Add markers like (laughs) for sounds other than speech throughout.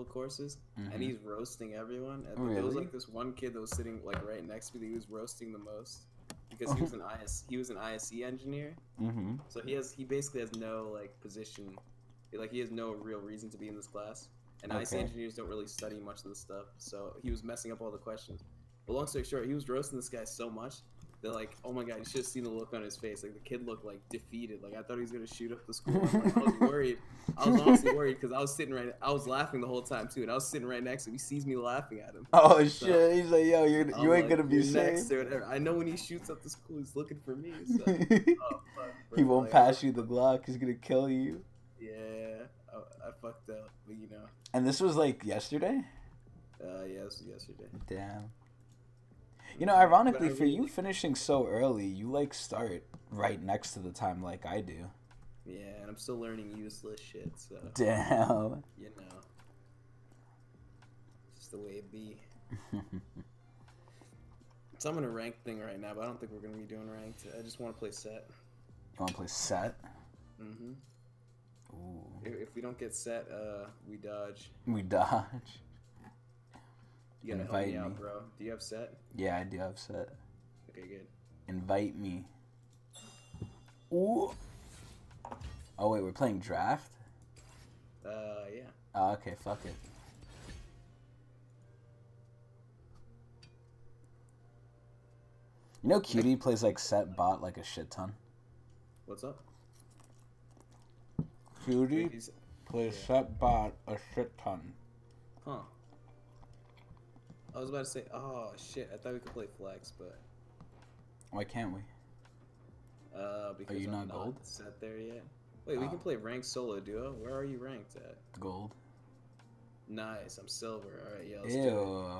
level courses, Mhm. and he's roasting everyone. And Oh, there was like this one kid that was sitting like right next to me that he was roasting the most because he was an IS he was an ISE engineer. Mm-hmm. So he has he basically has no like position, like he has no real reason to be in this class. And Okay. engineers don't really study much of this stuff, so he was messing up all the questions. But long story short, he was roasting this guy so much that like, oh my god, you should have seen the look on his face. Like the kid looked like defeated. Like I thought he was gonna shoot up the school. Like, I was (laughs) worried. I was honestly worried because I was sitting right. I was laughing the whole time too, and I was sitting right next to him. He sees me laughing at him. Oh So- shit! He's like, yo, you're, you ain't like, gonna be "You're safe. next or whatever. I know when he shoots up the school, he's looking for me. So. he (laughs) Oh, fuck, bro. won't Like, pass you the Glock. He's gonna kill you. Yeah, I, I fucked up, but you know. And this was like yesterday. Uh, yeah, this was yesterday. Damn. You know, ironically, for you finishing so early, you like start right next to the time, like I do. Yeah, and I'm still learning useless shit, so Damn. you know, it's just the way it be. (laughs) So I'm in a ranked thing right now, but I don't think we're gonna be doing ranked. I just want to play Sett. You want to play Sett? Mm-hmm. Ooh. If, if we don't get Sett, uh, we dodge. We dodge. You gotta Invite help me out, me. bro. Do you have Sett? Yeah, I do have Sett. Okay, good. Invite me. Ooh. Oh wait, we're playing draft. Uh, yeah. Oh, okay, fuck it. You know, Cutie plays like Sett bot like a shit ton. What's up? Cutie He's- plays Yeah. Sett bot a shit ton. Huh. I was about to say, oh shit, I thought we could play flex, but Why can't we? uh, because you I'm not gold? set there yet. Wait, we Oh. can play ranked solo duo. Where are you ranked at? Gold. Nice, I'm silver. All right, yeah. Let's do it. Ew.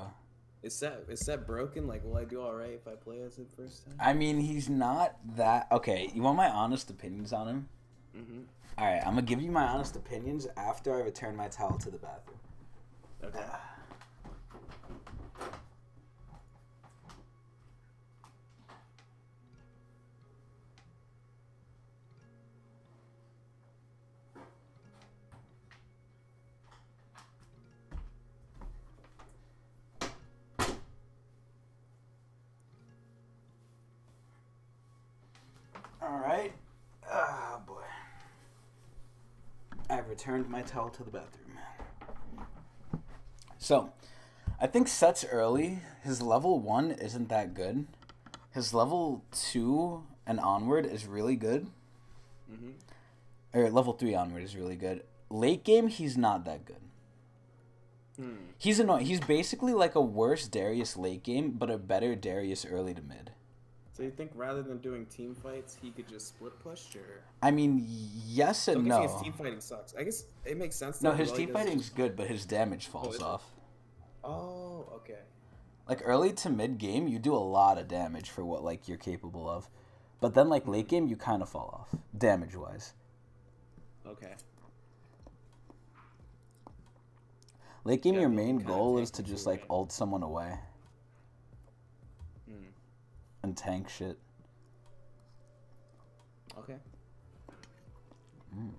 Is that is that broken? Like, will I do all right if I play as it first time? I mean, he's not that. Okay, you want my honest opinions on him? Mm-hmm. All right, I'm gonna give you my honest opinions after I return my towel to the bathroom. Okay. Returned my towel to the bathroom. So, I think Sett's early. His level one isn't that good. His level two and onward is really good. Mm-hmm. Or level three onward is really good. Late game, he's not that good. Hmm. He's annoying. He's basically like a worse Darius late game, but a better Darius early to mid. So you think rather than doing team fights, he could just split push, or I mean, yes and I'm no. his team fighting sucks. I guess it makes sense. No, his team is fighting's just- good, but his damage oh, falls is it? off. Oh, okay. Like early to mid game, you do a lot of damage for what like you're capable of, but then like late mm-hmm. game, you kind of fall off damage wise. Okay. Late game, Yeah, your main goal is to just like ult someone away. And tank shit. Okay. Mm.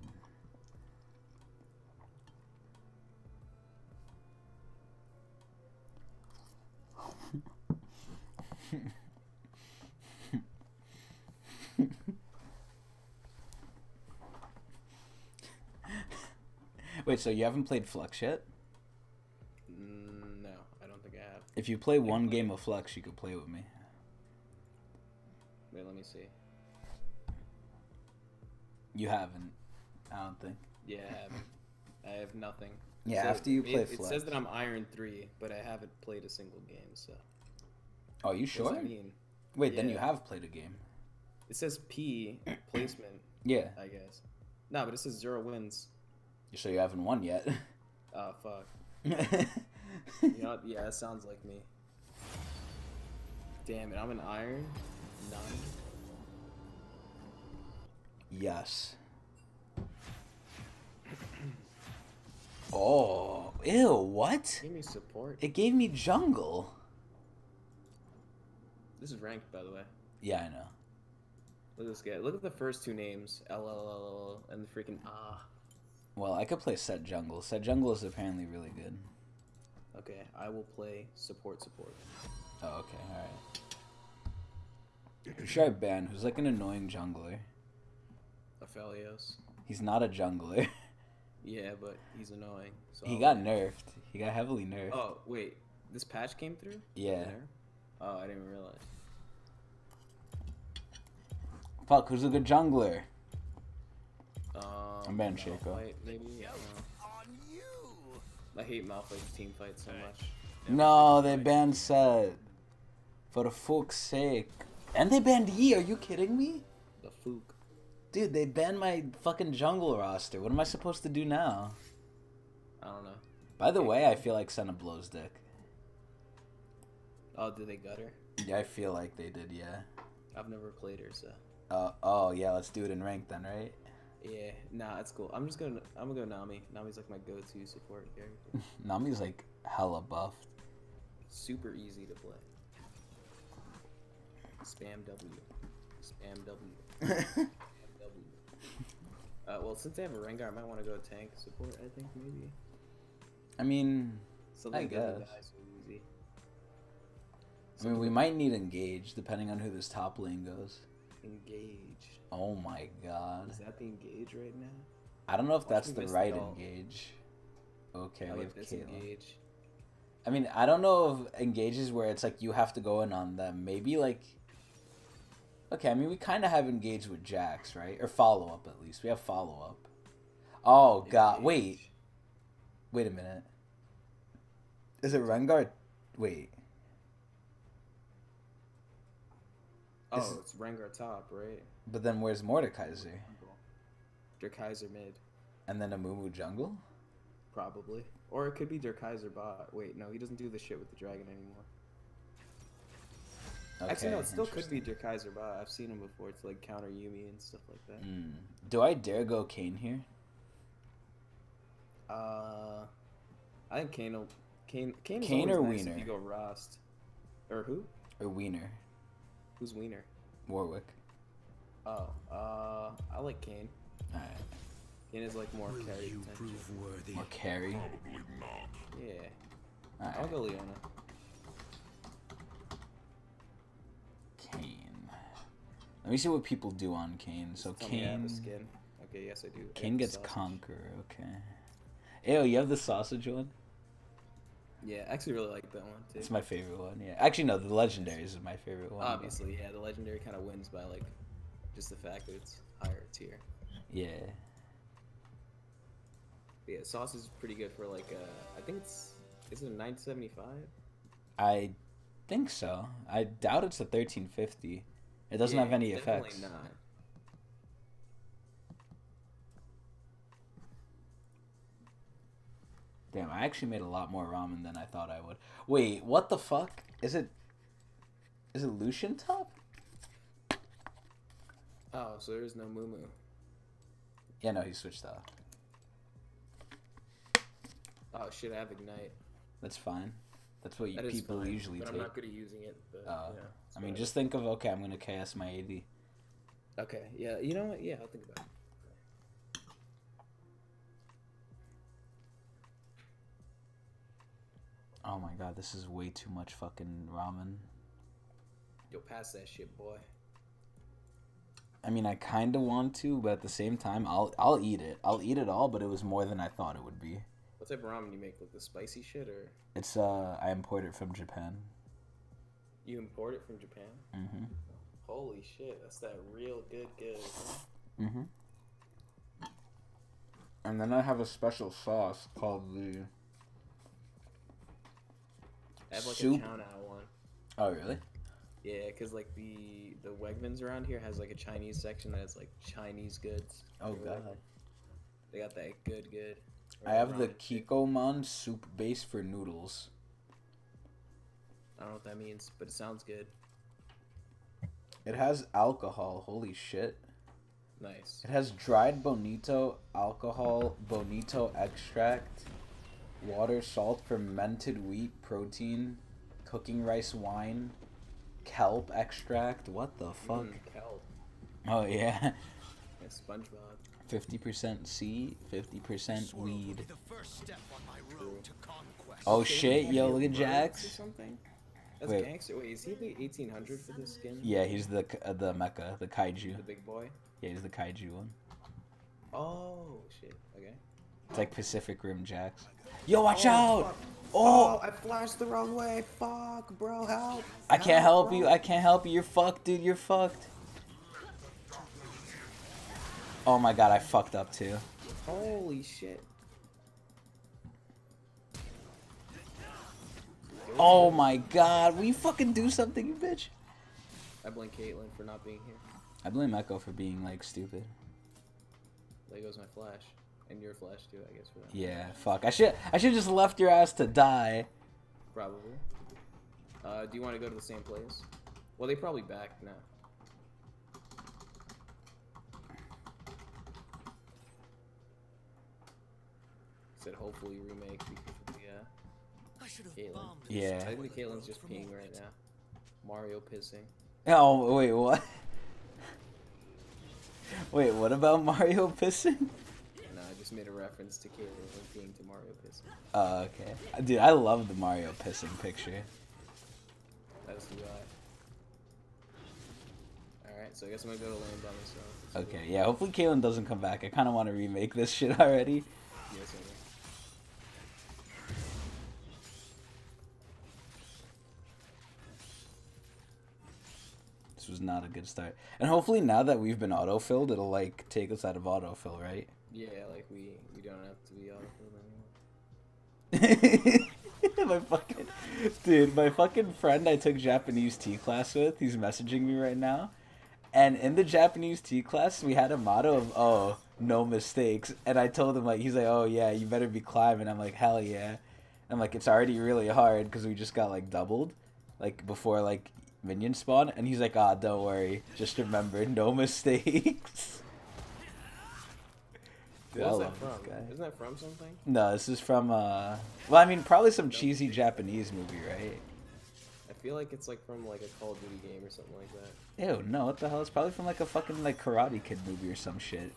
(laughs) Wait, so you haven't played Flex yet? Mm, no, I don't think I have. If you play one game of Flex, you could play with me. Wait, let me see. You haven't, I don't think. Yeah, I haven't. I have nothing. Yeah, So after you it, play it says that I'm Iron Three, but I haven't played a single game. So Oh, you sure? that mean? Wait, then you have played a game. It says P (clears throat) placement, Yeah. I guess. No, but it says zero wins. So you haven't won yet. Oh (laughs) fuck. (laughs) You know, yeah, that sounds like me. Damn it, I'm an Iron Nine. yes. (clears throat) Oh, ew, what? Give me support. It gave me jungle. This is ranked, by the way. Yeah, I know. Look at this guy. Look at the first two names. L L L L and the freaking ah. Well, I could play Sett jungle. Sett jungle is apparently really good. Okay, I will play support support. Oh, okay, alright. Should I ban who's like an annoying jungler? Aphelios. He's not a jungler. (laughs) Yeah, but he's annoying. So he I'll- got nerfed. He got heavily nerfed. Oh wait, this patch came through? Yeah. Oh, I didn't realize. Fuck, who's a good jungler? Um, I'm banning Shaco. Malphite, maybe. I don't know. I hate Malphite's team fight so much. No, they banned Sett. For the fuck's sake. And they banned Yi, are you kidding me? The Fook. Dude, they banned my fucking jungle roster. What am I supposed to do now? I don't know. By the way, I feel like Senna blows dick. Oh, did they gut her? Yeah, I feel like they did, yeah. I've never played her, so Uh, oh, yeah, let's do it in rank then, right? yeah. Nah, it's cool. I'm just gonna. I'm gonna go Nami. Nami's like my go-to support character. (laughs) Nami's like hella buffed. Super easy to play. Spam W. Spam W. (laughs) Spam W. Uh, well, since they have a Rengar, I might want to go tank support. I think maybe I mean, something doesn't guess. easy. I mean, we might need engage depending on who this top lane goes. Engage. Oh my god. Is that the engage right now? I don't know if Watch that's the right engage. Okay, I we have Caitlyn. engage. I mean, I don't know if engages where it's like you have to go in on them. Maybe like. Okay, I mean, we kind of have engaged with Jax, right? Or follow up at least. We have follow up. Oh god, wait, wait a minute. Is it Rengar? Wait, Oh, is- it's Rengar top, right? but then where's Mordekaiser? Derkaiser mid, And then Amumu jungle? probably. Or it could be Derkaiser bot. Wait, no, he doesn't do the shit with the dragon anymore. Actually, no, it still could be interesting. Derkaiser bot. I've seen him before It's like counter Yuumi and stuff like that. Mm. Do I dare go Kayn here? Uh, I think Kayn will. Kayn, Kayn, Kayn always or nice Wiener? If you go Rhaast, or who? Or Wiener? Who's Wiener? Warwick? Oh, uh, I like Kayn. Alright. Kayn is like more Will carry you prove worthy? Or carry? Probably not. Yeah, I'll go Leona. Kayn. Let me see what people do on Kayn. So Tell me I have Kayn. skin. Okay, yes I do. I Kayn the gets Conquer. Conqueror. Okay. Ew, you have the sausage one? Yeah, I actually really like that one too. It's my favorite one. Yeah. Actually, no. The legendaries is my favorite one. Obviously, yeah, the legendary kind of wins by like just the fact that it's higher tier. Yeah. But yeah, sauce is pretty good for like uh, I think it's is it a 975? I think so. I doubt it's a 1350. It doesn't Yeah, have any effects. Not. Damn, I actually made a lot more ramen than I thought I would. Wait, what the fuck? Is it? Is it Lucian top? Oh, so there's no Mumu. Yeah, no, he switched off. Oh shit, I have ignite. That's fine. That's what you, That people fine, usually but take. I'm not good at using it. But, Uh, yeah, I mean, just think of okay, I'm gonna KS my AD. okay. Yeah, you know what? Yeah, I'll think about it. Oh my god, this is way too much fucking ramen. You'll pass that shit, boy. I mean, I kind of want to, but at the same time, I'll I'll eat it. I'll eat it all, but it was more than I thought it would be. What type of ramen do you make? Like the spicy shit, or It's uh, I import it from Japan. you import it from Japan? Mm-hmm. Holy shit, that's that real good good. Mm-hmm. And then I have a special sauce called the. I have like Soup. a Chow Now one. Oh really? Yeah, cause like the the Wegmans around here has like a Chinese section that has like Chinese goods. Oh They're, like, god. They got that good good. I have the. Kikkoman soup base for noodles. I don't know what that means, but it sounds good. It has alcohol. Holy shit. Nice. It has dried bonito, alcohol, bonito extract, water, salt, fermented wheat, protein, cooking rice wine, kelp extract. What the fuck? Mm, kelp. Oh yeah. Yeah, (laughs) SpongeBob. 50% seed, 50% weed. The first step on my road. Oh Shit, shit, yo, look at birds Jax. That's Wait. gangster. Wait, is he the 1800 for this skin? Yeah, he's the uh, the mecha, the kaiju. The big boy? Yeah, he's the kaiju one. Oh, shit. Okay. It's like Pacific Rim Jax. Yo, watch Oh, out! fuck. Oh, I flashed the wrong way. Fuck, bro, help. I can't help you. I can't help you. You're fucked, dude. You're fucked. Oh my god, I fucked up too. Holy shit. Oh my god, will you fucking do something, you bitch? I blame Caitlyn for not being here. I blame Ekko for being like stupid. Goes my flash. And your flash too, I guess, for that. Yeah, fuck. I should I should just left your ass to die. Probably. Uh, do you want to go to the same place? Well, they probably back now. Said hopefully remake because of the, uh, I should have Caitlyn. bombed Yeah. I think Caitlyn's just peeing right now. Mario pissing. Oh wait, what? (laughs) Wait, what about Mario pissing? No, I just made a reference to Caitlyn when peeing to Mario pissing. Oh, okay. Dude, I love the Mario pissing picture. That's the guy. Alright, so I guess I'm gonna go to land down this road. Okay, yeah. Hopefully Caitlyn doesn't come back. I kind of want to remake this shit already. Yes, was not a good start. And hopefully now that we've been autofilled, it'll like take us out of autofill, right? Yeah, like we we don't have to be autofilled anymore. (laughs) my fucking dude, my fucking friend I took Japanese T class with, he's messaging me right now. And in the Japanese T class, we had a motto of "Oh, no mistakes." And I told him like, he's like, "Oh yeah, you better be climbing." I'm like, "Hell yeah!" I'm like, "It's already really hard because we just got like doubled, like before like minion spawn." And he's like, "Ah, don't worry, just remember, no mistakes." (laughs) Dude, I What's that love this from? guy. Isn't that from something? No, this is from uh well I mean probably some cheesy Japanese movie, right? I feel like it's like from like a Call of Duty game or something like that. Ew, no, what the hell? It's probably from like a fucking like Karate Kid movie or some shit.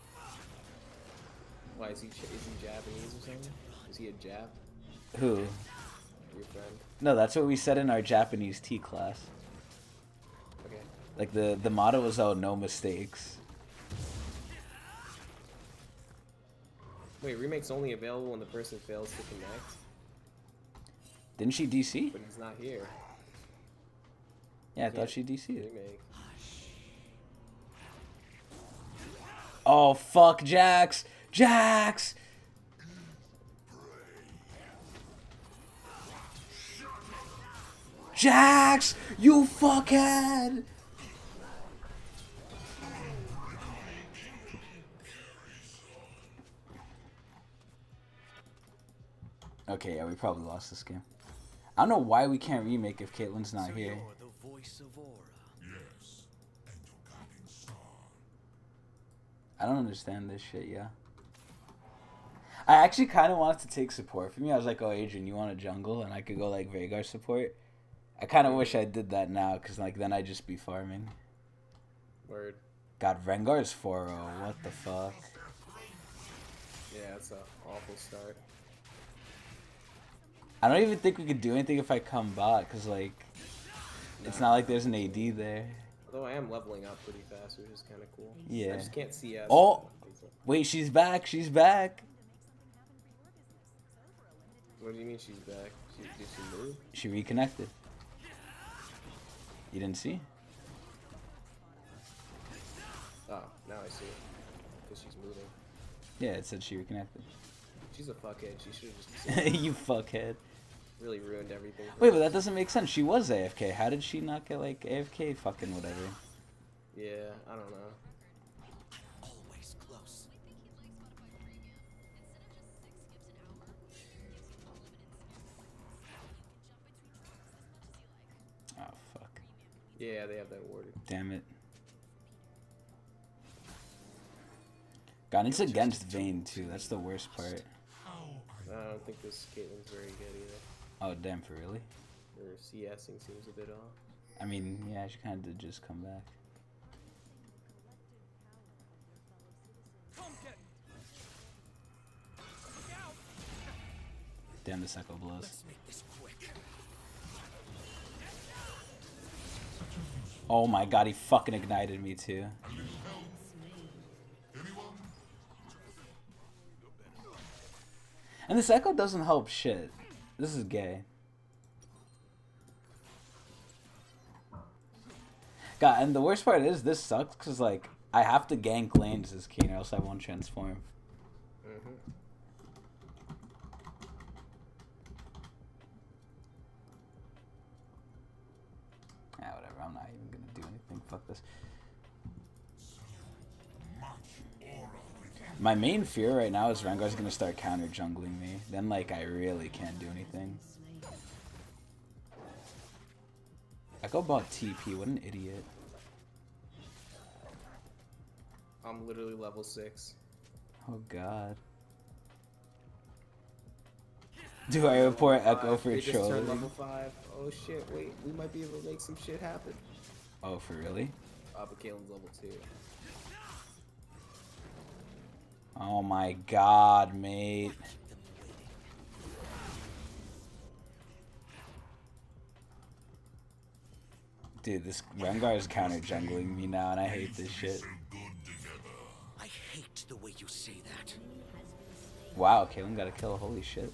Why is he? Is he Japanese or something? Is he a Jap? Who? Your friend? No, that's what we said in our Japanese T class. Like the the motto was out no mistakes. Wait, remake's only available when the person fails to connect, Didn't she DC? but he's not here. Yeah, I thought she DC'd. Remake. Oh fuck, Jax! Jax! Jax! You fuckhead! Okay, yeah, we probably lost this game. I don't know why we can't remake if Caitlyn's not so here. You're the voice of Aura. I don't understand this shit, yeah. I actually kind of wanted to take support from you. I was like, oh, Adrian, you want a jungle? And I could go, like, Veigar support. I kind of wish I did that now, because, like, then I'd just be farming. Word. God, Rengar's 4 0. What the fuck? Yeah, it's an awful start. I don't even think we could do anything if I come bot, because, like, it's not like there's an AD there. Although I am leveling up pretty fast, which is kind of cool. Yeah. I just can't see us. Oh! Wait, she's back. She's back. What do you mean she's back? She, did she move? She reconnected. You didn't see? Oh, now I see it. Because she's moving. Yeah, it said she reconnected. She's a fuckhead. She should have just (laughs) you fuckhead. Really ruined everything. Wait, but that doesn't make sense. She was AFK. How did she not get like AFK fucking whatever? Yeah, I don't know. Always close. Oh fuck. Yeah, they have that worded. Damn it. God, it's against Vayne too. That's the worst part. I don't think this Caitlyn's very good either. Oh, damn, for really? Your CSing seems a bit off. I mean, yeah, she kind of did just come back. Damn, the psycho blows. Let's make this quick. Oh my god, he fucking ignited me too. And the psycho doesn't help shit. This is gay. God, and the worst part is this sucks because like I have to gank lanes as Kayn or else I won't transform. Mm-hmm. Ah, whatever. I'm not even gonna do anything. Fuck this. My main fear right now is Rengar's gonna start counter jungling me. Then like I really can't do anything. I go bought TP. What an idiot. I'm literally level six. Oh god. Do I report Ekko Five. for They just turned trolling? level five. Oh shit! Wait, we might be able to make some shit happen. Oh, for really? Uh, but Caitlyn's level two. Oh my god, mate. Keep them waiting. Dude, this Rengar is counter jungling me now, and I hate this shit. I hate the way you say that. Wow, Caitlyn got a kill. Holy shit.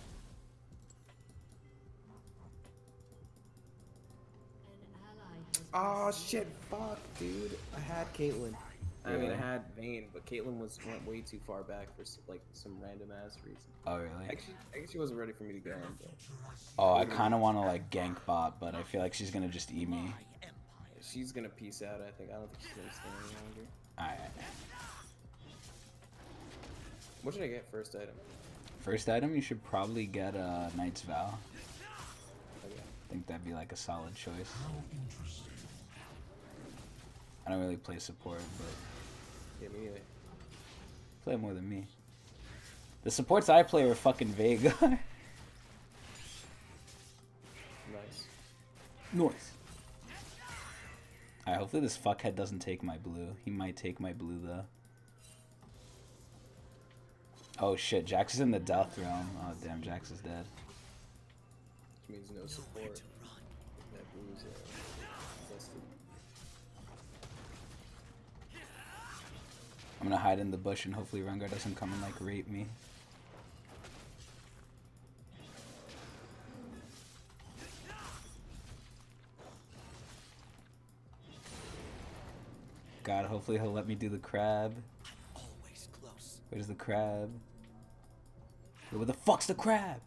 Oh shit! Fuck, dude. I had Caitlyn. I mean, Really? I had Vayne, but Caitlyn was went way too far back for like some random ass reason. Oh, really? Actually, I guess she wasn't ready for me to go in. But Oh, I kind of want to like gank bot, but I feel like she's gonna just eat me. She's gonna peace out. I think. I don't think she's gonna stay any longer. Alright. What should I get first item? First item, you should probably get a Knight's Vow. Oh, okay. I think that'd be like a solid choice. I don't really play support, but Yeah, me neither. play more than me. The supports I play are fucking Veigar. (laughs) Nice. Noise. Alright, hopefully this fuckhead doesn't take my blue. He might take my blue though. Oh shit, Jax is in the death realm. Oh damn, Jax is dead. Which means no support. That blue's uh, I'm gonna hide in the bush and hopefully Rengar doesn't come and like rape me. God, hopefully he'll let me do the crab. Always close. Where's the crab? Wait, Where the fuck's the crab?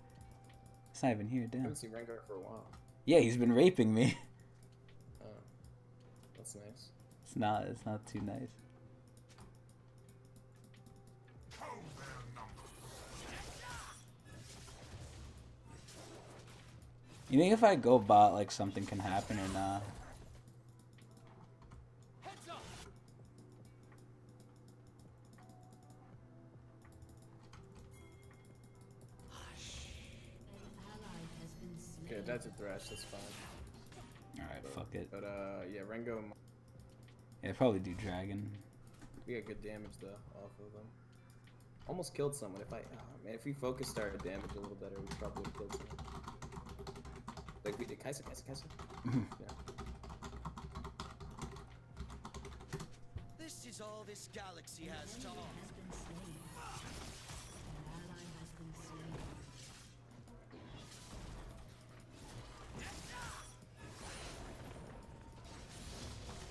It's not even here, I damn. haven't seen Rengar for a while. Yeah, he's been raping me. Oh, that's nice. It's not. It's not too nice. You think if I go bot, like something can happen or not? Okay, that's a thrash. That's fine. All right, fuck it. But uh, yeah, Rengo. Yeah, probably do dragon. We got good damage though off of them. Almost killed someone. If I, oh, man, if we focused our damage a little better, we probably would have killed someone. Like we did. Kaiser, Kaiser, Kaiser. Mm-hmm. yeah. This is all this galaxy has to offer.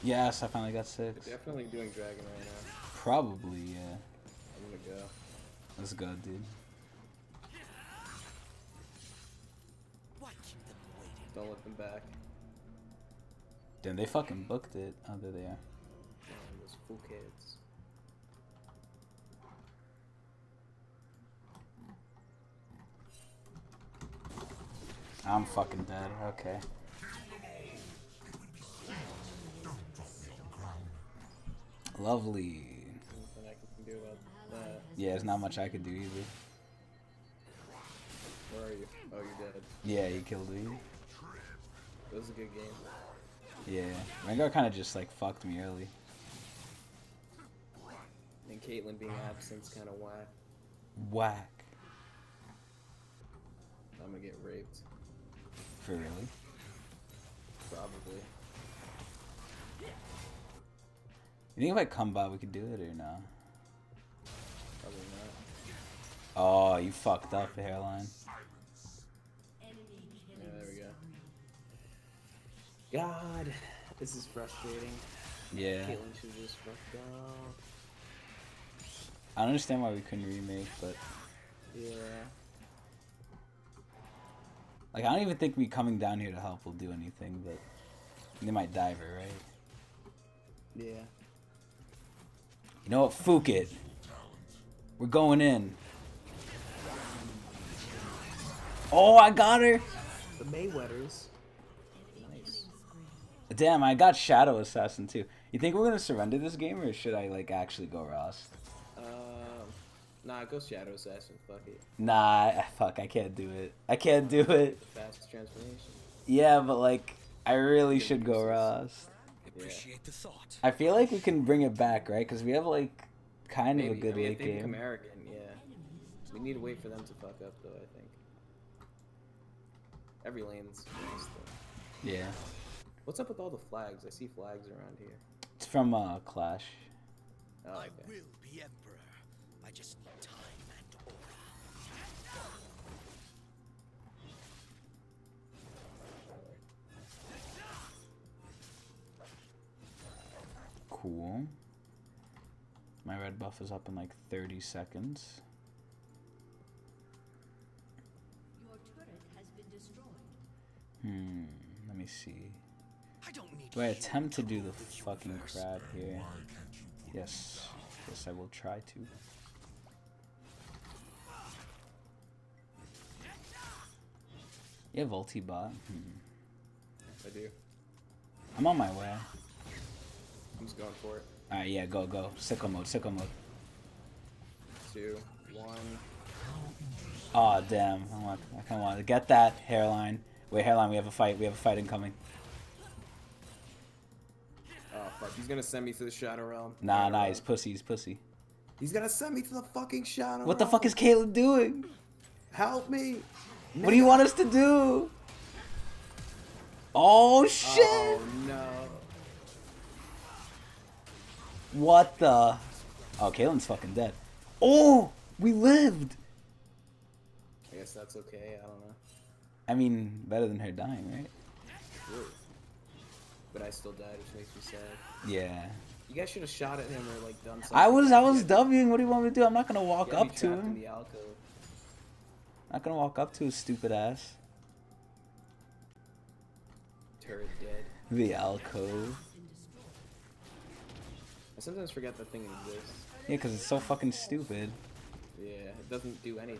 Yes, I finally got six. Definitely doing dragon right now. Probably, yeah. I'm gonna go. Let's go, dude. Don't let them back. Damn, they fucking booked it. Oh, there they are. Damn, those fool kids. I'm fucking dead. Okay. Lovely. Nothing I can do about that. Yeah, there's not much I could do either. Where are you? Oh, you're dead. Yeah, he killed me. It was a good game. Yeah, Rengar kind of just like fucked me early. And Caitlyn being absent's kind of whack. Whack. I'm gonna get raped. For really? Probably. You think if I come by we could do it or no? Probably not. Oh, you fucked up, hairline. God, this is frustrating. Yeah. Caitlyn should just fucked up. I don't understand why we couldn't remake, but Yeah. like I don't even think me coming down here to help will do anything, but they might dive her, right? Yeah. You know what? Fook it. We're going in. Oh, I got her. The Mayweathers. Nice. Damn, I got Shadow Assassin too. You think we're gonna surrender this game, or should I like actually go Rhaast? Um, nah, go Shadow Assassin. Fuck it. Nah, I- fuck, I can't do it. I can't do it. Fast transformation. Yeah, but like, I really should go Rhaast. Appreciate the thought. I feel like we can bring it back, right? Because we have like kind of a good I mean, late if they become game. arrogant, yeah. We need to wait for them to fuck up, though. I think. Every lane's nice, though. Yeah, What's up with all the flags? I see flags around here. it's from uh Clash. Oh, I will be emperor. I just need time and aura. Cool. My red buff is up in like 30 seconds. Your turret has been destroyed. Hmm. Let me see. I don't need Do I attempt to do the fucking universe. crab here? Yes. Yes, I will try to. You have ulti bot? Hmm. I do. I'm on my way. I'm just going for it. Alright, yeah, go, go. Sickle mode, sickle mode. Two, one. Aw, damn. I want, I kind of want to get that hairline. Wait, hairline, we have a fight. We have a fight incoming. He's gonna send me to the Shadow Realm. Nah, nah, he's pussy, he's pussy. He's gonna send me to the fucking Shadow. Realm. What the Realm. fuck is Caitlyn doing? Help me! What do you want us to do? Oh shit! Oh no! What the? Oh, Caitlyn's fucking dead. Oh, we lived. I guess that's okay. I don't know. I mean, better than her dying, right? True. But I still died, which makes me sad. Yeah. You guys should have shot at him or like done something. I was, I was Wing. What do you want me to do? I'm not gonna walk up to him. the alcove. Not gonna walk up to his stupid ass. Turret dead. The alcove. I sometimes forget that thing exists. Yeah, cause it's so fucking stupid. Yeah, it doesn't do anything.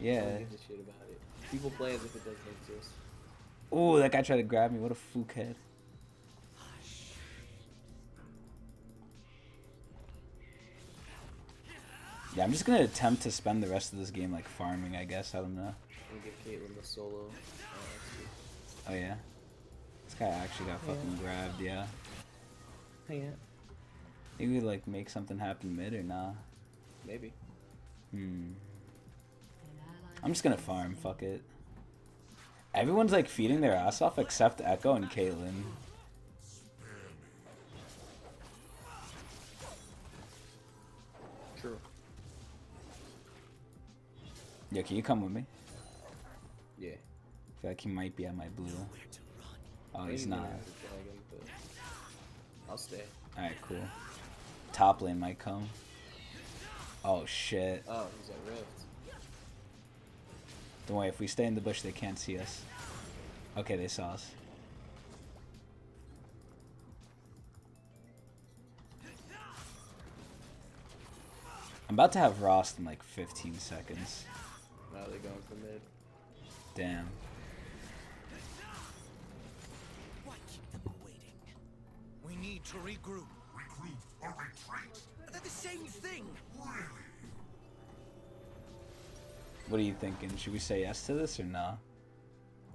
Yeah. No one gives a shit about it. People play as if it doesn't exist. Oh, that guy tried to grab me. What a fluke Yeah, I'm just gonna attempt to spend the rest of this game like farming. I guess I don't know. And give Caitlyn the solo. Uh, Oh yeah, this guy actually got fucking grabbed. Yeah, Hang it. think we like make something happen mid or nah. Maybe. Hmm. I'm just gonna farm. Fuck it. Everyone's like feeding their ass off except Ekko and Caitlyn. Yo, can you come with me? Yeah. I feel like he might be at my blue. Where to run? Oh, he's not. gonna have to drag him, but I'll stay. Alright, cool. Top lane might come. Oh shit. Oh, he's at Rift. Don't worry, if we stay in the bush, they can't see us. Okay, they saw us. I'm about to have Rhaast in like 15 seconds. Now they're going for mid. Damn. Why keep them waiting? We need to regroup. Regroup or retreat? They're the same thing. What are you thinking? Should we say yes to this or no?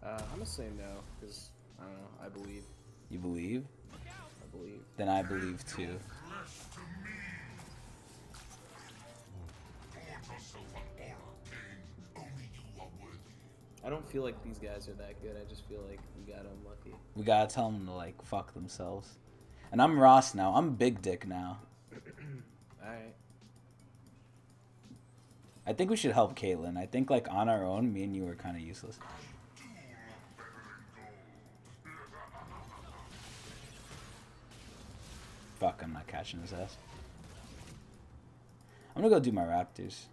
Uh, I'm gonna say no, because I don't know. I believe. You believe? I believe. Then I believe too. I don't feel like these guys are that good. I just feel like we got unlucky. We gotta tell them to like fuck themselves. And I'm Rhaast now. I'm big dick now. (clears throat) All right. I think we should help Caitlyn. I think like on our own, me and you are kind of useless. Fuck, I'm not catching his ass. I'm gonna go do my Raptors.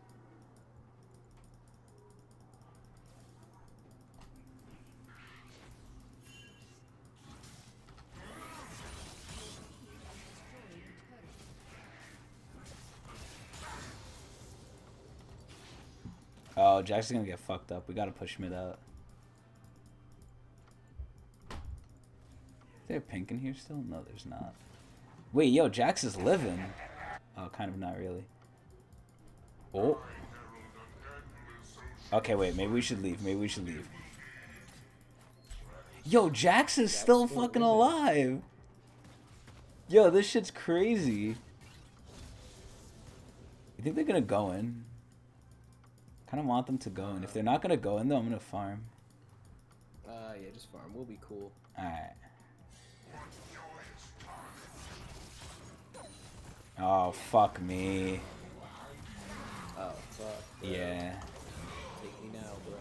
Oh, Jack's gonna get fucked up. We gotta push mid out. Is there pink in here still? No, there's not. Wait, yo, Jax is living. Oh, kind of not really. Oh. Okay, wait, maybe we should leave. Maybe we should leave. Yo, Jax is still still fucking alive. Yo, this shit's crazy. You think they're gonna go in? Kind of want them to go in. If they're not gonna go in, though, I'm gonna farm. Uh, yeah, just farm. We'll be cool. All right. Oh fuck me. Oh fuck. bro. Yeah. Take me now, bro.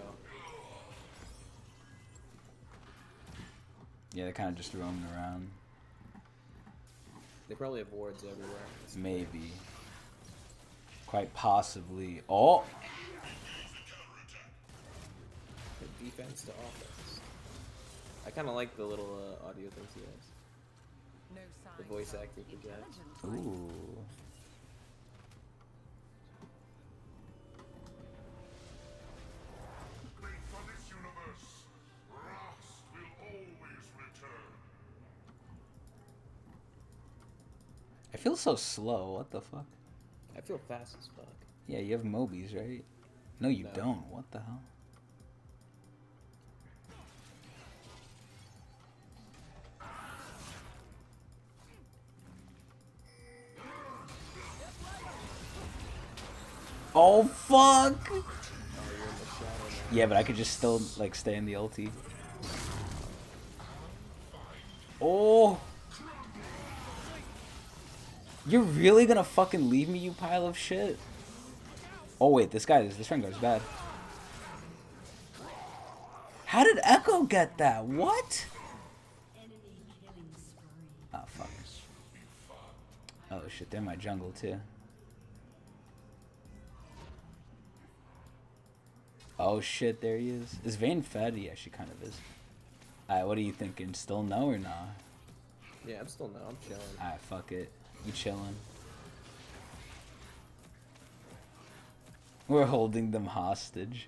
Yeah, they're kind of just roaming around. They probably have wards everywhere. Maybe. Quite possibly. Oh. Defense to offense. I kind of like the little uh, audio things he has. No The voice of acting for Jax. intelligence. Ooh. Great for this universe. Rhaast will always return. I feel so slow. What the fuck? I feel fast as fuck. Yeah, you have Mobies, right? No, you No. don't. What the hell? Oh fuck! Yeah, but I could just still like stay in the ulti. Oh! You're really gonna fucking leave me, you pile of shit? Oh wait, this guy, is this Rengar's bad. How did Ekko get that? What? Oh fuck. Oh shit, they're in my jungle too. Oh shit, there he is. Is Vayne fed? Yeah, she kind of is. Alright, what are you thinking? Still no or nah? Yeah, I'm still no. I'm chilling. Alright, fuck it. You chilling. We're holding them hostage.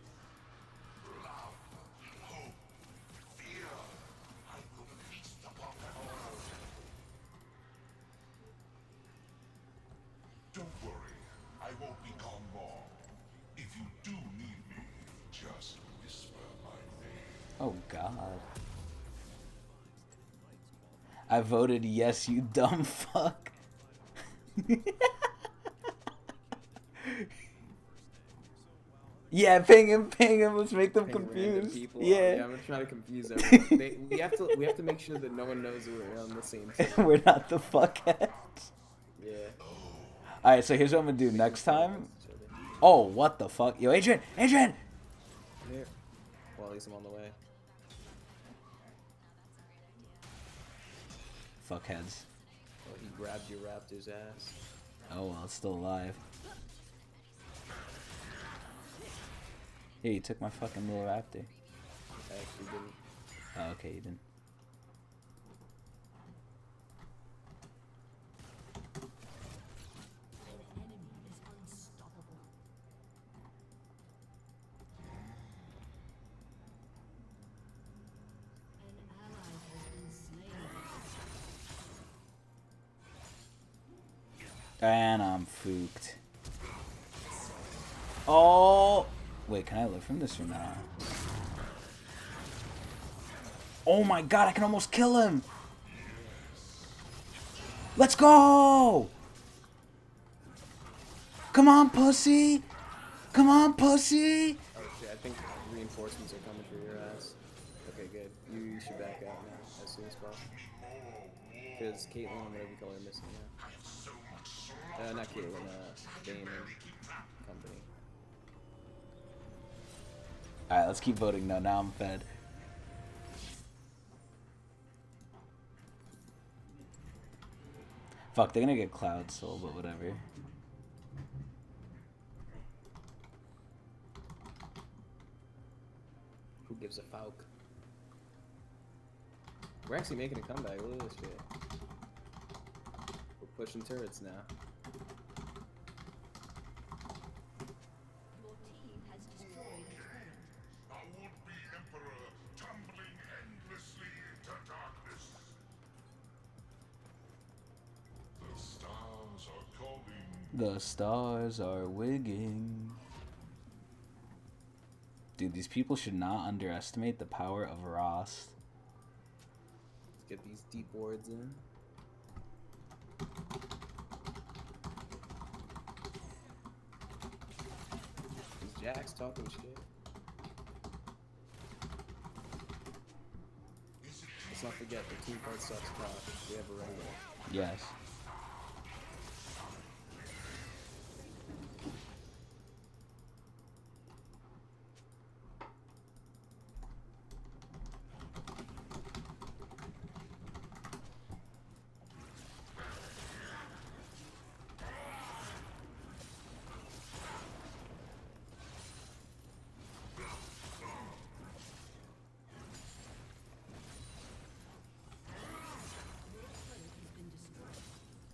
Voted yes, you (laughs) dumb fuck. yeah, ping him, ping him. Let's make them Ping confused. Yeah, yeah, I'm trying to confuse (laughs) everyone. they, we have to we have to make sure that no one knows we're on the same (laughs) we're not the fuckheads. Yeah. All right, so here's what I'm gonna do next time. Oh, what the fuck, yo, Adrian, Adrian. Here. Well, at least I'm on the way. Fuckheads. Oh, he grabbed your raptor's ass. Oh well, it's still alive. Hey, you took my fucking little raptor. I actually didn't. Oh, okay, you didn't. And I'm fooked. Oh! Wait, can I live from this or not? Oh my god, I can almost kill him! Let's go! Come on, pussy! Come on, pussy! Oh! I think reinforcements are coming for your ass. Okay, good. You should back out now as soon as possible. Because Caitlyn and whatever you call her missing now. Uh, not Caitlyn, uh, Dane company. Alright, let's keep voting no. Now I'm fed. Fuck, they're gonna get Cloud Soul, but whatever. Who gives a fuck? We're actually making a comeback. Look at this shit. We're pushing turrets now. Your team has destroyed a turret. A would-be emperor tumbling endlessly into darkness. The stars are calling. The stars are wigging. Dude, these people should not underestimate the power of Rhaast. Let's get these deep wards in. Jacks talking shit. Let's not forget the team part sucks top. We have a regular. Yes.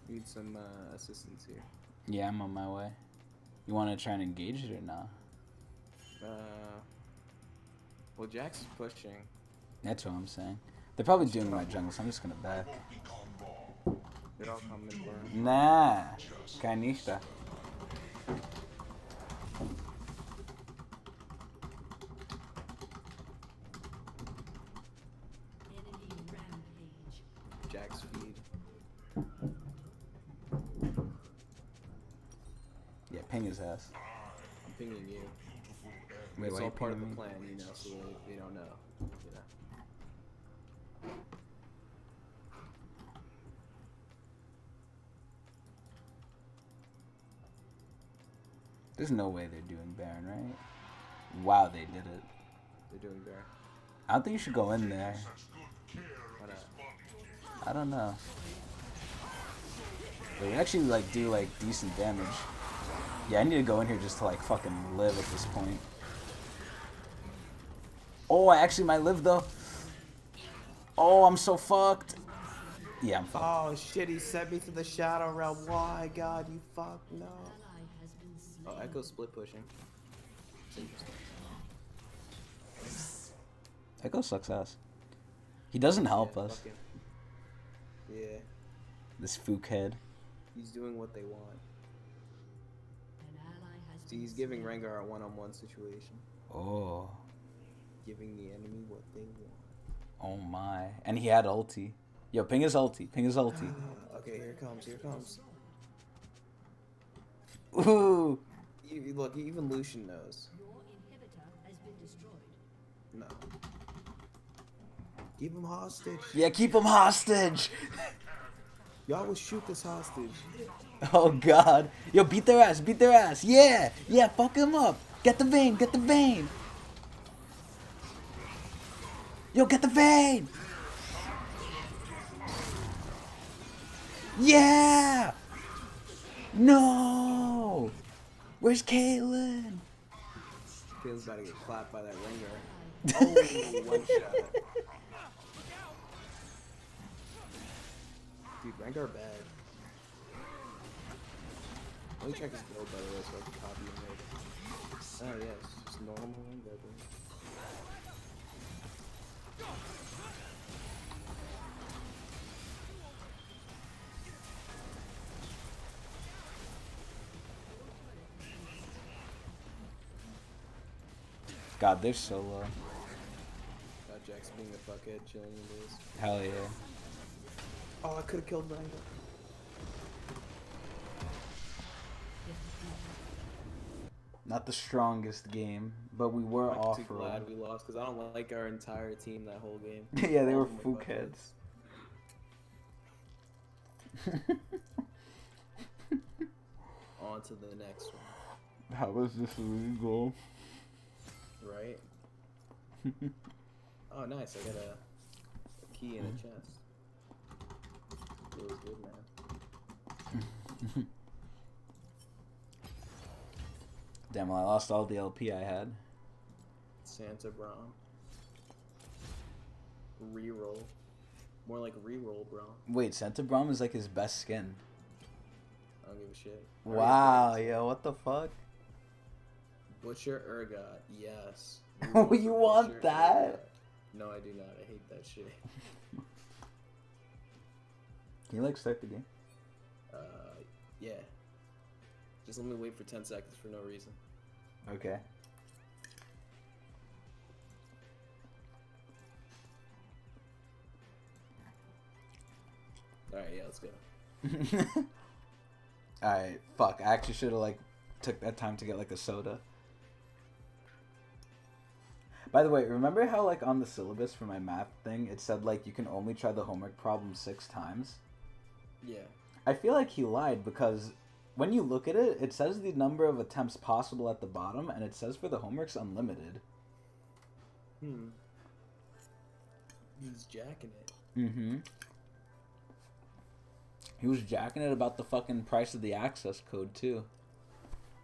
Need some uh, assistance here. Yeah, I'm on my way. You want to try and engage it or not? Uh, well, Jax's pushing. That's what I'm saying. They're probably doing my jungle, so I'm just gonna back. Won't become wrong. They're all coming for him. Nah, canista. Enemy rampage. Jax's feed. Yeah, ping his ass. I'm pinging you. Wait, it's why all you part of the pinging me? plan, you know, so they, they don't know. You know. There's no way they're doing Baron, right? Wow, they did it. They're doing Baron. I don't think you should go in there. Uh, I don't know. But you actually like do like decent damage. Yeah, I need to go in here just to like fucking live at this point. Oh, I actually might live though. Oh, I'm so fucked. Yeah, I'm fucked. Oh shit, he sent me to the shadow realm. Why, God, you fuck, no. Ally has been slain. Oh, Ekko split pushing. Ekko sucks ass. He doesn't help Yeah, us. Yeah, This fook head. he's doing what they want. An ally has See, he's giving slain. Rengar a one-on-one situation. Oh, Giving the enemy what they want. oh my. And he had ulti. Yo, ping his ulti. Ping his ulti. (sighs) Okay, here it comes, here it comes. Ooh. You, you- look, even Lucian knows. Your inhibitor has been destroyed. No. Keep him hostage. Yeah, keep him hostage. (laughs) Y'all will shoot this hostage. (laughs) Oh god. Yo, beat their ass, beat their ass. Yeah, yeah, fuck him up. Get the Vayne, get the Vayne. Yo, get the Vayne. Yeah. No. Where's Caitlyn? Feels about to get clapped by that Rengar. (laughs) Oh, one shot. Dude, Rengar bad. Let me check his build by the way so I can copy and make. Oh yeah, it's just normal Rengar. God, they're so low. Got Jax being a fuckhead, chilling in this. Hell yeah. Oh, I could have killed Rengar. Not the strongest game, but we were I'm off too glad we lost because I don't like our entire team that whole game. (laughs) yeah, they were of fook heads. On to the next one, That How is this legal? Right? (laughs) oh, nice! I got a, a key in a chest. Feels good, man. (laughs) Damn, well, I lost all the LP I had. Santa Braum. Reroll. More like reroll, bro. Wait, Santa Braum is like his best skin. I don't give a shit. Wow, yo, what the fuck? Butcher Urgot, yes. (laughs) Oh, you want that? Urgot. No, I do not. I hate that shit. (laughs) Can you like start the game? Uh, yeah. Just let me wait for 10 seconds for no reason. Okay. Alright, yeah, let's go. (laughs) Alright, fuck. I actually should have like took that time to get like a soda. By the way, remember how like on the syllabus for my math thing it said like you can only try the homework problem six times? Yeah. I feel like he lied because when you look at it, it says the number of attempts possible at the bottom, and it says for the homeworks unlimited. Hmm. He's jacking it. Mm-hmm. He was jacking it about the fucking price of the access code too.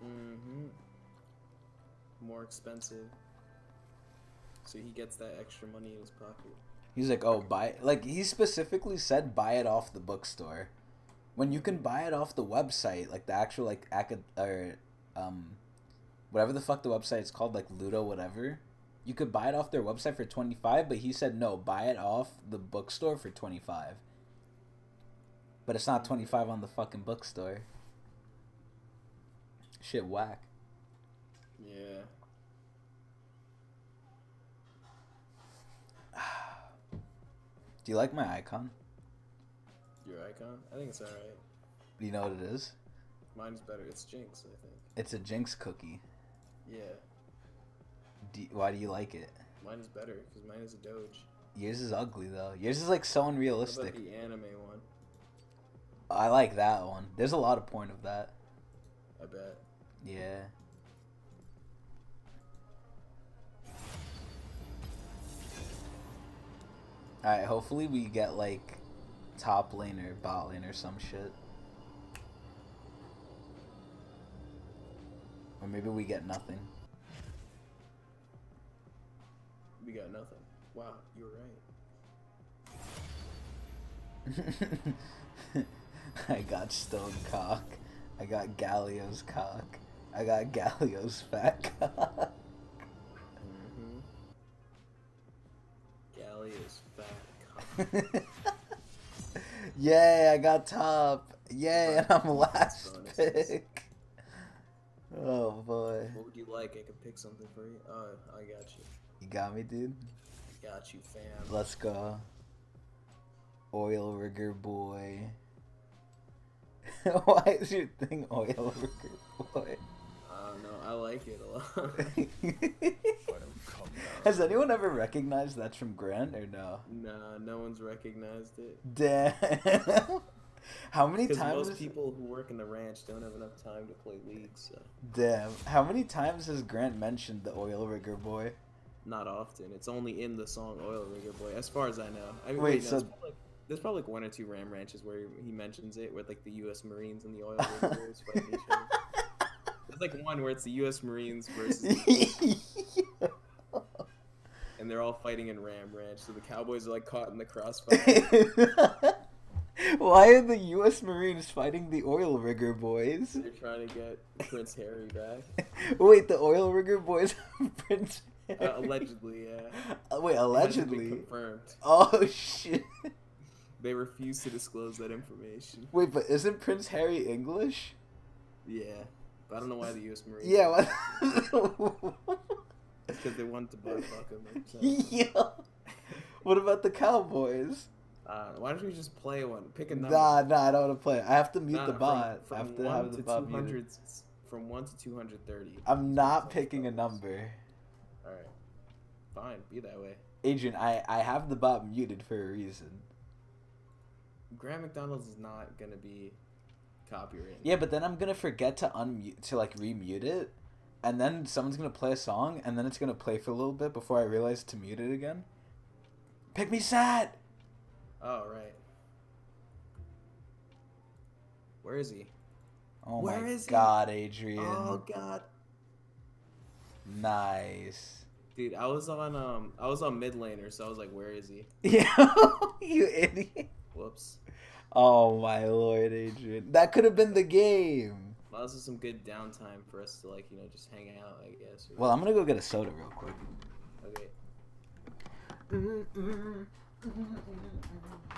Mm-hmm. More expensive. So he gets that extra money in his pocket. He's like, oh, buy like he specifically said buy it off the bookstore. When you can buy it off the website, like the actual like acad or um whatever the fuck the website's called, like Ludo whatever. You could buy it off their website for 25, but he said no, buy it off the bookstore for 25. But it's not 25 on the fucking bookstore. Shit whack. Yeah. Do you like my icon? Your icon? I think it's alright. Do you know what it is? Mine's better. It's Jinx, I think. It's a Jinx cookie. Yeah. Do, why do you like it? Mine is better because mine is a Doge. Yours is ugly though. Yours is like so unrealistic. the anime one? I like that one. There's a lot of point of that. I bet. Yeah. Alright, hopefully we get like top lane or bot lane or some shit. Or maybe we get nothing. We got nothing. Wow, you're right. (laughs) I got stone cock. I got Galio's cock. I got Galio's fat cock. (laughs) (laughs) Yay, I got top. Yay, and I'm last pick. Oh boy. What would you like? I could pick something for you. Oh, I got you. You got me, dude? I Got you, fam. Let's go. Oil rigger boy. (laughs) Why is your thing oil rigger boy? I don't know. I like it a lot. (laughs) (laughs) Has anyone ever recognized that's from Grant or no? nah, no one's recognized it. Damn. (laughs) How many times? most people who work in the ranch don't have enough time to play leagues, so Damn. How many times has Grant mentioned the oil rigger boy? not often. It's only in the song "Oil Rigger Boy," as far as I know. I mean, Wait, wait, no, so- there's, probably, there's probably like one or two ram ranches where he mentions it, with like the U.S. Marines and the oil riggers fighting each other. (laughs) There's like one where it's the U.S. Marines versus, and they're all fighting in Ram Ranch. So the Cowboys are like caught in the crossfire. (laughs) Why are the U.S. Marines fighting the oil rigger boys? They're trying to get Prince Harry back. (laughs) Wait, the oil rigger boys (laughs) Prince Harry? Uh, allegedly, yeah. Uh, Wait, Hasn't allegedly. confirmed. Oh shit. They refuse to disclose that information. Wait, but isn't Prince Harry English? Yeah, but I don't know why the U.S. Marines. Yeah. What? because they wanted to butt fuck him. So. (laughs) yeah. What about the Cowboys? Uh, why don't we just play one? Pick a number. Nah, nah, I don't want to play. I have to mute Nah, the bot. From, I have to one have to the bot 200, muted. from one to two hundred thirty. I'm not picking a number. All right, fine, be that way. Adrian, I, I have the bot muted for a reason. Grant MacDonald's is not gonna be copyrighted. Yeah, but then I'm gonna forget to unmute to like remute it, and then someone's gonna play a song, and then it's gonna play for a little bit before I realize to mute it again. Pick me sad. Oh right. Where is he? Oh Where my is he? god, Adrian. Oh God, Nice. dude, I was on um, I was on mid laner, so I was like, where is he? (laughs) Yeah, (laughs) you idiot. Whoops. Oh my lord, Adrian. That could have been the game. Well, this is some good downtime for us to like, you know, just hang out. I guess. Well, I'm gonna go get a soda real quick. okay. Mm-hmm, mm-hmm, mm-hmm,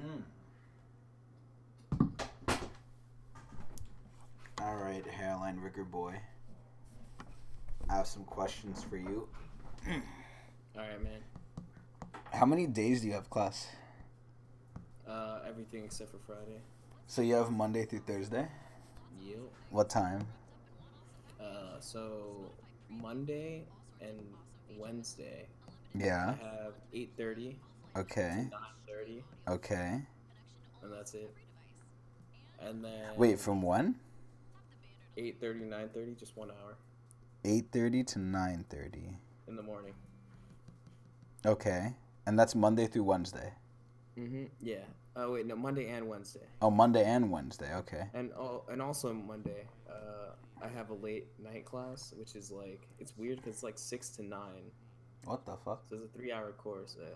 Mm. All right, hairline rigger boy. I have some questions for you. All right, man. How many days do you have class? Uh, everything except for Friday. So you have Monday through Thursday. Yep. What time? Uh, so Monday and Wednesday, Yeah. I have eight thirty, Okay. nine thirty, Okay. and that's it. And then Wait, from when? eight thirty, nine thirty, just one hour Eight thirty to nine thirty. in the morning. Okay. And that's Monday through Wednesday. Mm-hmm. Yeah. Oh wait, no, Monday and Wednesday, Oh, Monday and Wednesday. Okay. and oh, and also Monday. Uh, I have a late night class, which is like it's weird because it's like six to nine. What the fuck? So it's a three-hour course. Uh,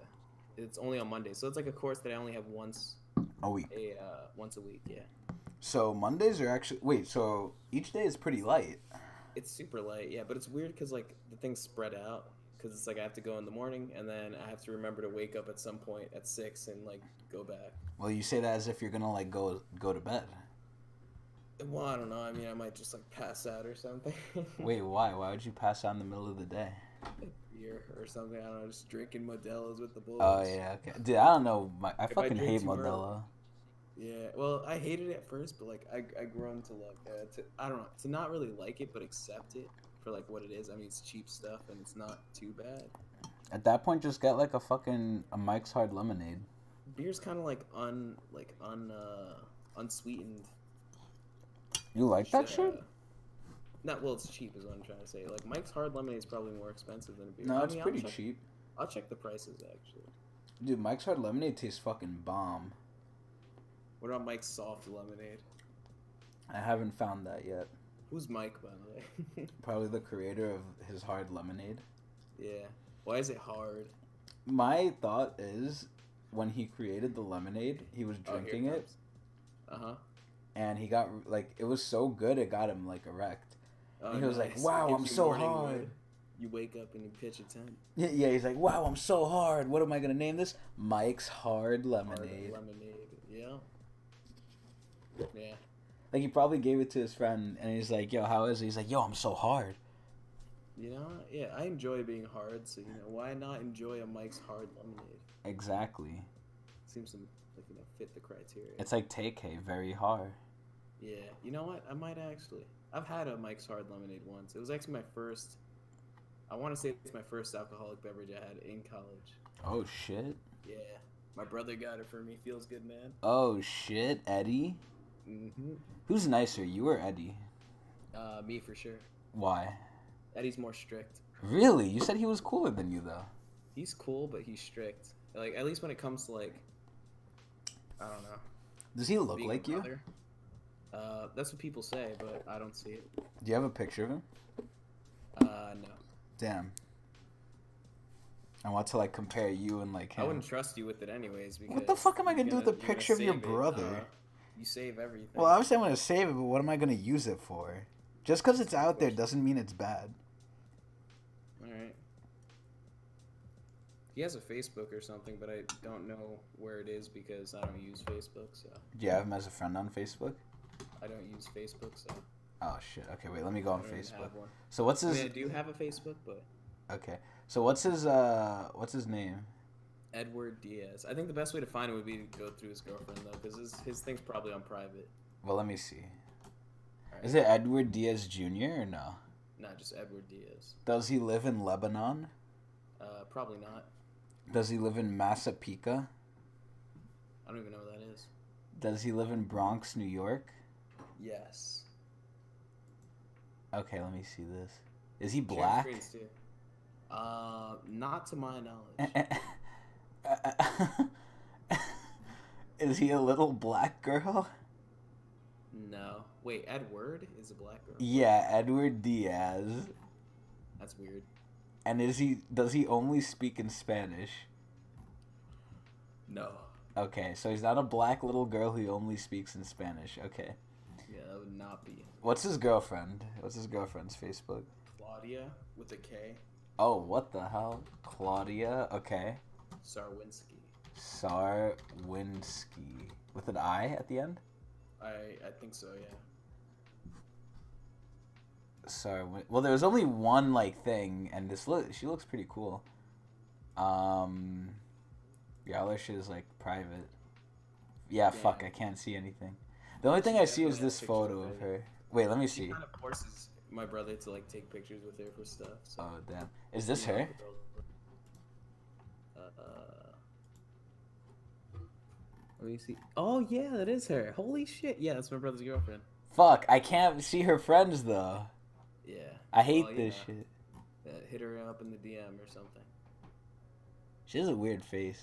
it's only on Monday, so it's like a course that I only have once A week. a uh, once a week. Yeah, So Mondays are actually wait. So each day is pretty light. it's super light. Yeah, but it's weird because like the things spread out. Because it's like I have to go in the morning, and then I have to remember to wake up at some point at six and like go back. Well, you say that as if you're gonna like go go to bed. Well, I don't know. I mean, I might just like pass out or something. (laughs) Wait, why? Why would you pass out in the middle of the day? Beer or something. I don't know. Just drinking Modelo's with the boys. Oh yeah, okay. Dude, I don't know. My, I If I fucking drink hate Modelo. Yeah, well, I hated it at first, but like I I grown to love uh, to I don't know to not really like it, but accept it for like what it is. I mean, it's cheap stuff and it's not too bad. At that point, just get like a fucking a Mike's Hard Lemonade. Beer's kind of like un like un uh, unsweetened. You like that uh, shit? Not well, it's cheap is what I'm trying to say. Like Mike's Hard Lemonade is probably more expensive than a beer. No, I it's mean, I'll pretty check- cheap. I'll check the prices actually. Dude, Mike's Hard Lemonade tastes fucking bomb. What about Mike's Soft Lemonade? I haven't found that yet. Who's Mike, by the way? (laughs) Probably the creator of his hard lemonade. yeah. Why is it hard? My thought is, when he created the lemonade, he was drinking it, Uh huh. and he got like it was so good it got him like erect. Oh, And he was like, "Wow, I'm so morning hard." You wake up and you pitch a tent. Yeah, yeah, he's like, "Wow, I'm so hard. What am I gonna name this? Mike's Hard Lemonade." Hard Lemonade." lemonade. Yeah. Yeah. Like he probably gave it to his friend, and he's like, "Yo, how is it?" He's like, "Yo, I'm so hard." You know, yeah, I enjoy being hard, so you know, why not enjoy a Mike's hard lemonade? Exactly. Seems to like you know fit the criteria. It's like Take a very hard. yeah, you know what? I might actually. I've had a Mike's hard lemonade once. It was actually my first. I want to say it's my first alcoholic beverage I had in college. Oh shit. Yeah, my brother got it for me. Feels good, man. Oh shit, Eddie. Mm-hmm. Who's nicer, you or Eddie? Uh, me for sure. Why? Eddie's more strict. Really? You said he was cooler than you though. He's cool, but he's strict. Like at least when it comes to like, I don't know. Does he look like you? brother. Uh, that's what people say, but I don't see it. Do you have a picture of him? Uh, no. Damn. I want to like compare you and like him. I wouldn't trust you with it anyways. Because What the fuck am I you're gonna do with gonna- a picture of your brother? Uh, you save everything. Well, obviously I'm gonna save it, but what am I gonna use it for? Just because it's out there doesn't mean it's bad. All right. He has a Facebook or something, but I don't know where it is because I don't use Facebook, so Do you have him as a friend on Facebook? I don't use Facebook, so Oh shit. Okay, wait. Let me go on Facebook. So what's I his? mean, I do have a Facebook, but Okay. So what's his? Uh, what's his name? Edward Diaz. I think the best way to find it would be to go through his girlfriend though, because his his thing's probably on private. Well, let me see. Alright. Is it Edward Diaz Jr. or no? Not just Edward Diaz. Does he live in Lebanon? Uh, probably not. Does he live in Massapequa? I don't even know what that is. Does he live in Bronx, New York? Yes. Okay, let me see this. Is he black? too. Uh, not to my knowledge. (laughs) Is he a little black girl? no. Wait, Edward is a black girl. Yeah, Edward Diaz. That's weird. And is he does he only speak in Spanish? No. Okay, so he's not a black little girl who only speaks in Spanish. Okay. Yeah, would not be. What's his girlfriend? What's his girlfriend's Facebook? Claudia with a K. Oh, what the hell? Claudia. Okay. Sarwinski. Sarwinski. With an I at the end? I I think so. Yeah. Sarwin. Well, there was only one like thing, and this look. She looks pretty cool. Um. Yeah, her is like private. Yeah, fuck. I can't see anything. The only thing I see is this photo of her. Wait, let me see. kind of forces my brother to like take pictures with her for stuff. So. Oh damn. Is this her? Uh, let me see. Oh yeah, that is her. Holy shit! Yeah, that's my brother's girlfriend. Fuck. I can't see her friends though. Yeah. I hate Well, this know, shit. hit her up in the DM or something. She has a weird face.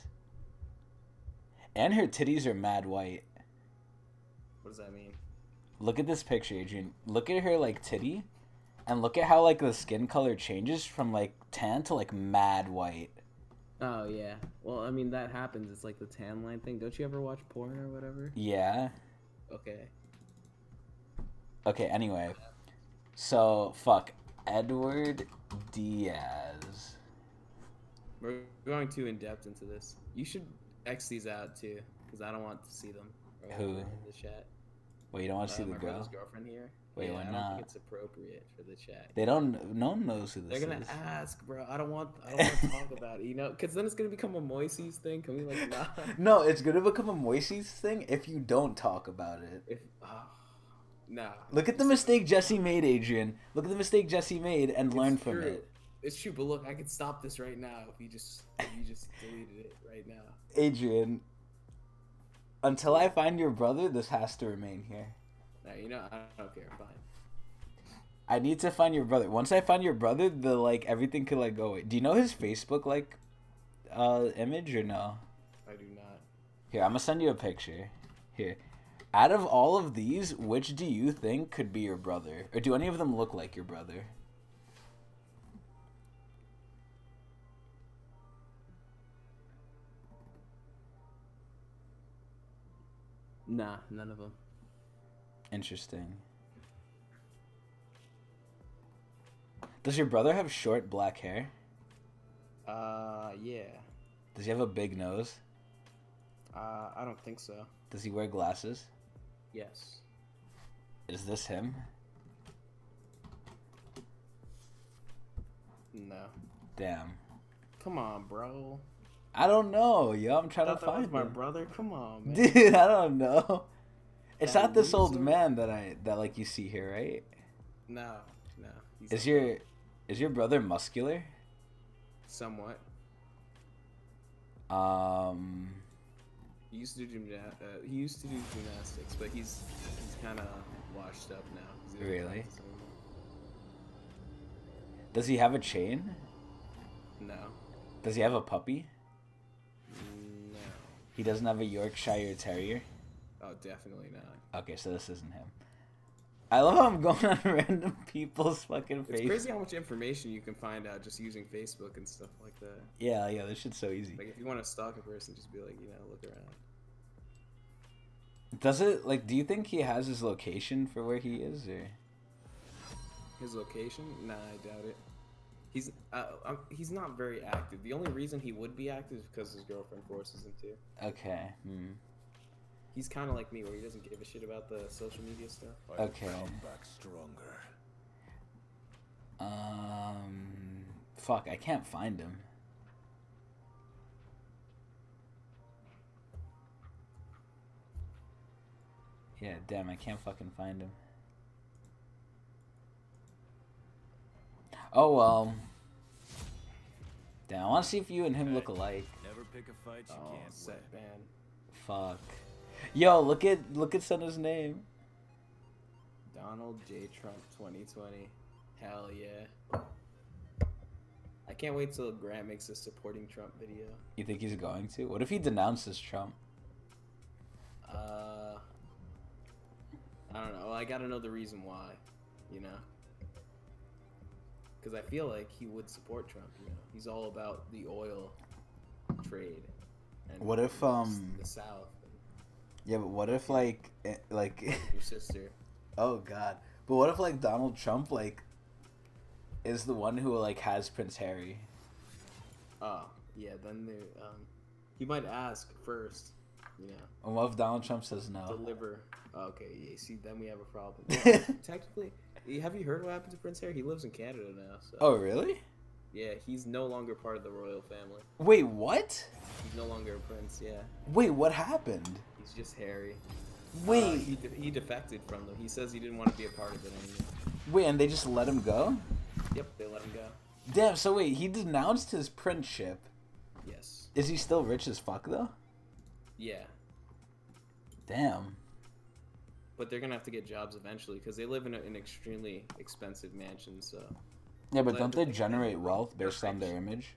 And her titties are mad white. What does that mean? Look at this picture, Adrian. Look at her like titty, and look at how like the skin color changes from like tan to like mad white. Oh yeah. Well, I mean that happens. It's like the tan line thing. Don't you ever watch porn or whatever? Yeah. Okay. Okay. Anyway, so fuck Edward Diaz. We're going too in depth into this. You should X these out too, because I don't want to see them. Who? in the chat. Wait, you don't want to see Uh, the my girl? girlfriend here. Wait, yeah, why I don't not? think it's appropriate for the chat. They don't. No one knows who this They're gonna is. ask, bro. I don't want. I don't want to talk about it. You know, because then it's gonna become a Moises thing. Can we like (laughs) not? No, it's gonna become a Moises thing if you don't talk about it. If oh, nah. Look at the mistake Jesse made, Adrian. Look at the mistake Jesse made and It's learn from true. it. It's true, but look, I could stop this right now if you just if you just deleted it right now. Adrian, until I find your brother, this has to remain here. Nah, you know, I don't care. Fine. I need to find your brother. Once I find your brother, the like everything could like go away. Do you know his Facebook like uh image or no? I do not. Here, I'm gonna send you a picture. Here. Out of all of these, which do you think could be your brother? Or do any of them look like your brother? Nah, none of them. Interesting. Does your brother have short black hair? Uh, yeah. Does he have a big nose? Uh, I don't think so. Does he wear glasses? Yes. Is this him? No. Damn. Come on, bro. I don't know, yo. I'm trying to thought that was find my brother. Come on, (laughs) man. Dude, I don't know. It's That not this old man that I that like you see here, right? No, no. Is your is your brother muscular? somewhat? Um He used to do gymna- uh, He used to do gymnastics, but he's he's kind of washed up now. Really? Does he have a chain? No. Does he have a puppy? He doesn't have a Yorkshire Terrier. Oh, definitely not. Okay, so this isn't him. I love how I'm going on (laughs) random people's fucking It's face. crazy how much information you can find out just using Facebook and stuff like that. Yeah, yeah, this shit's so easy. Like if you want to stalk a person, just be like, you know, look around. Does it like? Do you think he has his location for where he is, or? His location? Nah, I doubt it. He's uh, um, he's not very active. The only reason he would be active is because his girlfriend forces him to. Okay. Hmm. He's kind of like me, where he doesn't give a shit about the social media stuff. I Okay. come back stronger. Um. Fuck, I can't find him. Yeah, damn, I can't fucking find him. Oh well. Damn, I want to see if you and him look alike. Never pick a fight you Oh, can't set win. ban. Fuck. Yo, look at look at Senna's name. Donald J. Trump 2020. Hell yeah. I can't wait till Grant makes a supporting Trump video. You think he's going to? What if he denounces Trump? Uh, I don't know. I gotta know the reason why, you know? Because I feel like he would support Trump, you know? He's all about the oil trade. And What if, um, The South. Yeah, but what if like eh, like Your (laughs) sister. oh god. But what if like Donald Trump like is the one who like has Prince Harry? Oh, yeah, then they, um, he might ask first, you know? And what if Donald Trump says no? deliver. Okay, yeah. See, then we have a problem. Well, (laughs) technically, have you heard what happened to Prince Harry? He lives in Canada now. So Oh really? yeah, he's no longer part of the royal family. Wait, what? He's no longer a prince. Yeah, Wait, what happened? he's just Harry. Wait, Uh, he de- he defected from them. He says he didn't want to be a part of it anymore. wait, and they just let him go? Yep, they let him go. Damn, so wait, he denounced his princeship. Yes. Is he still rich as fuck though? Yeah, Damn. But they're gonna have to get jobs eventually because they live in a, an extremely expensive mansion. So Yeah, but But don't they thing is, generate wealth based on their image?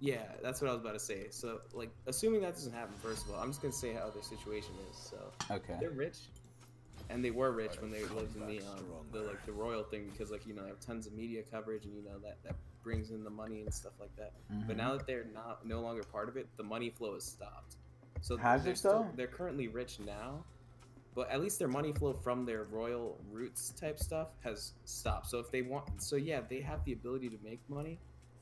yeah, that's what I was about to say. So like, assuming that doesn't happen, first of all, I'm just gonna say how their situation is. So. Okay. They're rich, and they were rich when they lived in the um, the like the royal thing because like you know they have tons of media coverage and you know that that brings in the money and stuff like that. But Mhm. now that they're not no longer part of it, the money flow has stopped. So Has they're it, still, though? They're currently rich now, but at least their money flow from their royal roots type stuff has stopped. So if they want, so yeah, they have the ability to make money,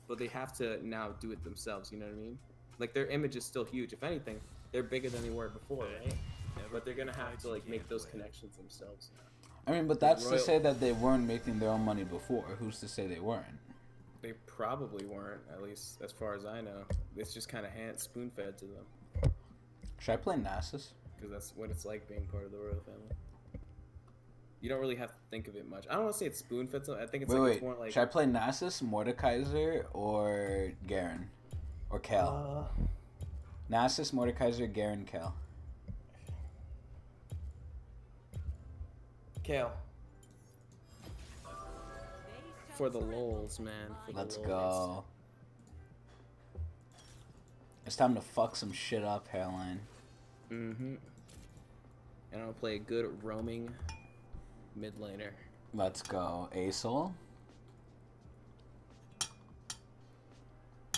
but they have to now do it themselves. You know what I mean? Like their image is still huge. If anything, they're bigger than they were before, right? Never But they're gonna have to like make those connections themselves now. I mean, but that's to say that they weren't making their own money before. Who's to say they weren't? They probably weren't, at least as far as I know. It's just kind of hand spoon fed to them Should I play Nasus? Because that's what it's like being part of the royal family. You don't really have to think of it much. I don't want to say it's spoon fed. to them. I think it's Wait, like wait. it's more like Should I play Nasus, Mordekaiser, or Garen? Or Kayle? uh, Nasus, Mordekaiser, Garen, Kayle. Kayle. For the lols, man. For the Let's lols. go. It's time to fuck some shit up, hairline. Mm-hmm. And I'll play a good roaming mid laner. Let's go. Asol.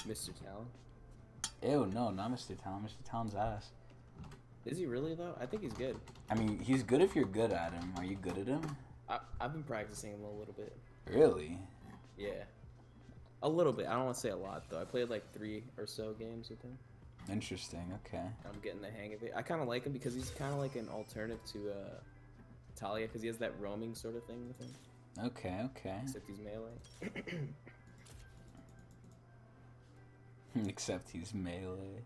Mr. Talon. Ew, no, not Mr. Talon. Mr. Talon's ass. Is he really though? I think he's good. I mean, he's good if you're good at him. Are you good at him? I, I've been practicing him a little bit. Really? Yeah. A little bit. I don't want to say a lot though. I played like three or so games with him. Interesting. Okay. I'm getting the hang of it. I kind of like him because he's kind of like an alternative to uh, Taliyah because he has that roaming sort of thing with him. Okay. Okay. Except he's melee. (clears throat) Except he's melee.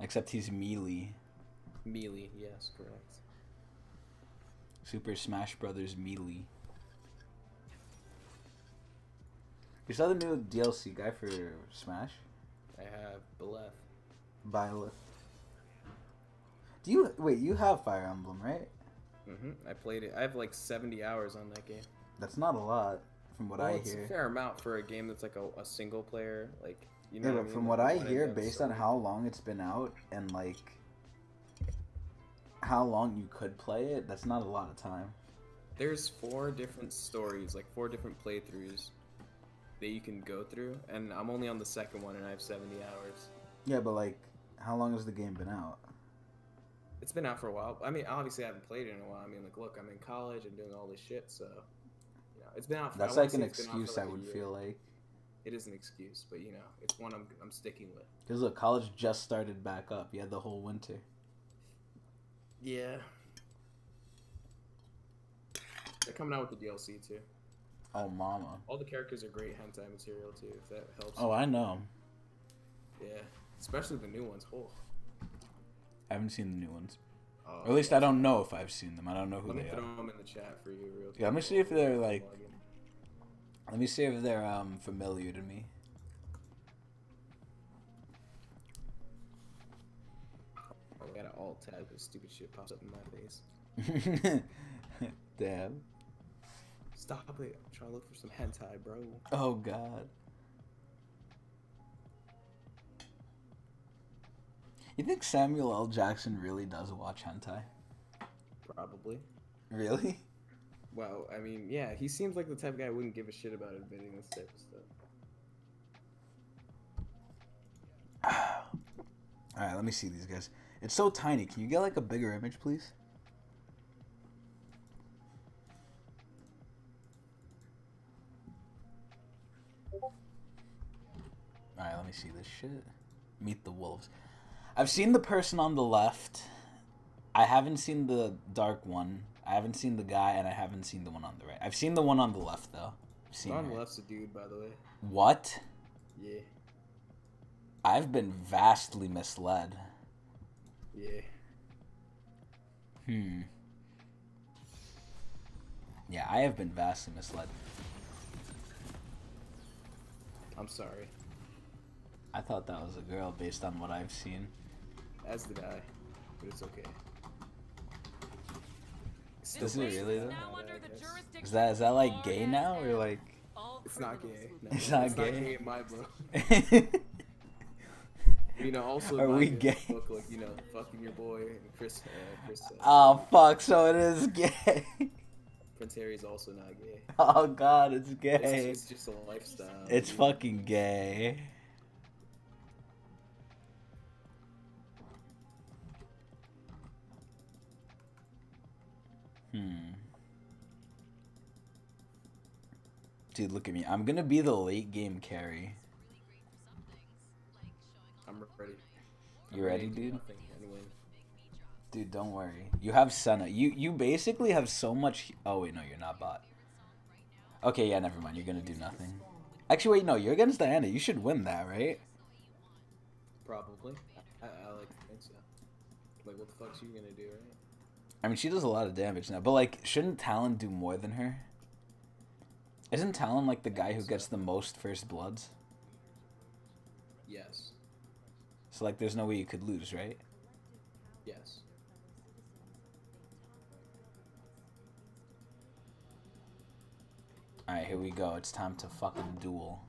Except he's melee. melee, yes, correct. Super Smash Brothers melee. You saw the new DLC guy for Smash? I have Byleth. Violet. Do you wait? You have Fire Emblem, right? hmm I played it. I have like 70 hours on that game. That's not a lot, from what Well, I it's hear. a fair amount for a game that's like a, a single player. Like you yeah, know. what I but mean? from what I hear, and done based on how long it's been out and like how long you could play it, that's not a lot of time. there's four different stories, like four different playthroughs that you can go through, and I'm only on the second one, and I have 70 hours. Yeah, but like, how long has the game been out? It's been out for a while. I mean, obviously, I haven't played it in a while. I mean, like, look, I'm in college and doing all this shit, so you know, it's been out. For, That's like an say it's been out for, excuse. I like, a would feel like. It is an excuse, but you know, it's one I'm I'm sticking with. Because look, college just started back up. You had the whole winter. Yeah. They're coming out with the DLC too. Oh, mama. All the characters are great hentai material too, if that helps. Oh, I know. Yeah, especially the new ones. Oh, I haven't seen the new ones. uh, Or at least I don't know if I've seen them. I don't know who they are. Let me throw are. them in the chat for you, real. Yeah, let me see if they're, like- Let me see if they're um familiar to me. Oh, I got an alt tab because stupid shit pops up in my face. (laughs) Damn. Stop it! I'm trying to look for some hentai, bro. Oh God. You think Samuel L. Jackson really does watch hentai? Probably. Really? Well, I mean, yeah, he seems like the type of guy who wouldn't give a shit about admitting this type of stuff. (sighs) All right, let me see these guys. It's so tiny. Can you get like a bigger image, please? All right, let me see this shit. Meet the wolves. I've seen the person on the left. I haven't seen the dark one. I haven't seen the guy, and I haven't seen the one on the right. I've seen the one on the left though. I've seen Ron her. Left's a dude, by the way. What? Yeah, I've been vastly misled. yeah. Hmm. Yeah, I have been vastly misled. I'm sorry. I thought that was a girl based on what I've seen. As did I, but it's okay. Is it really though? Now under the Is that is that like gay now or like? It's not gay. No, (laughs) It's not Not gay? gay in my book. (laughs) You know, also Are we gay? Book, like you know, fucking your boy and Chris. Uh, Chris. Uh, oh fuck! So it is gay. Prince Harry's also not gay. Oh god, it's It's, gay. it's just a lifestyle. It's dude. fucking gay. Hmm. Dude, look at me. I'm gonna be the late game carry. I'm ready. You ready, dude? nothing and win. Dude, don't worry. You have Senna. You you basically have so much. Oh wait, no, you're not bot. Okay, yeah, never mind. You're gonna do nothing. Actually, wait, no, you're against Diana. You should win that, right? Probably. I, I like think so. Like, what the fuck's you gonna do, right? I mean, she does a lot of damage now, but like, shouldn't Talon do more than her? Isn't Talon like the guy who gets the most first bloods? Yes. So like, there's no way you could lose, right? Yes. All right, here we go. It's time to fucking duel.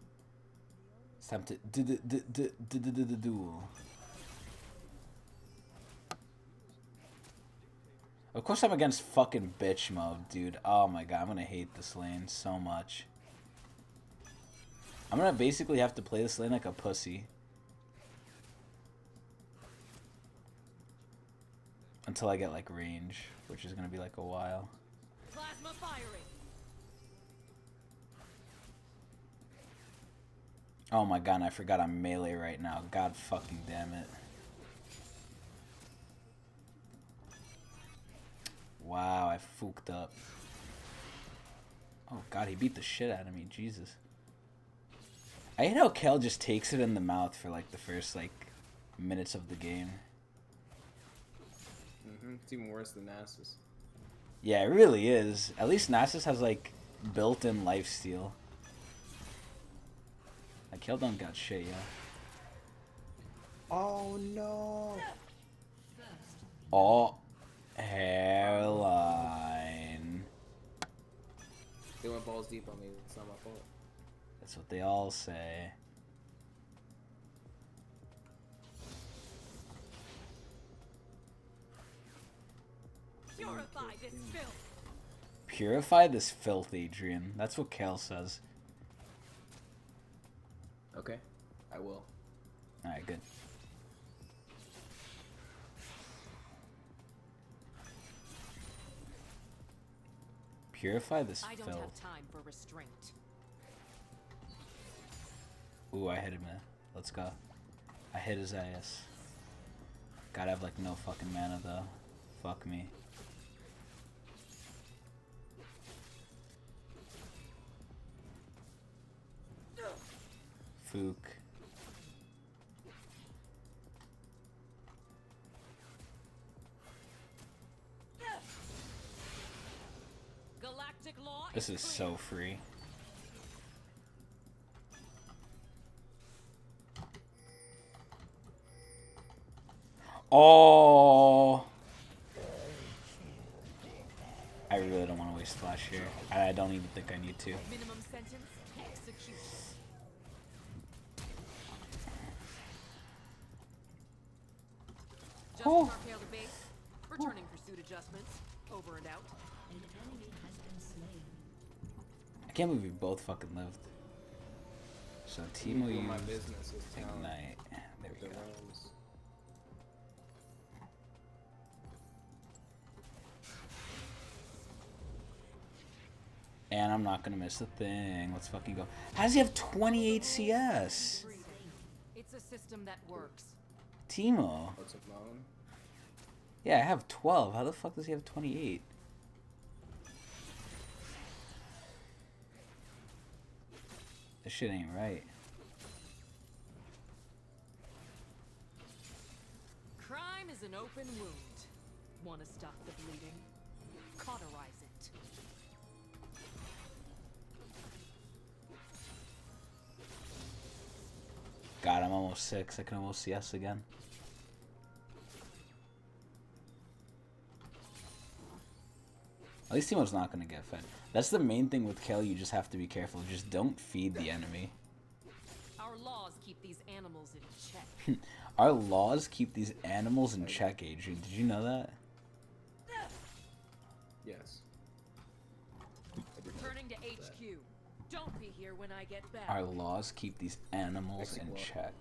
It's time to d d d d d d d duel. Of course, I'm against fucking bitch mode, dude. Oh my god, I'm gonna hate this lane so much. I'm gonna basically have to play this lane like a pussy. Until I get like range, which is gonna be like a while. Plasma firing. Oh my god, and I forgot I'm melee right now. God fucking damn it. Wow, I fooked up. Oh god, he beat the shit out of me. Jesus. I hate how Kayle just takes it in the mouth for like the first like minutes of the game. hmm It's even worse than Nasus. Yeah, it really is. At least Nasus has like built-in lifesteal. Like Kayle don't got shit, yeah. Oh no! Oh, Hairline. They went balls deep on me. It's not my fault. That's what they all say. Purify this filth. Purify this filth, Adrian. That's what Kayle says. Okay, I will. All right, good. Purify this I don't filth. have time for restraint. Ooh, I hit him. Man. Let's go. I hit his ass. Gotta have like no fucking mana though. Fuck me. Fook. This is so free. Oh! I really don't want to waste flash here. I don't even think I need to. Minimum sentence, execution. Just Oh. Returning pursuit adjustments. Over and out. Can't believe we both fucking lived. So Teemo Well, my business is. Ignite. There we the go. Rams. And I'm not gonna miss a thing. Let's fucking go. How does he have 28 CS? It's a system that works. Teemo. What's up, Yeah, I have 12. How the fuck does he have 28? This shit ain't right. Crime is an open wound. Want to stop the bleeding? Cauterize it. God, I'm almost six. I can almost CS again. At least Teemo's not gonna get fed. That's the main thing with Kayle. You just have to be careful. Just don't feed the enemy. Our laws keep these animals in check. (laughs) Our laws keep these animals in check, Adrian. Did you know that? Yes. I Returning to. HQ. Don't be here when I get back. Our laws keep these animals in Excellent. check.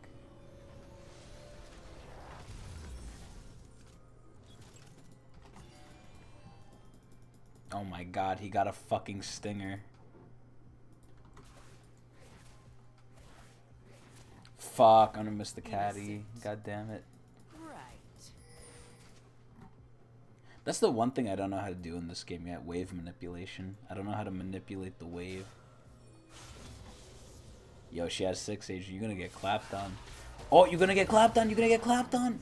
Oh my god, he got a fucking stinger. Fuck, I'm gonna miss the caddy. God damn it. Right. That's the one thing I don't know how to do in this game yet wave manipulation. I don't know how to manipulate the wave. Yo, she has six age. You're gonna get clapped on. Oh, you're gonna get clapped on. You're gonna get clapped on.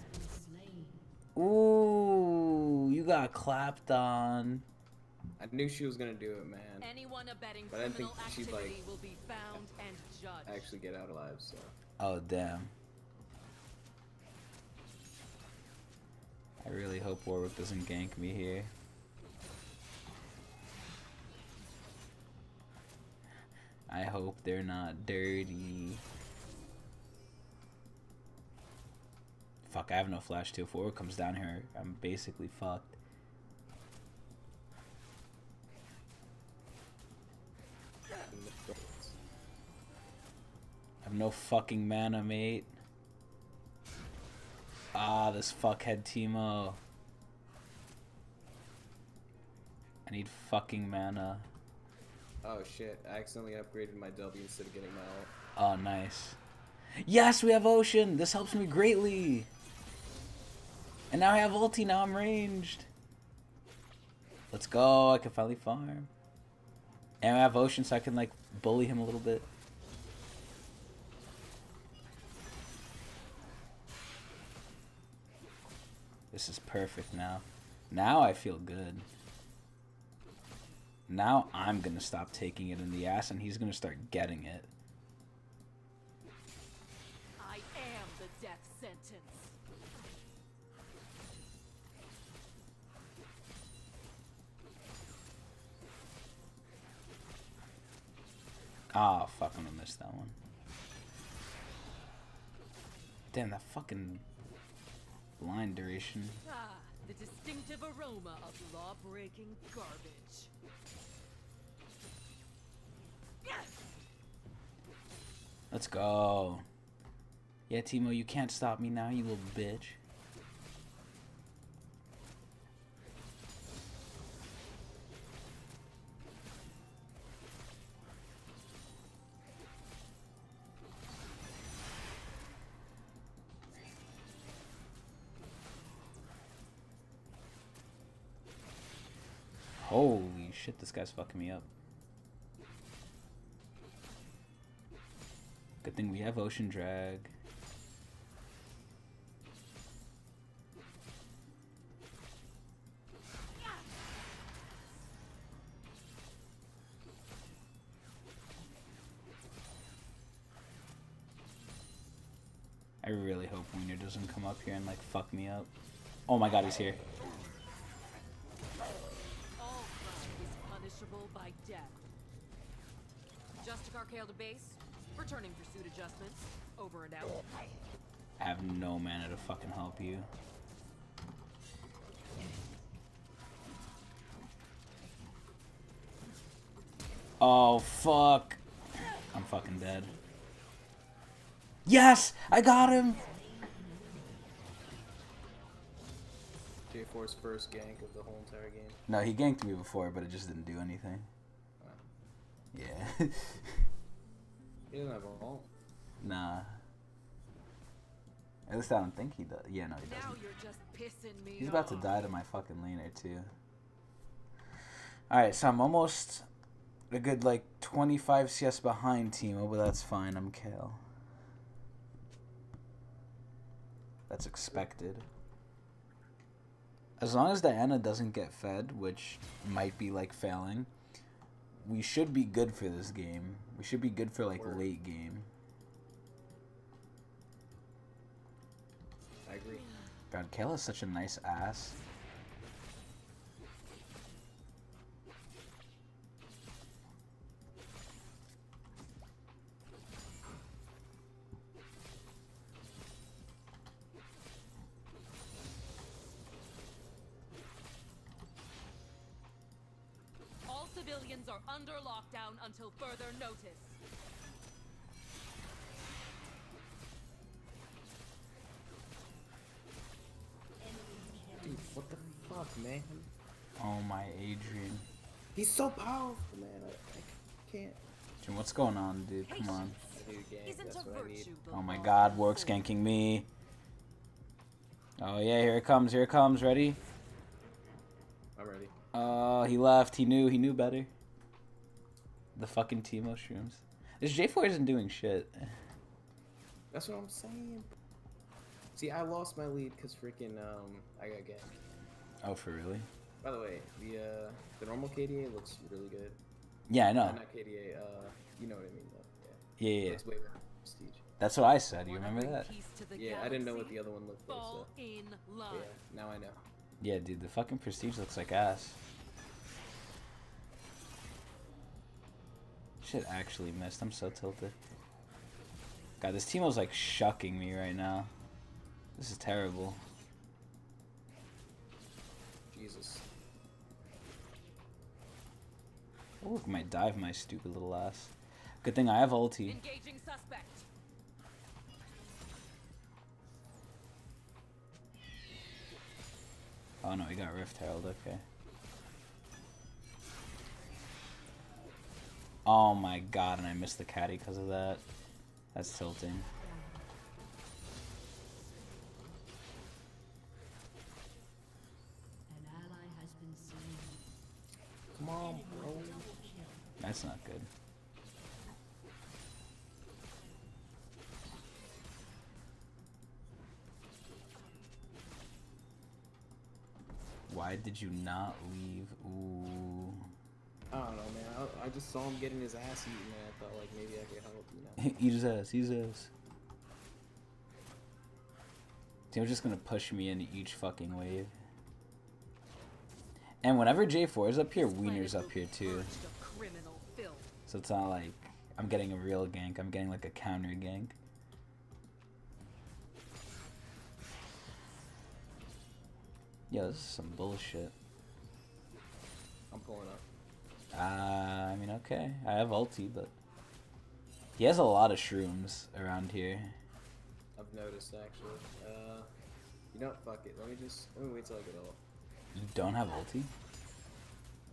Ooh, you got clapped on. I knew she was gonna do it, man. Anyone abetting But I didn't criminal think she'd, activity like, will be found and judged. Actually, get out alive. So Oh, damn. I really hope Warwick doesn't gank me here. I hope they're not dirty. Fuck, I have no flash too. If Warwick comes down here, I'm basically fucked. I have no fucking mana, mate. Ah, this fuckhead Teemo. I need fucking mana. Oh shit! I accidentally upgraded my W instead of getting my ult. Oh, nice. Yes, we have Ocean. This helps me greatly. And now I have ulti. Now I'm ranged. Let's go. I can finally farm. And I have Ocean, so I can like bully him a little bit. This is perfect now. Now I feel good. Now I'm gonna stop taking it in the ass, and he's gonna start getting it. I am the death sentence. Ah, fuck, I'm gonna miss that one. Damn, that fucking blind duration. Ah, the distinctive aroma of law-breaking garbage. Let's go. Yeah, Teemo, you can't stop me now, you little bitch. Holy shit, this guy's fucking me up. Good thing we have Ocean Drag. I really hope Wiener doesn't come up here and like fuck me up. Oh my god, he's here. By death. Justicar Kayle to base. Returning pursuit adjustments. Over and out. I have no mana to fucking help you. Oh fuck. I'm fucking dead. Yes! I got him! J4's first gank of the whole entire game. No, he ganked me before, but it just didn't do anything. Yeah. (laughs) He doesn't have a ult. nah. At least I don't think he does. Yeah, no, he doesn't. you're just pissing me He's about to die to my fucking laner too. Alright, so I'm almost a good like 25 CS behind Teemo, but that's fine. I'm Kayle. That's expected. As long as Diana doesn't get fed, which might be like failing, we should be good for this game. We should be good for like Word. late game. I agree. God, Kayle is such a nice ass. Are under lockdown until further notice. Dude, what the fuck, man? Oh my Adrian. He's so powerful, man. I, I can't. Jim, what's going on, dude? Come on. I need a gank. Isn't That's a what I need. virtue the Oh my god, of Work's ganking me. Oh yeah, here it comes, here it comes, ready? I'm ready. Uh, he left, he knew, he knew better. The fucking Teemo shrooms. This J4 isn't doing shit. That's what I'm saying. See, I lost my lead because freaking um I got ganked. Oh, for really? By the way, the uh the normal KDA looks really good. Yeah, I know. not KDA. Uh, you know what I mean though. Yeah, Yeah. yeah, yeah. Looks way better. Prestige. That's what I said. You remember that? peace to Yeah, I didn't know what the other one looked like. So yeah, now I know. Yeah, dude, the fucking Prestige looks like ass. Shit actually missed. I'm so tilted. God, this Teemo's like shucking me right now. This is terrible. Jesus. Oh, look, might dive my stupid little ass. Good thing I have ulti. Engaging suspect. Oh no, he got Rift Herald, okay. Oh my god, and I missed the caddy because of that. That's tilting. An ally has been slain. Come on, bro. That's not good. Why did you not leave? Ooh. I don't know, man. I, I just saw him getting his ass eaten, and I thought like maybe I could help. You know. (laughs) eat his ass, eat his ass. Team's just gonna push me into each fucking wave. And whenever J4 is up here, Wiener's up here too. purged of criminal filth. So it's not like I'm getting a real gank. I'm getting like a counter gank. Yo, this is some bullshit. I'm pulling up. Uh, I mean, okay. I have ulti, but he has a lot of shrooms around here. I've noticed actually. Uh, you know what? Fuck it. Let me just let me wait till I get all. You don't have ulti?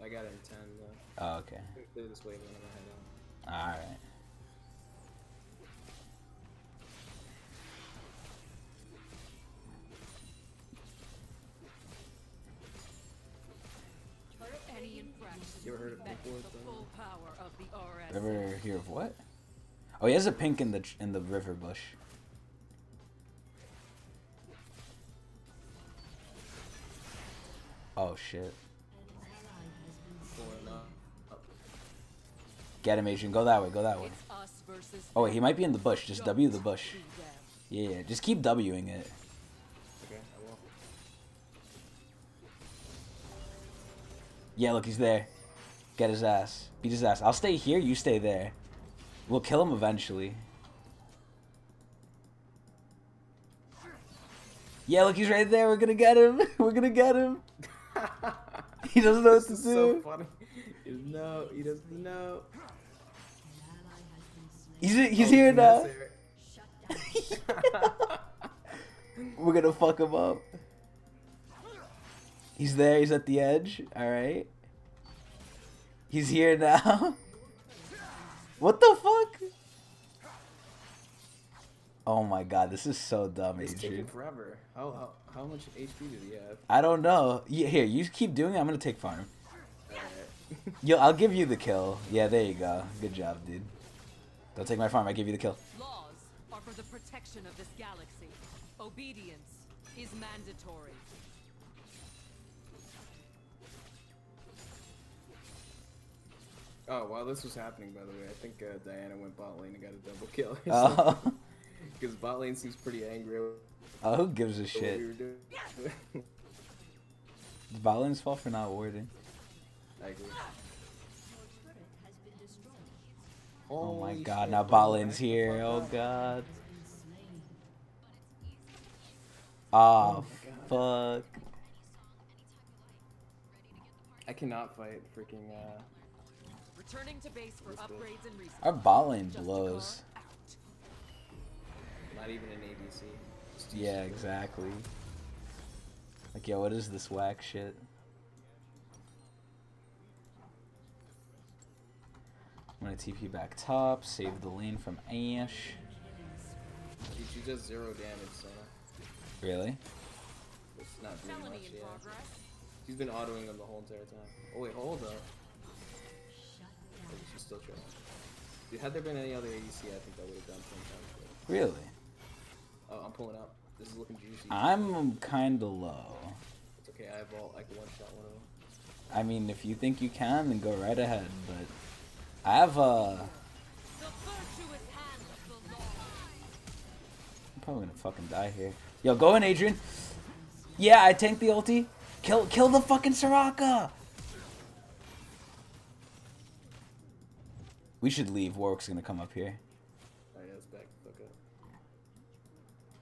I got it in ten. Uh, Oh, okay. let me clear this wave and I'm head out. All You ever heard of met Pink Ward, the full power of the RS. Ever hear of what? Oh, he has a pink in the in the river bush. Oh shit! Pulling up. up. Get him, Adrian. Go that way. Go that way. It's us versus Oh wait, he might be in the bush. Just W the bush. Yeah, yeah. Just keep Wing it. Yeah, look, he's there. Get his ass. Beat his ass. I'll stay here. You stay there. We'll kill him eventually. Yeah, look, he's right there. We're gonna get him. (laughs) We're gonna get him. (laughs) He doesn't know what to do. so funny. He doesn't know. He doesn't know. He's he's Oh, here now. (laughs) We're gonna fuck him up. He's there. He's at the edge. All right. He's here now. (laughs) what the fuck? Oh my god, this is so dumb, It's taking forever. How, how how much HP did he have? I don't know. Yeah, here, you keep doing it. I'm gonna take farm. Alright. Yo, I'll give you the kill. Yeah, there you go. Good job, dude. Don't take my farm. I give you the kill. Laws are for the protection of this galaxy. Obedience is mandatory. Oh, while this was happening, by the way, I think uh, Diana went bot lane and got a double kill. (laughs) Oh, (laughs) Because bot lane seems pretty angry oh who gives a shit? we. It's Balin's fault for not warding. I agree. Oh my Holy god, shit, now bot lane's here. Oh god. Oh, Oh my fuck. I cannot fight freaking. Uh, Returning to base for upgrades and resets. Our bot lane blows. out. not even an ABC. It's too Yeah, exactly. Like, yo, what is this whack shit? I'm gonna TP back top, save the lane from Ash. She, she does zero damage, so Really? it's not doing much. Yeah. She's been autoing them the whole entire time. Oh wait, hold up. Maybe she's still trying. Dude, had there been any other ADC, I think I would have done ten times. better. Really? Oh, I'm pulling up. This is looking juicy. I'm kinda low. It's okay. I have all. I can one shot one of them. I mean, if you think you can, then go right ahead, but I have uh The virtuous hand of the law. I'm probably gonna fucking die here. Yo, go in, Adrian. Yeah, I tanked the ulti. Kill, kill the fucking Soraka. We should leave. Warwick's gonna come up here. Alright, yeah, let's back the fuck up.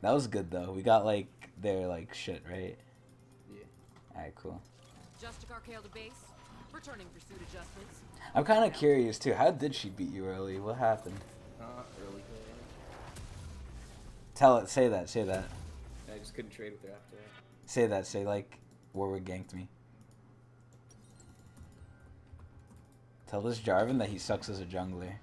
That was good though. We got like their like shit right. Yeah. Alright, cool. Justicar Kayle to base. Returning for suit adjustments. I'm kind of curious too. How did she beat you early? What happened? Not early. Tell it. Say that. Say that. I just couldn't trade with her after that. Say that. Say like Warwick ganked me. Tell this Jarvan that he sucks as a jungler.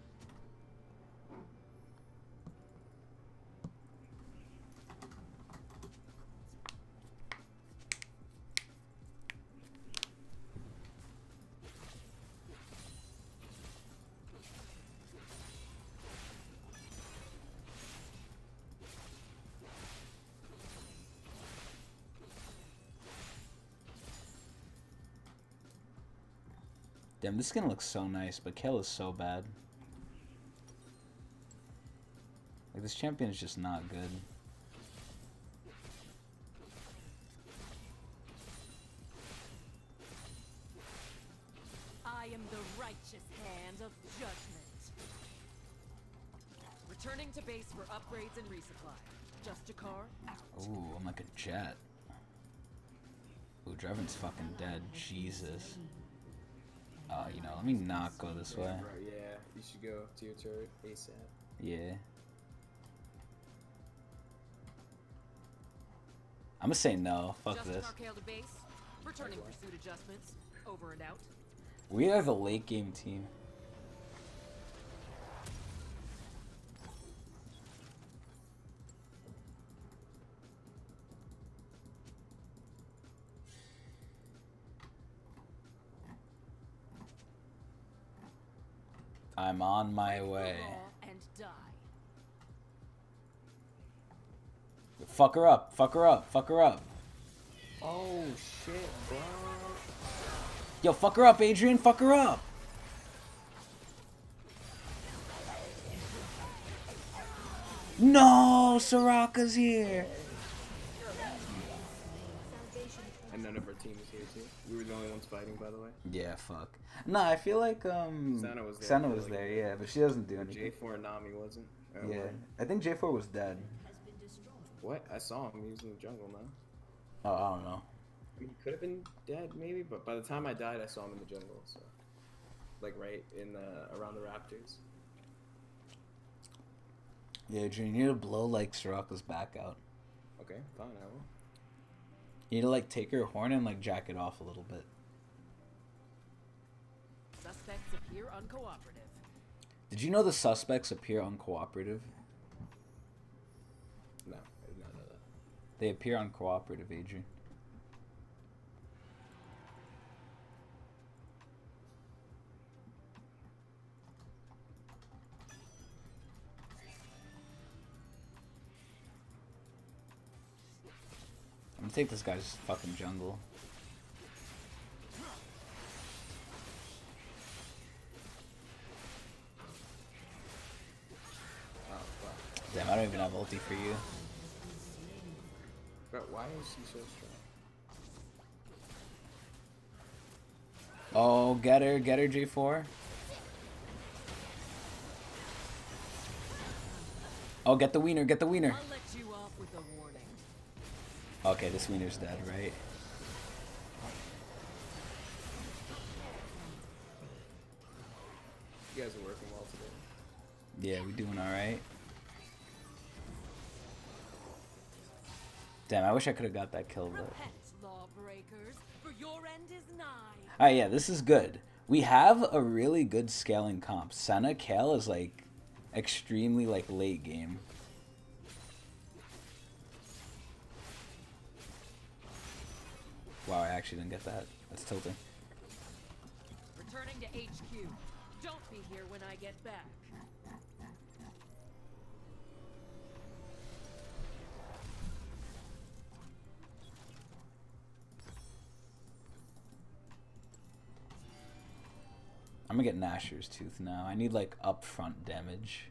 Damn, this skin looks so nice, but Kayle is so bad. Like, this champion is just not good. I am the righteous hand of judgment. Returning to base for upgrades and resupply. Just a car out. Ooh, I'm like a jet. Ooh, Drevin's fucking dead. Jesus. Uh, you know, let me not go this way. Bro, yeah, you should go to your turret ASAP. Yeah. I'm gonna say no. Fuck Just this. Base. Returning pursuit adjustments. Over and out. We are the late game team. I'm on my way. And die. Fuck her up. Fuck her up. Fuck her up. Oh shit, bro. Yo, fuck her up, Adrian. Fuck her up. No, Soraka's here. And none of our team is here too. We were the only ones fighting, by the way. Yeah, fuck. (laughs) Nah, I feel like um Sana was there, feel was like. there, yeah, but she doesn't do anything. J4 Nami wasn't. Or Yeah? I think J4 was dead. What? I saw him. He was in the jungle now. Oh, I don't know. I mean, he could have been dead, maybe, but by the time I died, I saw him in the jungle. So, like right in the around the Raptors. Yeah, Adrian, you need to blow like Soraka's back out. Okay, fine, I will. You need to like take her horn and like jack it off a little bit. Appear uncooperative. Did you know the suspects appear uncooperative? No, I did not know that. They appear uncooperative, Adrian. I'm gonna take this guy's fucking jungle. Damn, I don't even have ulti for you. But why is he so strong? Oh, get her, get her, J4. Oh, get the wiener, get the wiener. I'll let you off with a warning. Okay, this wiener's dead, right? You guys are working well today. Yeah, we're doing alright. Damn, I wish I could have got that kill, but... Repent, lawbreakers, for your end is nigh. Alright, yeah, this is good. We have a really good scaling comp. Senna Kayle is, like, extremely, like, late game. Wow, I actually didn't get that. That's tilting. Returning to HQ. Don't be here when I get back. I'm gonna get Nashor's Tooth now. I need like upfront damage.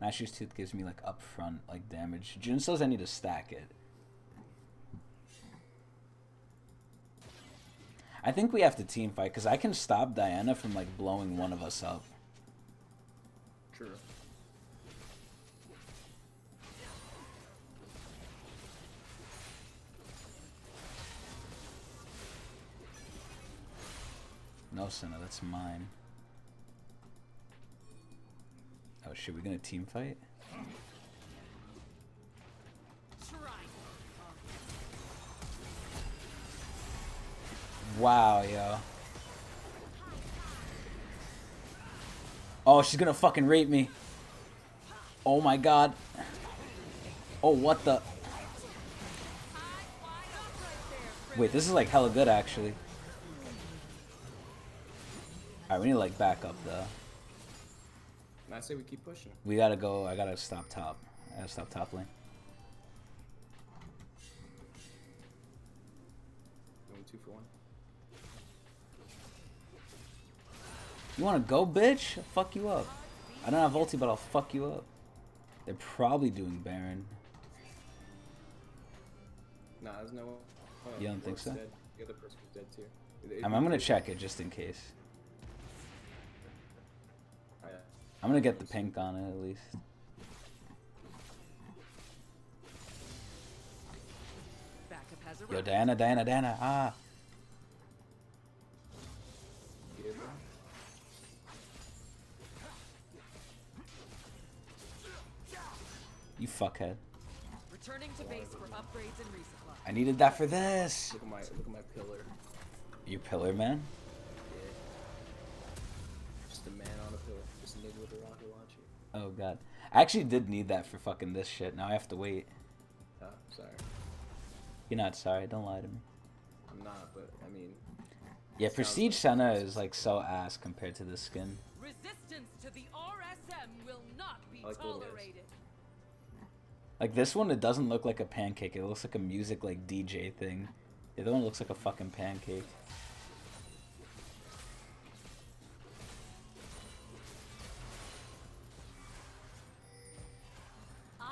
Nashor's Tooth gives me like upfront like damage. Jun says I need to stack it. I think we have to team fight because I can stop Diana from like blowing one of us up. True. No, Senna, that's mine. Oh shit, we gonna team fight? Wow, yo. Oh, she's gonna fucking rape me. Oh my god. Oh, what the? Wait, this is like hella good actually. Alright, we need to like back up though. And I say we keep pushing. We gotta go, I gotta stop top. I gotta stop top lane. Going two for one. You wanna go, bitch? I'll fuck you up. I don't have ulti, but I'll fuck you up. They're probably doing Baron. Nah, there's no. Uh, You don't think so? Dead. The other person was dead too. I'm, I'm gonna check it just in case. I'm gonna get the pink on it at least. Yo, Diana, Diana, Diana, ah! You fuckhead. Returning to base for upgrades and resupply. I needed that for this! Look at my, look at my pillar. Your pillar, man? Oh god. I actually did need that for fucking this shit. Now I have to wait. Oh, sorry. You're not sorry. Don't lie to me. I'm not, but I mean, Yeah, Sounds Prestige like- Senna is like so ass compared to this skin. Resistance to the RSM will not be like the way it is. tolerated. Like this one, it doesn't look like a pancake. It looks like a music like DJ thing. The other one looks like a fucking pancake.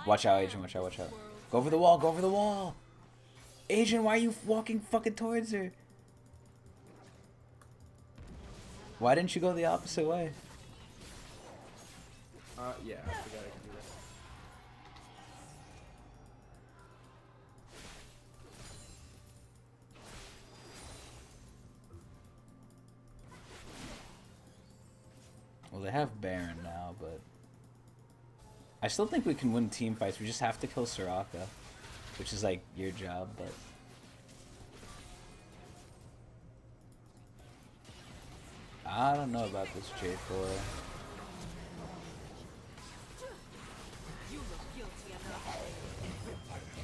Watch out, Agent. Watch out. Watch out. Go over the wall. Go over the wall. Agent, why are you walking fucking towards her? Why didn't you go the opposite way? uh, yeah, I forgot I could do that. Well, they have Baron now, but I still think we can win team fights. We just have to kill Soraka, which is like your job, but I don't know about this J4. You look guilty enough.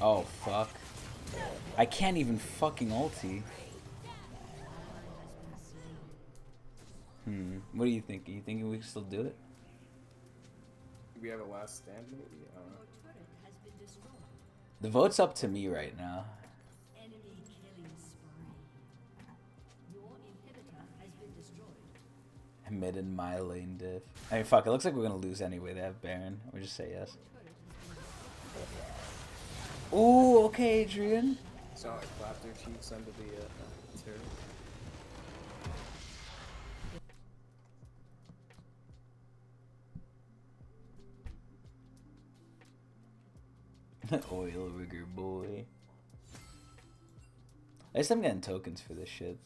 Oh fuck! I can't even fucking ulti. Hmm. What do you thinking? You thinking we can still do it? We have a last stand, maybe. I. Your turret has been destroyed. The vote's up to me right now. Enemy killing. Your inhibitor has been destroyed. Mid and my lane diff. I mean, fuck. It looks like we're gonna lose anyway. They have Baron. We just say yes. Turret has been Ooh, okay, Adrian. Saw like clap their cheeks under the uh, turret. (laughs) Oil rigger boy. I guess I'm getting tokens for this shit.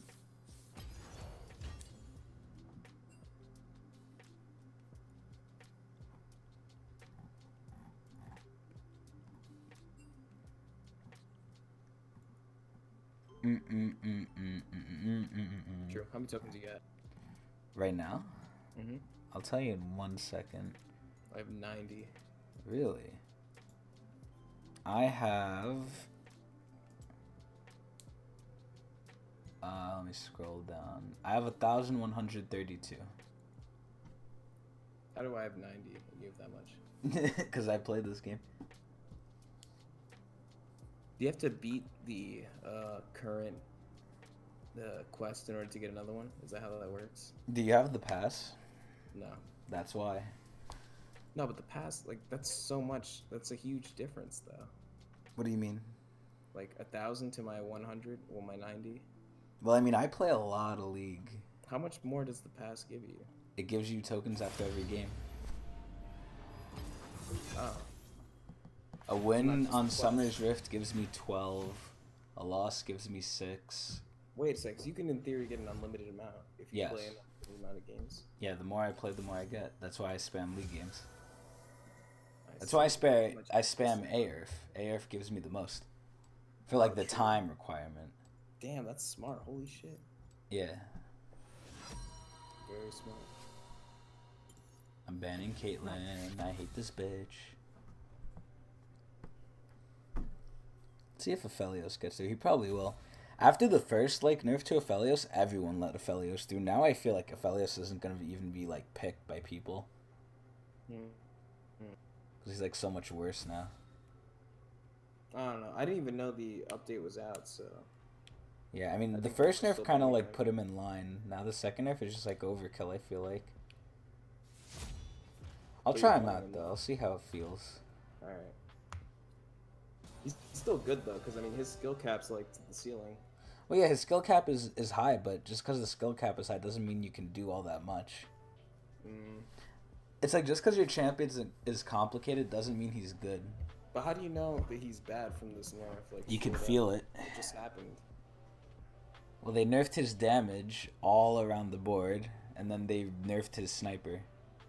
Mm -mm -mm how many tokens do you got? Right now? Mm-hmm. I'll tell you in one second. I have 90. Really? I have. Uh, let me scroll down. I have a thousand one hundred thirty-two. How do I have 90? You have that much. (laughs) Because I played this game. Do you have to beat the uh, current the quest in order to get another one? Is that how that works? Do you have the pass? No. That's why. No, but the pass, like, that's so much. That's a huge difference, though. What do you mean? Like, a thousand to my 100, well, my 90. Well, I mean, I play a lot of League. How much more does the pass give you? It gives you tokens after every game. Oh. A win on. Summoner's Rift gives me 12. A loss gives me 6. Wait a sec. So you can, in theory, get an unlimited amount if you Yes. play an unlimited amount of games. Yeah, the more I play, the more I get. That's why I spam League games. That's why I spare Much I spam. ARURF. ARURF gives me the most. For like the time requirement. Damn, that's smart. Holy shit. Yeah. Very smart. I'm banning Caitlyn. I hate this bitch. Let's See if Aphelios gets through. He probably will. After the first like nerf to Aphelios, everyone let Aphelios through. Now I feel like Aphelios isn't gonna even be like picked by people Hmm. He's like so much worse now. I don't know. I didn't even know the update was out, so. Yeah, I mean I the first nerf kind of like put him in line. Now the second nerf is just like overkill. I feel like. I'll But try him out though. I'll see how it feels. Alright. He's still good, though, because, I mean, his skill cap's, like, to the ceiling. Well, yeah, his skill cap is is high, but just because the skill cap is high doesn't mean you can do all that much. Mm. It's like just because your champion is, is complicated doesn't mean he's good. But how do you know that he's bad from this nerf? Like You can feel it. It just happened. Well, they nerfed his damage all around the board, and then they nerfed his sniper.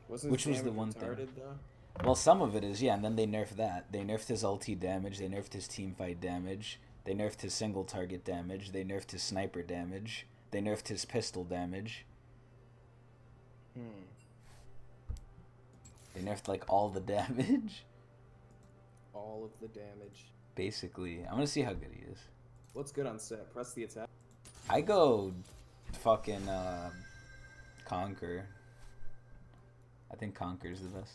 Wasn't Which was the damage one thing. Though? Well, some of it is, yeah, and then they nerfed that. They nerfed his ulti damage, they nerfed his team fight damage, they nerfed his single target damage, they nerfed his sniper damage, they nerfed his pistol damage, Hmm. They nerfed like all the (laughs) damage. All of the damage. Basically, I'm gonna see how good he is. What's good on Sett? Press the attack. I go fucking uh, Conquer. I think Conquer's the best.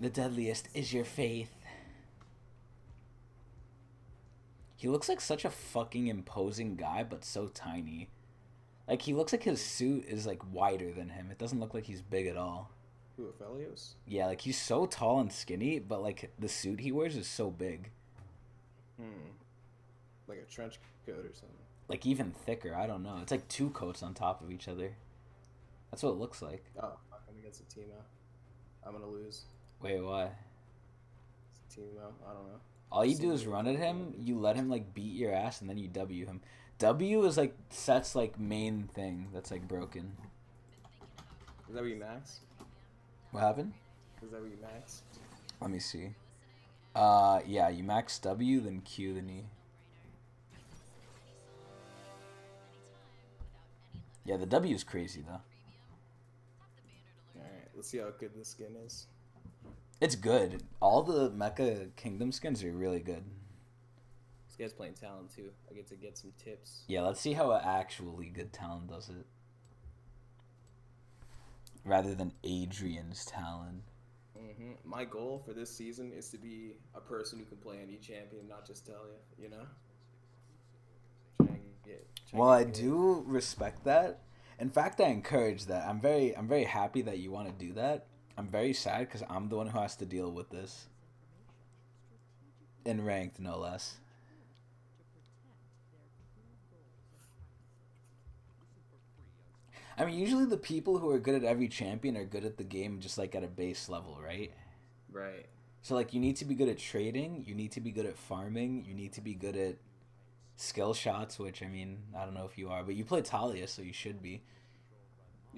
The deadliest is your faith. He looks like such a fucking imposing guy, but so tiny. Like he looks like his suit is like wider than him. It doesn't look like he's big at all. Who, Aphelios? Yeah, like he's so tall and skinny, but like the suit he wears is so big. Hmm. Like a trench coat or something. Like even thicker. I don't know. It's like two coats on top of each other. That's what it looks like. Oh, I'm against a Teemo. I'm gonna lose. Wait, why? It's a Teemo. I don't know. All you do is run at him. You let him like beat your ass, and then you W him. W is like Sett's like main thing that's like broken. Is that what you max? What happened? Is that what you max? Let me see. Uh, yeah, you max W, then Q, then E. Yeah, the W is crazy though. Alright, let's see how good this skin is. It's good. All the Mecha Kingdom skins are really good. This guy's playing Talon too. I get to get some tips. Yeah, let's see how a actually good Talon does it. Rather than Adrian's Talon. hmm My goal for this season is to be a person who can play any champion, not just Taliyah. You know. Get. Well, I do respect that. In fact, I encourage that. I'm very, I'm very happy that you want to do that. I'm very sad because I'm the one who has to deal with this. In ranked, no less. I mean, usually the people who are good at every champion are good at the game just like at a base level, right? Right. So like you need to be good at trading, you need to be good at farming, you need to be good at skill shots, which I mean, I don't know if you are, but you play Taliyah, so you should be.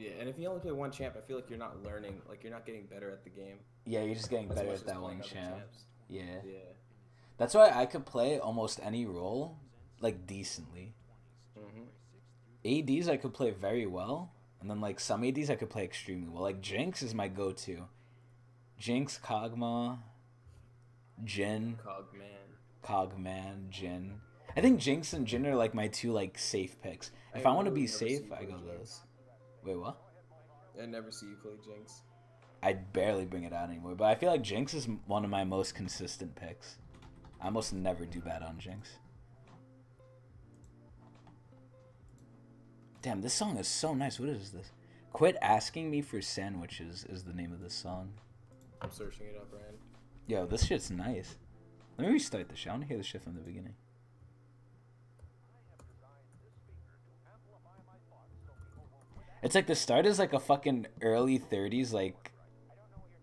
Yeah, and if you only play one champ, I feel like you're not learning. Like you're not getting better at the game. Yeah, you're just getting better at that one champ. champs. Yeah. Yeah. That's why I could play almost any role like decently. hmm ADs I could play very well, and then like some ADs I could play extremely well. Like Jinx is my go-to. Jinx, Kog'Maw, Jhin, Kog'Maw. Kog'Maw, Jhin. I think Jinx and Jhin are like my two like safe picks. If I I, want to be safe, I go those. Wait, what? I never see you play Jinx. I barely bring it out anymore, but I feel like Jinx is one of my most consistent picks. I almost never do bad on Jinx. Damn, this song is so nice. What is this? Quit asking me for sandwiches is the name of this song. I'm searching it up, Ryan. Yo, this shit's nice. Let me restart the show. I want to hear the shit from the beginning. It's like the start is like a fucking early 30s, like.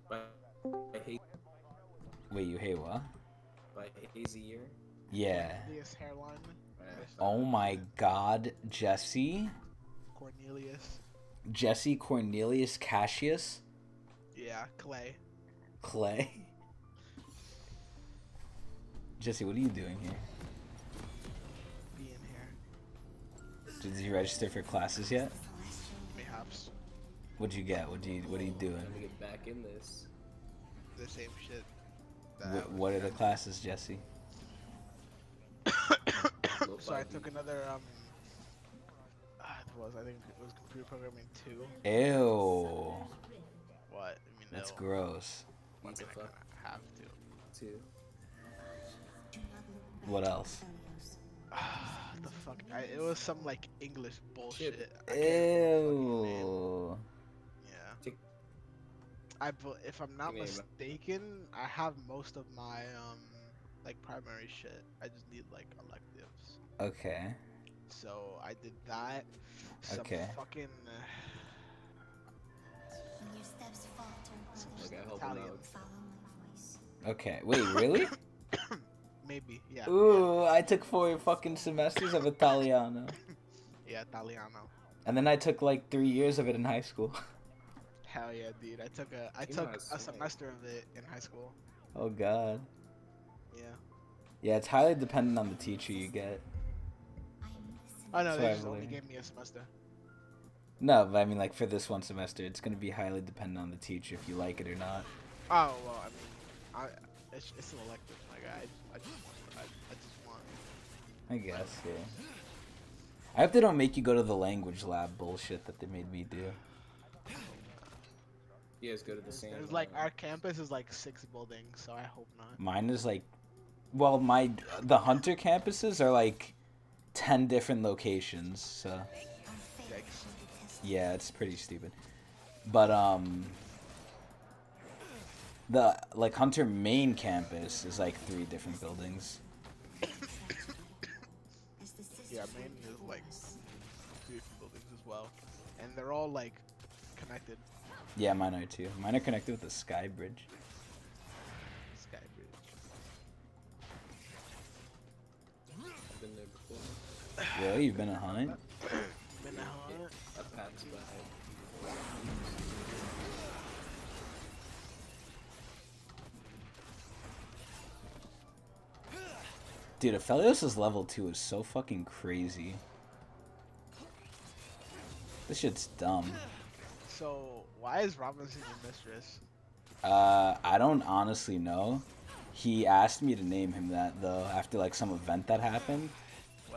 By, by, Wait, you hate what? by hazy year. Yeah. Cornelius hairline. Oh my god, Jesse. Cornelius. Jesse Cornelius Cassius Yeah, Clay. Clay. Jesse, what are you doing here? Being here. Did you register for classes yet? Mayhaps. What'd you get? What do you What are you doing? Time to get back in this. The same shit. that What, what are the classes, Jesse? (coughs) So I took another um. ah, it was I think it was computer programming two. Ew. What? I mean, That's no, gross. I Pizza mean, I fuck have to. too. What else? Ah, the fuck? I, it was some like English bullshit. I can't remember the fucking name. Ew. Yeah. Take- I if I'm not mistaken, I have most of my um like primary shit. I just need like electives. Okay. so I did that. Some Okay. Fucking. Uh, (sighs) When your steps falter, Like I others help him Italian. out. follow my voice. Okay, wait, really? (coughs) maybe. Yeah. Ooh, I took four fucking semesters of Italiano. (laughs) Yeah, Italiano. And then I took like three years of it in high school. (laughs) Hell yeah, dude. I took a I You took a it's semester of it in high school. Oh god. Yeah. Yeah, it's highly dependent on the teacher you get. I am. Oh no, So they just only believe. gave me a semester. No, but I mean like for this one semester, it's gonna be highly dependent on the teacher if you like it or not. Oh well, I mean, I it's, it's an elective. Like I, I just want, I, I just want. I guess, yeah. I hope they don't make you go to the language lab bullshit that they made me do. You it's good to the same. There's like our campus is like six buildings, so I hope not. Mine is like, well, my the Hunter campuses are like ten different locations, so Yikes. will be tested. yeah, it's pretty stupid. But um, the like Hunter main campus is like three different buildings. As the sisters Yeah, will main is, like, us. Three buildings as well, and they're all like connected. Yeah, mine are too. Mine are connected with the Sky Bridge. Sky Bridge. I've been there before. Really, you've been a hunt? Been a hunt. I've passed by. Dude, Aphelios' level 2 is so fucking crazy. This shit's dumb. So why is Robinson your mistress? Uh, I don't honestly know. He asked me to name him that, though, after, like, some event that happened.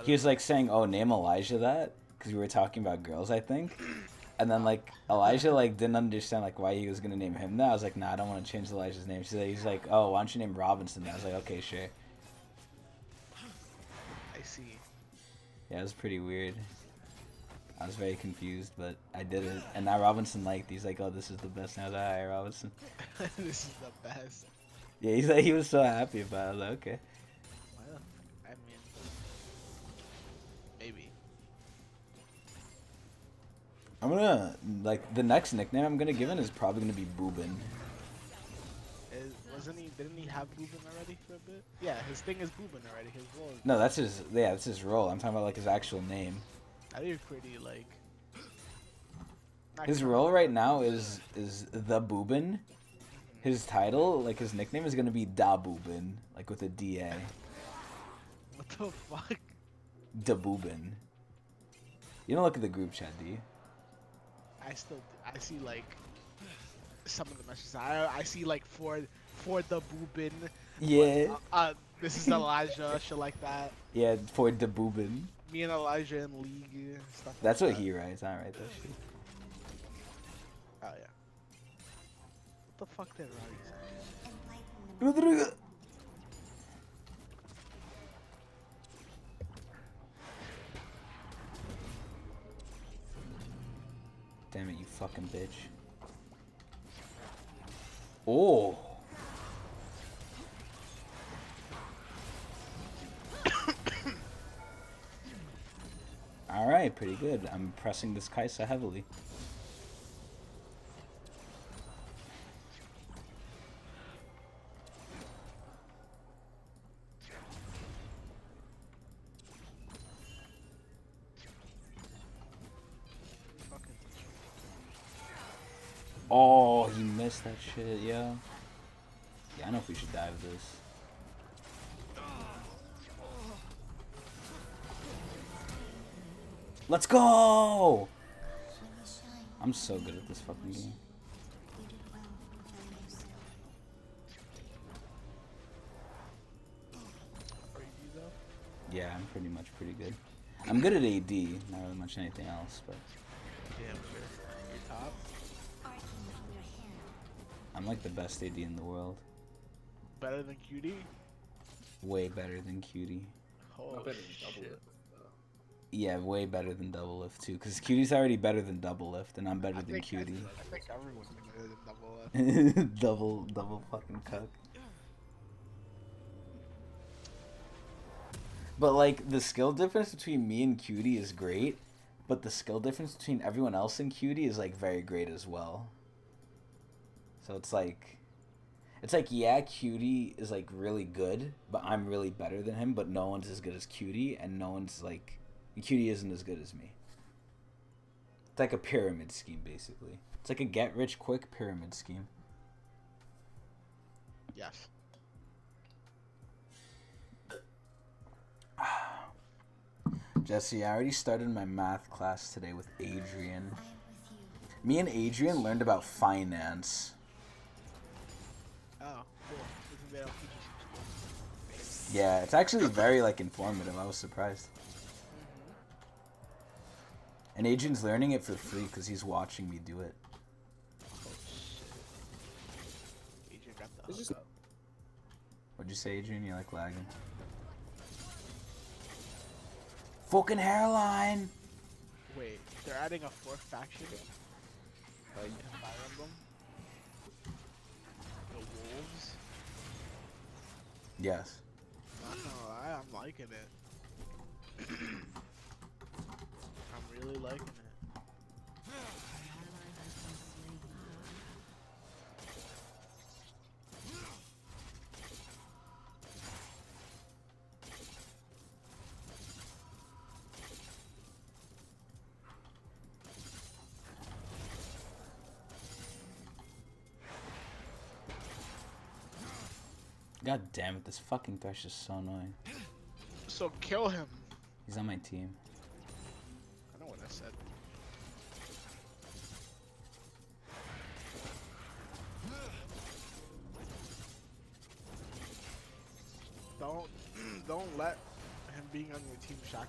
He was, like, saying, oh, name Elijah that, because we were talking about girls, I think. And then, like, (laughs) Elijah, like, didn't understand, like, why he was gonna name him that. I was like, nah, I don't want to change Elijah's name. She's like, he's like, oh, why don't you name Robinson that? I was like, okay, sure. I see. Yeah, it was pretty weird. I was very confused, but I did it. And now Robinson liked. it. He's like, "Oh, this is the best." Now that I was Robinson." (laughs) this is the best. Yeah, he's like, he was so happy about. it. I was like, "Okay." Well, I mean, maybe. I'm gonna like the next nickname I'm gonna give him is probably gonna be Boobin. Is, wasn't he? Didn't he have Boobin already for a bit? Yeah, his thing is Boobin already. His role. Is, No, that's his. Yeah, that's his role. I'm talking about like his actual name. Is pretty like. His role right now is is the Boobin. His title, like his nickname, is gonna be Da Boobin, like with a D A. What the fuck? Da Boobin. You don't look at the group chat, do you? I still I see like some of the messages. I I see like for for the Boobin. Yeah. Uh, uh, this is Elijah. shit like that. Yeah, for the Boobin. Me and Elijah in league and stuff. That's like what that. he writes. I write that shit. Oh yeah. What the fuck did Rari say? Damn it, you fucking bitch. Oh. Alright, pretty good. I'm pressing this Kai'Sa heavily. Oh, he missed that shit, yeah. Yeah, I know if we should dive this. Let's go! When you shine, I'm so good at this fucking game. you did well within yourself. Crazy though. Yeah, I'm pretty much pretty good. I'm good at AD, not really much anything else, but Damn, sure. You're top. Arcing from your hand. I'm like the best AD in the world. Better than Cutie. Way better than Cutie. Oh better than double shit. Yeah, way better than Doublelift too, because Cutie's already better than Doublelift, and I'm better I than Cutie. I think everyone's better than double. Uh, (laughs) double, double fucking cuck. But like the skill difference between me and Cutie is great, but the skill difference between everyone else and Cutie is like very great as well. So it's like it's like yeah, Cutie is like really good, but I'm really better than him, but no one's as good as Cutie and no one's like Cutie isn't as good as me. It's like a pyramid scheme basically. It's like a get rich quick pyramid scheme. Yes. (sighs) Jesse, I already started my math class today with Adrian. I am with you. Me and Adrian learned about finance. Oh, cool. Isn't that teachers Yeah, it's actually very like informative. I was surprised. And Adrian's learning it for free because he's watching me do it. Oh. Adrian got the It's hookup. What'd you say, Adrian? You like lagging? Fucking hairline. Wait, they're adding a fourth faction uh, in Fire Emblem. The wolves. Yes. Not gonna lie, I'm liking it. (clears throat) I'm really liking it. An ally has been slain. God damn it! This fucking thresh is so annoying. So kill him. He's on my team.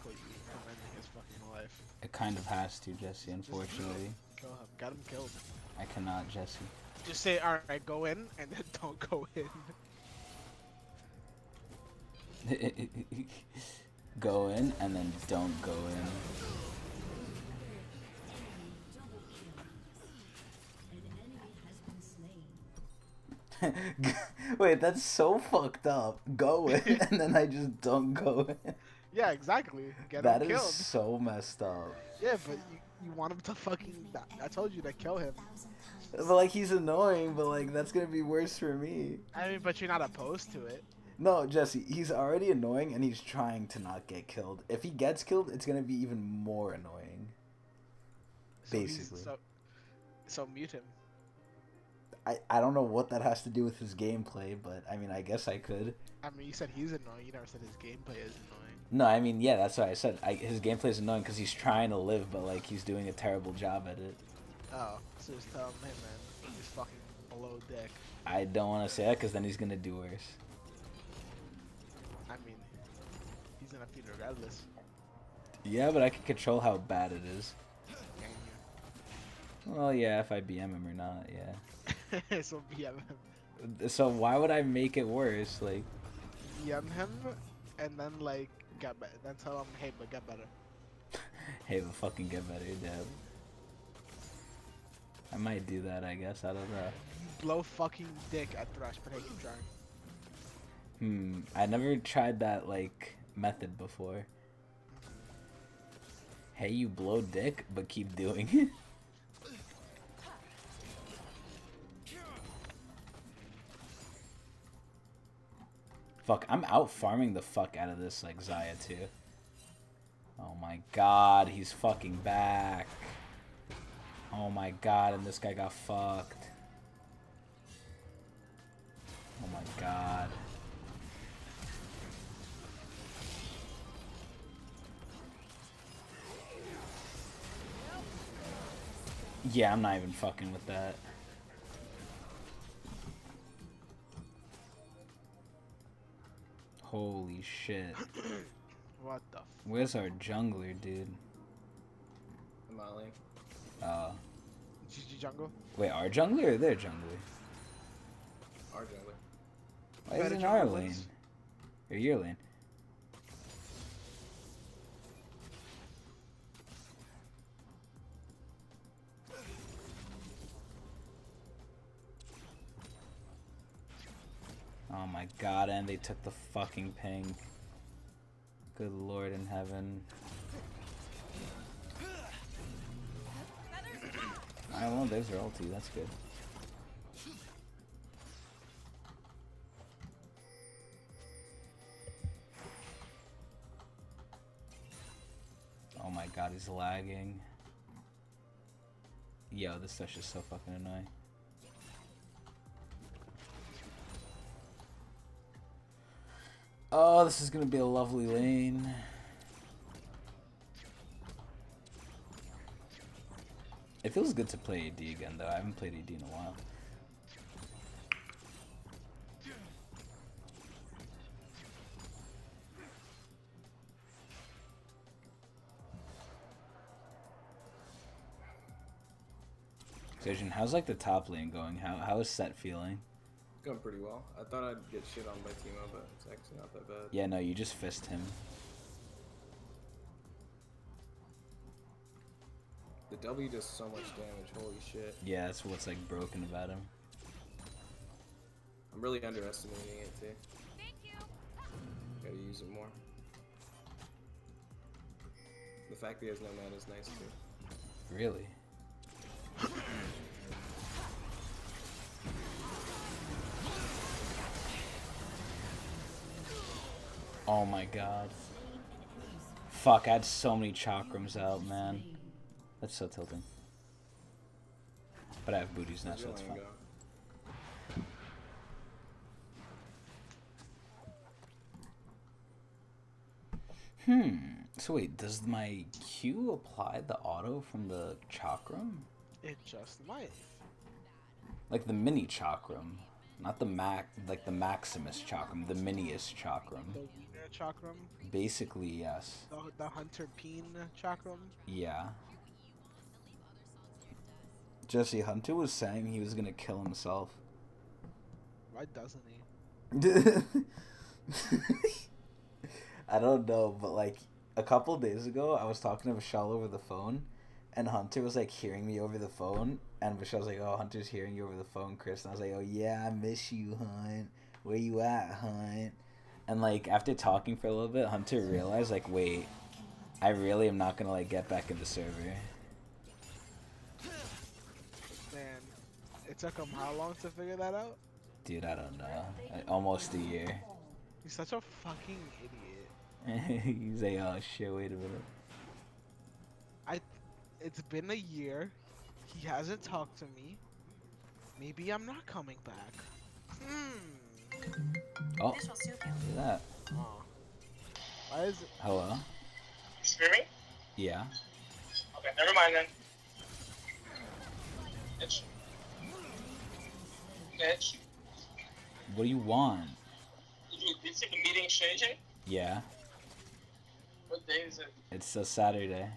Your team shackle you from ending his fucking life. It kind of has to, Jesse. Unfortunately, Kill him. Get him killed. I cannot, Jesse. Just say, alright, (laughs) (laughs) go in, and then don't go in. go in and then don't go in. Double kill. An enemy has (laughs) been slain. Wait, that's so fucked up. Go in and then I just don't go in. Yeah, exactly. Get That him is killed. so messed up. Yeah, but you, you want him to fucking. I told you to kill him. But like he's annoying, but like that's gonna be worse for me. I mean, but you're not opposed to it. No, Jesse, he's already annoying and he's trying to not get killed. If he gets killed, it's gonna be even more annoying. So Basically. So, so mute him. I, I don't know what that has to do with his gameplay, but I mean I guess I could. I mean, you said he's annoying. You never said his gameplay is annoying. No, I mean yeah, that's what I said. I, his gameplay is annoying because he's trying to live, but like he's doing a terrible job at it. Oh, so just tell him, hey man, he's fucking below deck. I don't want to say that because then he's gonna do worse. I mean, he's gonna feed regardless. Yeah, but I can control how bad it is. Well, yeah, if I BM him or not, yeah. (laughs) so BM him, So why would I make it worse? Like, BM him, and then like get better. Then tell him, hey, but get better. (laughs) hey, but fucking get better, Deb. I might do that, I guess. I don't know. Blow fucking dick at hey, keep trying. Hmm. I never tried that like method before. Hey, you blow dick, but keep doing it. (laughs) Fuck, I'm out farming the fuck out of this like Xayah too. Oh my god, he's fucking back. Oh my god, and this guy got fucked. Oh my god. Yeah, I'm not even fucking with that. Holy shit. (clears throat) What the? F- Where's our jungler, dude? Molly. Uh, GG jungle. wait, our jungler or their jungler? Our jungler. Why is it in our lane? Or your lane? Oh my god, and they took the fucking ping. Good lord in heaven. I know, there's her ulti, that's good. Oh my god, he's lagging. Yo, this stuff is so fucking annoying. Oh, this is gonna be a lovely lane. It feels good to play AD again, though. I haven't played AD in a while. Sojin, how's like the top lane going? How how is Sett feeling? Going pretty well. I thought I'd get shit on by Teemo, but it's actually not that bad. Yeah, no, you just fist him. The W does so much damage. Holy shit. Yeah, that's what's like broken about him. I'm really underestimating it too. Thank you. Gotta use it more. The fact that he has no mana is nice too. Really? Oh my god. Fuck, I had so many chakrams out, man. That's so tilting. But I have booties now, so it's fine. Hmm. So wait, does my Q apply the auto from the chakram? It just might. Like the mini chakram. Not the mac like the Maximus chakram, the miniest chakram. The chakram, Basically, yes. the, the Hunter Peen chakram. Yeah. Jesse Hunter was saying he was gonna kill himself. Why doesn't he? (laughs) I don't know, but like a couple days ago, I was talking to Michelle over the phone, and Hunter was like hearing me over the phone, and Vishal's like, "Oh, Hunter's hearing you over the phone, Chris." And I was like, "Oh yeah, I miss you, Hunt. Where you at, Hunt?" And like after talking for a little bit, Hunter realized like, "Wait, I really am not gonna like get back in the server." Man, it took him how long to figure that out? Dude, I don't know. Almost a year. He's such a fucking idiot. (laughs) He's like, "Oh shit, wait a minute." I. It's been a year. He hasn't talked to me. Maybe I'm not coming back. Hmm. Oh, look at that. Oh. Why is it? Hello. Screaming? Yeah. Okay, never mind then. Bitch. Bitch. What do you want? Did you, did you see the meeting changing? Yeah. What day is it? It's a Saturday.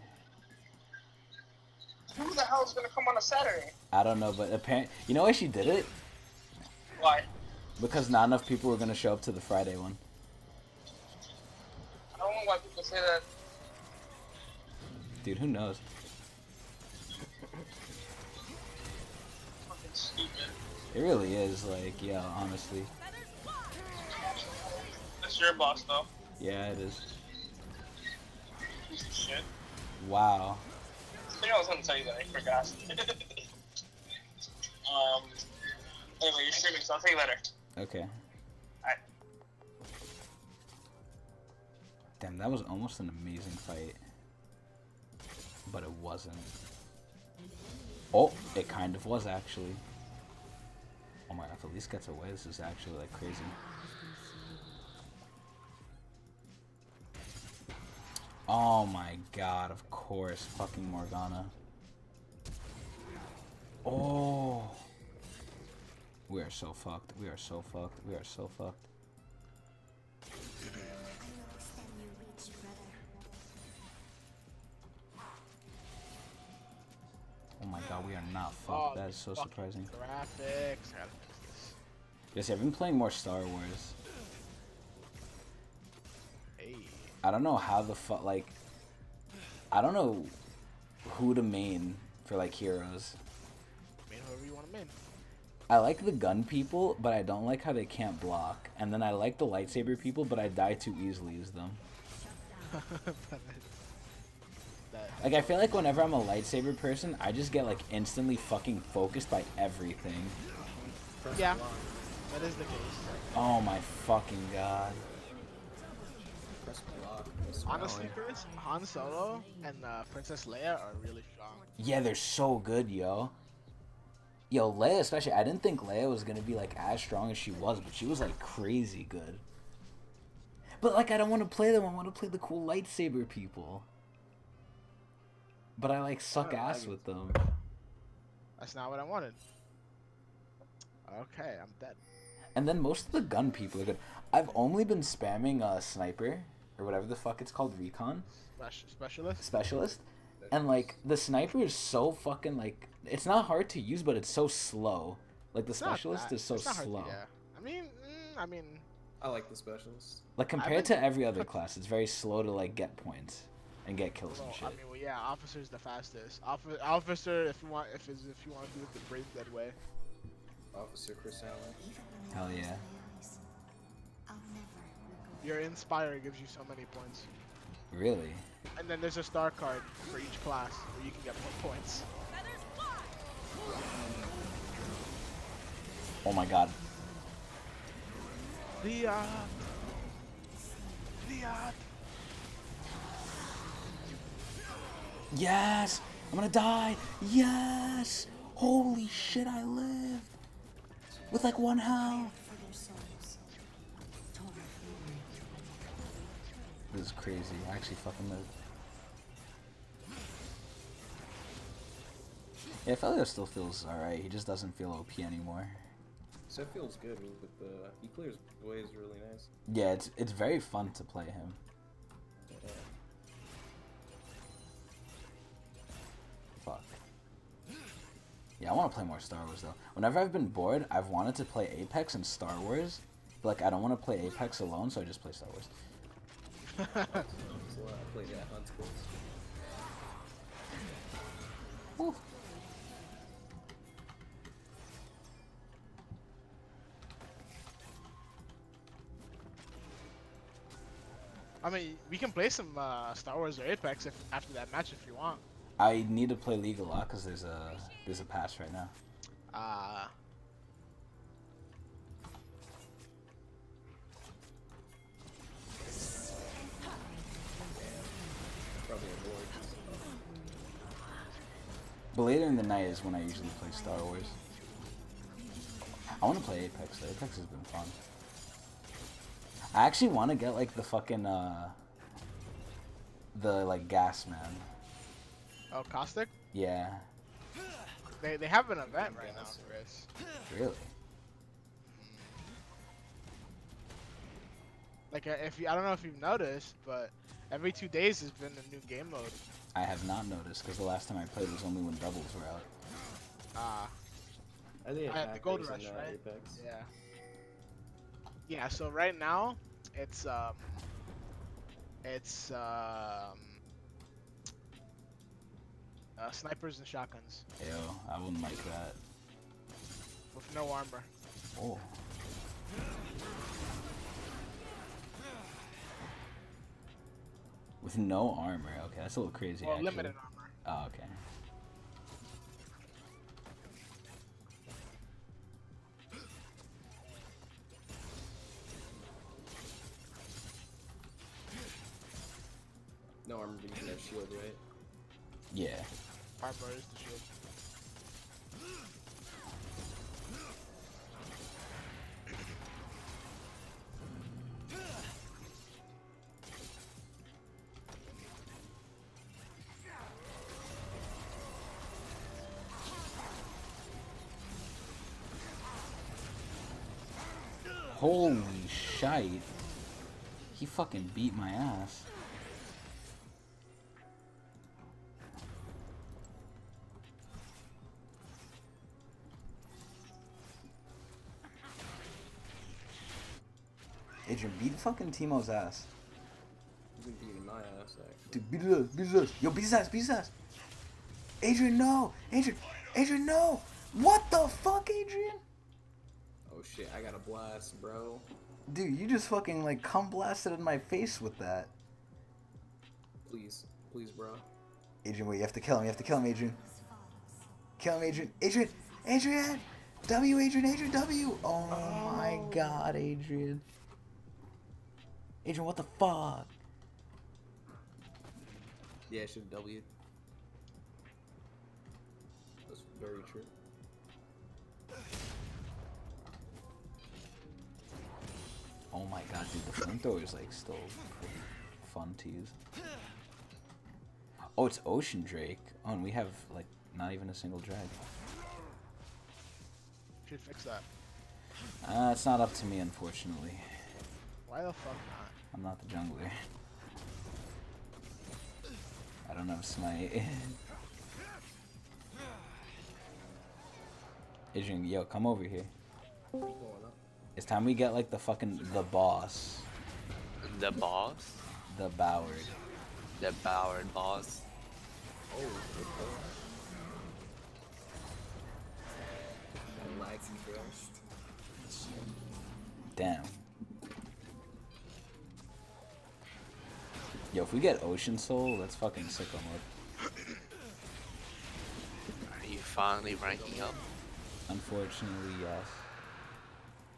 Who the hell is gonna come on a Saturday? I don't know, but apparently, You know why she did it? Why? Because not enough people were gonna show up to the Friday one. I don't know why people say that. Dude, who knows? Fucking stupid. It really is. Like, yeah, honestly. That's your boss though. Yeah, it is. Piece of shit. Wow. I think I was gonna tell you that. I forgot. (laughs) um. Anyway, you're streaming, so I'll tell you later. Okay. Alright. Damn, that was almost an amazing fight. But it wasn't. Oh, it kind of was actually. Oh my god, if Elise gets away, this is actually like crazy. Oh my god, of course, fucking Morgana. Oh. We are so fucked. We are so fucked. We are so fucked. I will extend your reach, brother. Oh my god, we are not fucked. Oh, that is so surprising. Graphics. I gotta fix this. Yes, I've been playing more Star Wars. Hey. I don't know how the fuck, like, I don't know who to main for, like, heroes. Main whoever you want to main. I like the gun people, but I don't like how they can't block. And then I like the lightsaber people, but I die too easily as them. but it- that, Like I feel like whenever I'm a lightsaber person, I just get like instantly fucking focused by everything. Yeah. block. that is the case. Oh my fucking god. Press block. Press Honestly. Chris, Han Solo and uh, Princess Leia are really strong. Yeah, they're so good, yo. Yo, Leia especially. I didn't think Leia was gonna be like as strong as she was, but she was like crazy good. But like, I don't want to play them. I want to play the cool lightsaber people. But I like suck I ass get with them. That's not what I wanted. Okay, I'm dead. And then most of the gun people are good. I've only been spamming uh, sniper or whatever the fuck it's called, recon Spec- specialist. specialist, and like the sniper is so fucking like it's not hard to use, but it's so slow. Like the It's specialist is so it's not hard to- slow. yeah. I mean, mm, I mean, I like the specialist. Like been- compared to every other (laughs) class, it's very slow to like get points and get kills well, and shit. I mean, well, yeah, officer's the fastest. Officer, officer, if you want, if if you want to do it the brave dead way. Officer Chris Allen. Hell yeah. I'll never. Your inspire gives you so many points, Really? And then there's a star card for each class where you can get more points. Oh my god. Leon. Leon. Yes! I'm gonna die! Yes! Holy shit, I lived! With like one health! This is crazy. I actually fucking lived. Yeah, Felio still feels alright. He just doesn't feel OP anymore. So it feels good with the he clears ways really nice. Yeah, it's it's very fun to play him. Yeah. Fuck. Yeah, I want to play more Star Wars though. Whenever I've been bored, I've wanted to play Apex and Star Wars. But like, I don't want to play Apex alone, so I just play Star Wars. So I played at Huntsville. Woo. I mean, we can play some uh, Star Wars or Apex if after that match if you want. I need to play League a lot because there's a there's a pass right now. Uh, But later in the night is when I usually play Star Wars. I want to play Apex though. Apex has been fun. I actually want to get like the fucking uh the like gas man. oh, Caustic. Yeah, They they have an event right now, Chris. really. Like uh, if you, I don't know if you've noticed, but every two days has been a new game mode. I have not noticed because the last time I played was only when doubles were out. Ah, I think I have the Gold Rush, and, uh, right? Apex. yeah. Yeah. So right now, it's um, it's um, uh, snipers and shotguns Ew, I wouldn't like that. with no armor. Oh. With no armor. Okay, that's a little crazy. Well, actually. limited armor. Oh, okay. No armor, but you can have shield, right? Yeah. Armor is the shield. Holy shite. He fucking beat my ass. Adrian, beat fucking Teemo's ass. He's been beating my ass, actually. Dude, beat his ass, beat his ass. Yo, beat his ass, beat his ass. Adrian, no! Adrian, Adrian, no! What the fuck, Adrian? Oh shit, I got a blast, bro. Dude, you just fucking like come blasted in my face with that. Please, please, bro. Adrian, wait, you have to kill him. You have to kill him, Adrian. Kill him, Adrian. Adrian! Adrian! W, Adrian, Adrian, W! Oh my oh. god, Adrian. Adrian, what the fuck? Yeah, I should have W. That's very true. Oh my god, dude, the flamethrower is like still pretty fun to use. Oh, it's Ocean Drake. Oh, and we have like not even a single drag. Should fix that. Uh, it's not up to me, unfortunately. Why the fuck not? I'm not the jungler. I don't have smite. (laughs) Adrian, yo, come over here. It's time we get like the fucking the boss, The boss? the Boward. The Boward boss. Oh. Damn. Yo, if we get Ocean Soul, that's fucking sick on what. Are you finally ranking up? Unfortunately, yes.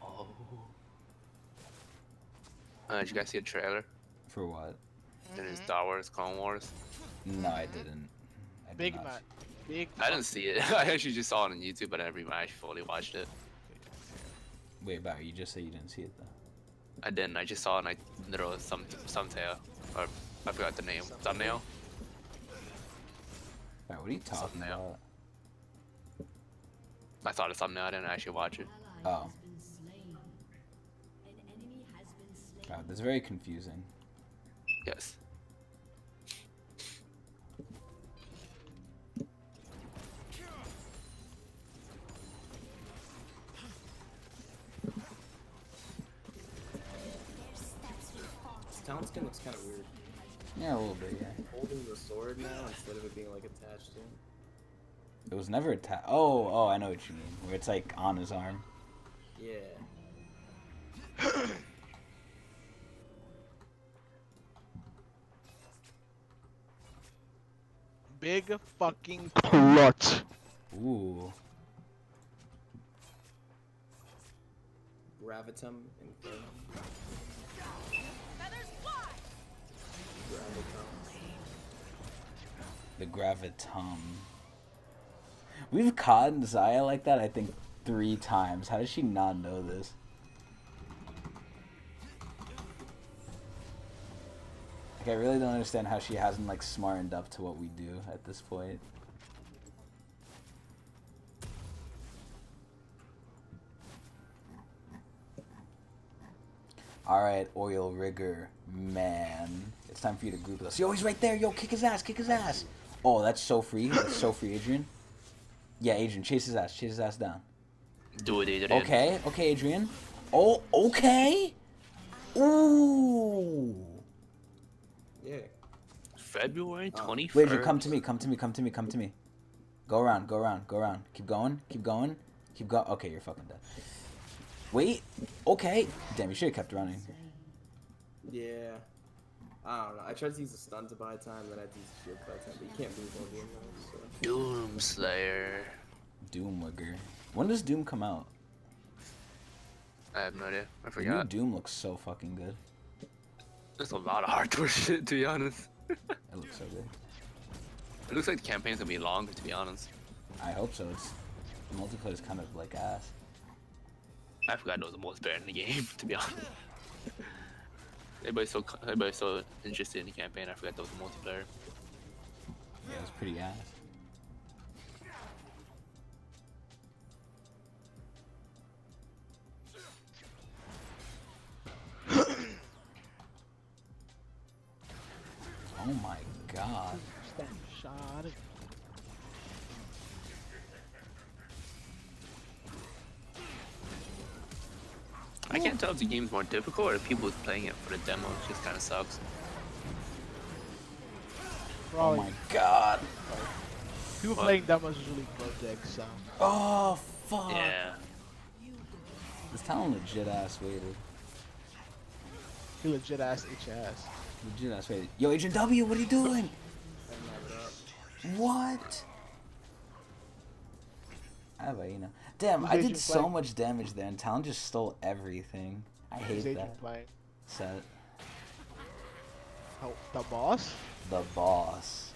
Oh. Uh, did you guys see a trailer? For what? It is Star Wars Clone Wars. No, I didn't. I did Big not. Mac. Big. I didn't see it. (laughs) I actually just saw it on YouTube, but I never actually fully watched it. Wait, Boward, you just said you didn't see it though. I didn't. I just saw it and I there was some some tail or I forgot the name. Thumbnail. Boward, what are you talking Thumbnail. about? I thought of thumbnail. I didn't actually watch it. Oh. God, that's very confusing. Yes. This skin looks kind of weird. Yeah, a little bit, yeah. Holding the sword now instead of it being like attached to him. It was never attached. Oh, oh, I know what you mean. Where it's like on his arm. Yeah. Big fucking clutch. Ooh. Gravitum Inferno. Gravitum. The gravitum. We've caught Xayah like that, I think, three times. How does she not know this? Like, I really don't understand how she hasn't, like, smartened up to what we do at this point. Alright, Oil Rigger, man. It's time for you to group with us. Yo, he's right there. Yo, kick his ass, kick his ass. Oh, that's so free. That's so free, Adrian. Yeah, Adrian, chase his ass. Chase his ass down. Do it, Adrian. Okay, okay, Adrian. Oh, okay. Ooh. Yeah. February uh, Oh. twenty Wait, you come to me. Come to me. Come to me. Come to me. Go around. Go around. Go around. Keep going. Keep going. Keep going. Okay, you're fucking dead. Wait. Okay. Damn, you should have kept running. Yeah. I don't know. I tried to use the stun to buy time, then I had to use the shield to buy time, but you can't move all game though, so. Doom Slayer. Doomwigger. When does Doom come out? I have no idea. I The new forgot. Doom looks so fucking good. There's a lot of hardcore (laughs) shit, to be honest. It looks so good. It looks like the campaign's gonna be longer, to be honest. I hope so. It's the multiplayer's kind of like ass. I forgot it was the most bear in the game, (laughs) to be honest. Everybody's so everybody's so interested in the campaign. I forgot that was the multiplayer. Yeah, it was pretty ass. Oh my god. Stand shot. I can't tell if the game's more difficult or if people playing it for the demo. It just kind of sucks. Oh my god. people What? playing demos usually project, so Oh fuck. Yeah. This town legit ass waited. he legit ass H ass. Legit, that's right. Yo, Agent W, what are you doing? And knock it up. What? Avaina. Damn, Who's I did Agent so playing? much damage there, and Talon just stole everything. I Who's hate agent that. playing? Sett. Oh, the boss? The boss.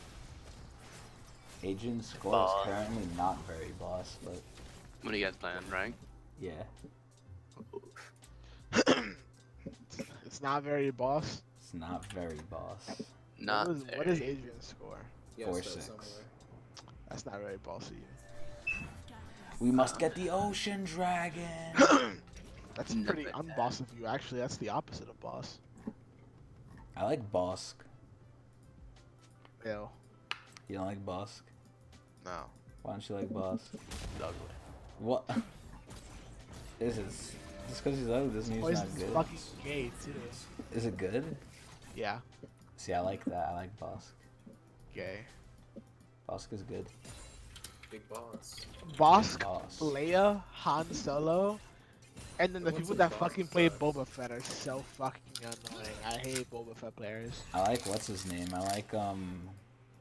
Agent score Boss. is currently not very boss, but What are you guys playing, right? yeah. (coughs) It's not very boss. It's not very boss. Not what is, what is very. Adrian's score? You Four six. somewhere. That's not very bossy. We must get the ocean dragon. (coughs) (coughs) That's No, pretty but- unboss of you. Actually, that's the opposite of boss. I like Bossk. Ew. You don't like Bossk? No. Why don't you like Bossk? Ugly. What? (laughs) Is it just because he's ugly doesn't mean he's not Poison's good? fucking gay too. Is it good? Yeah. See, I like that. I like Bossk. Okay. Bossk is good. Big boss. Bossk, Boss. Leia, Han Solo, and then the What's people that boss fucking play sucks? Boba Fett are so fucking annoying. I hate Boba Fett players. I like what's his name. I like um.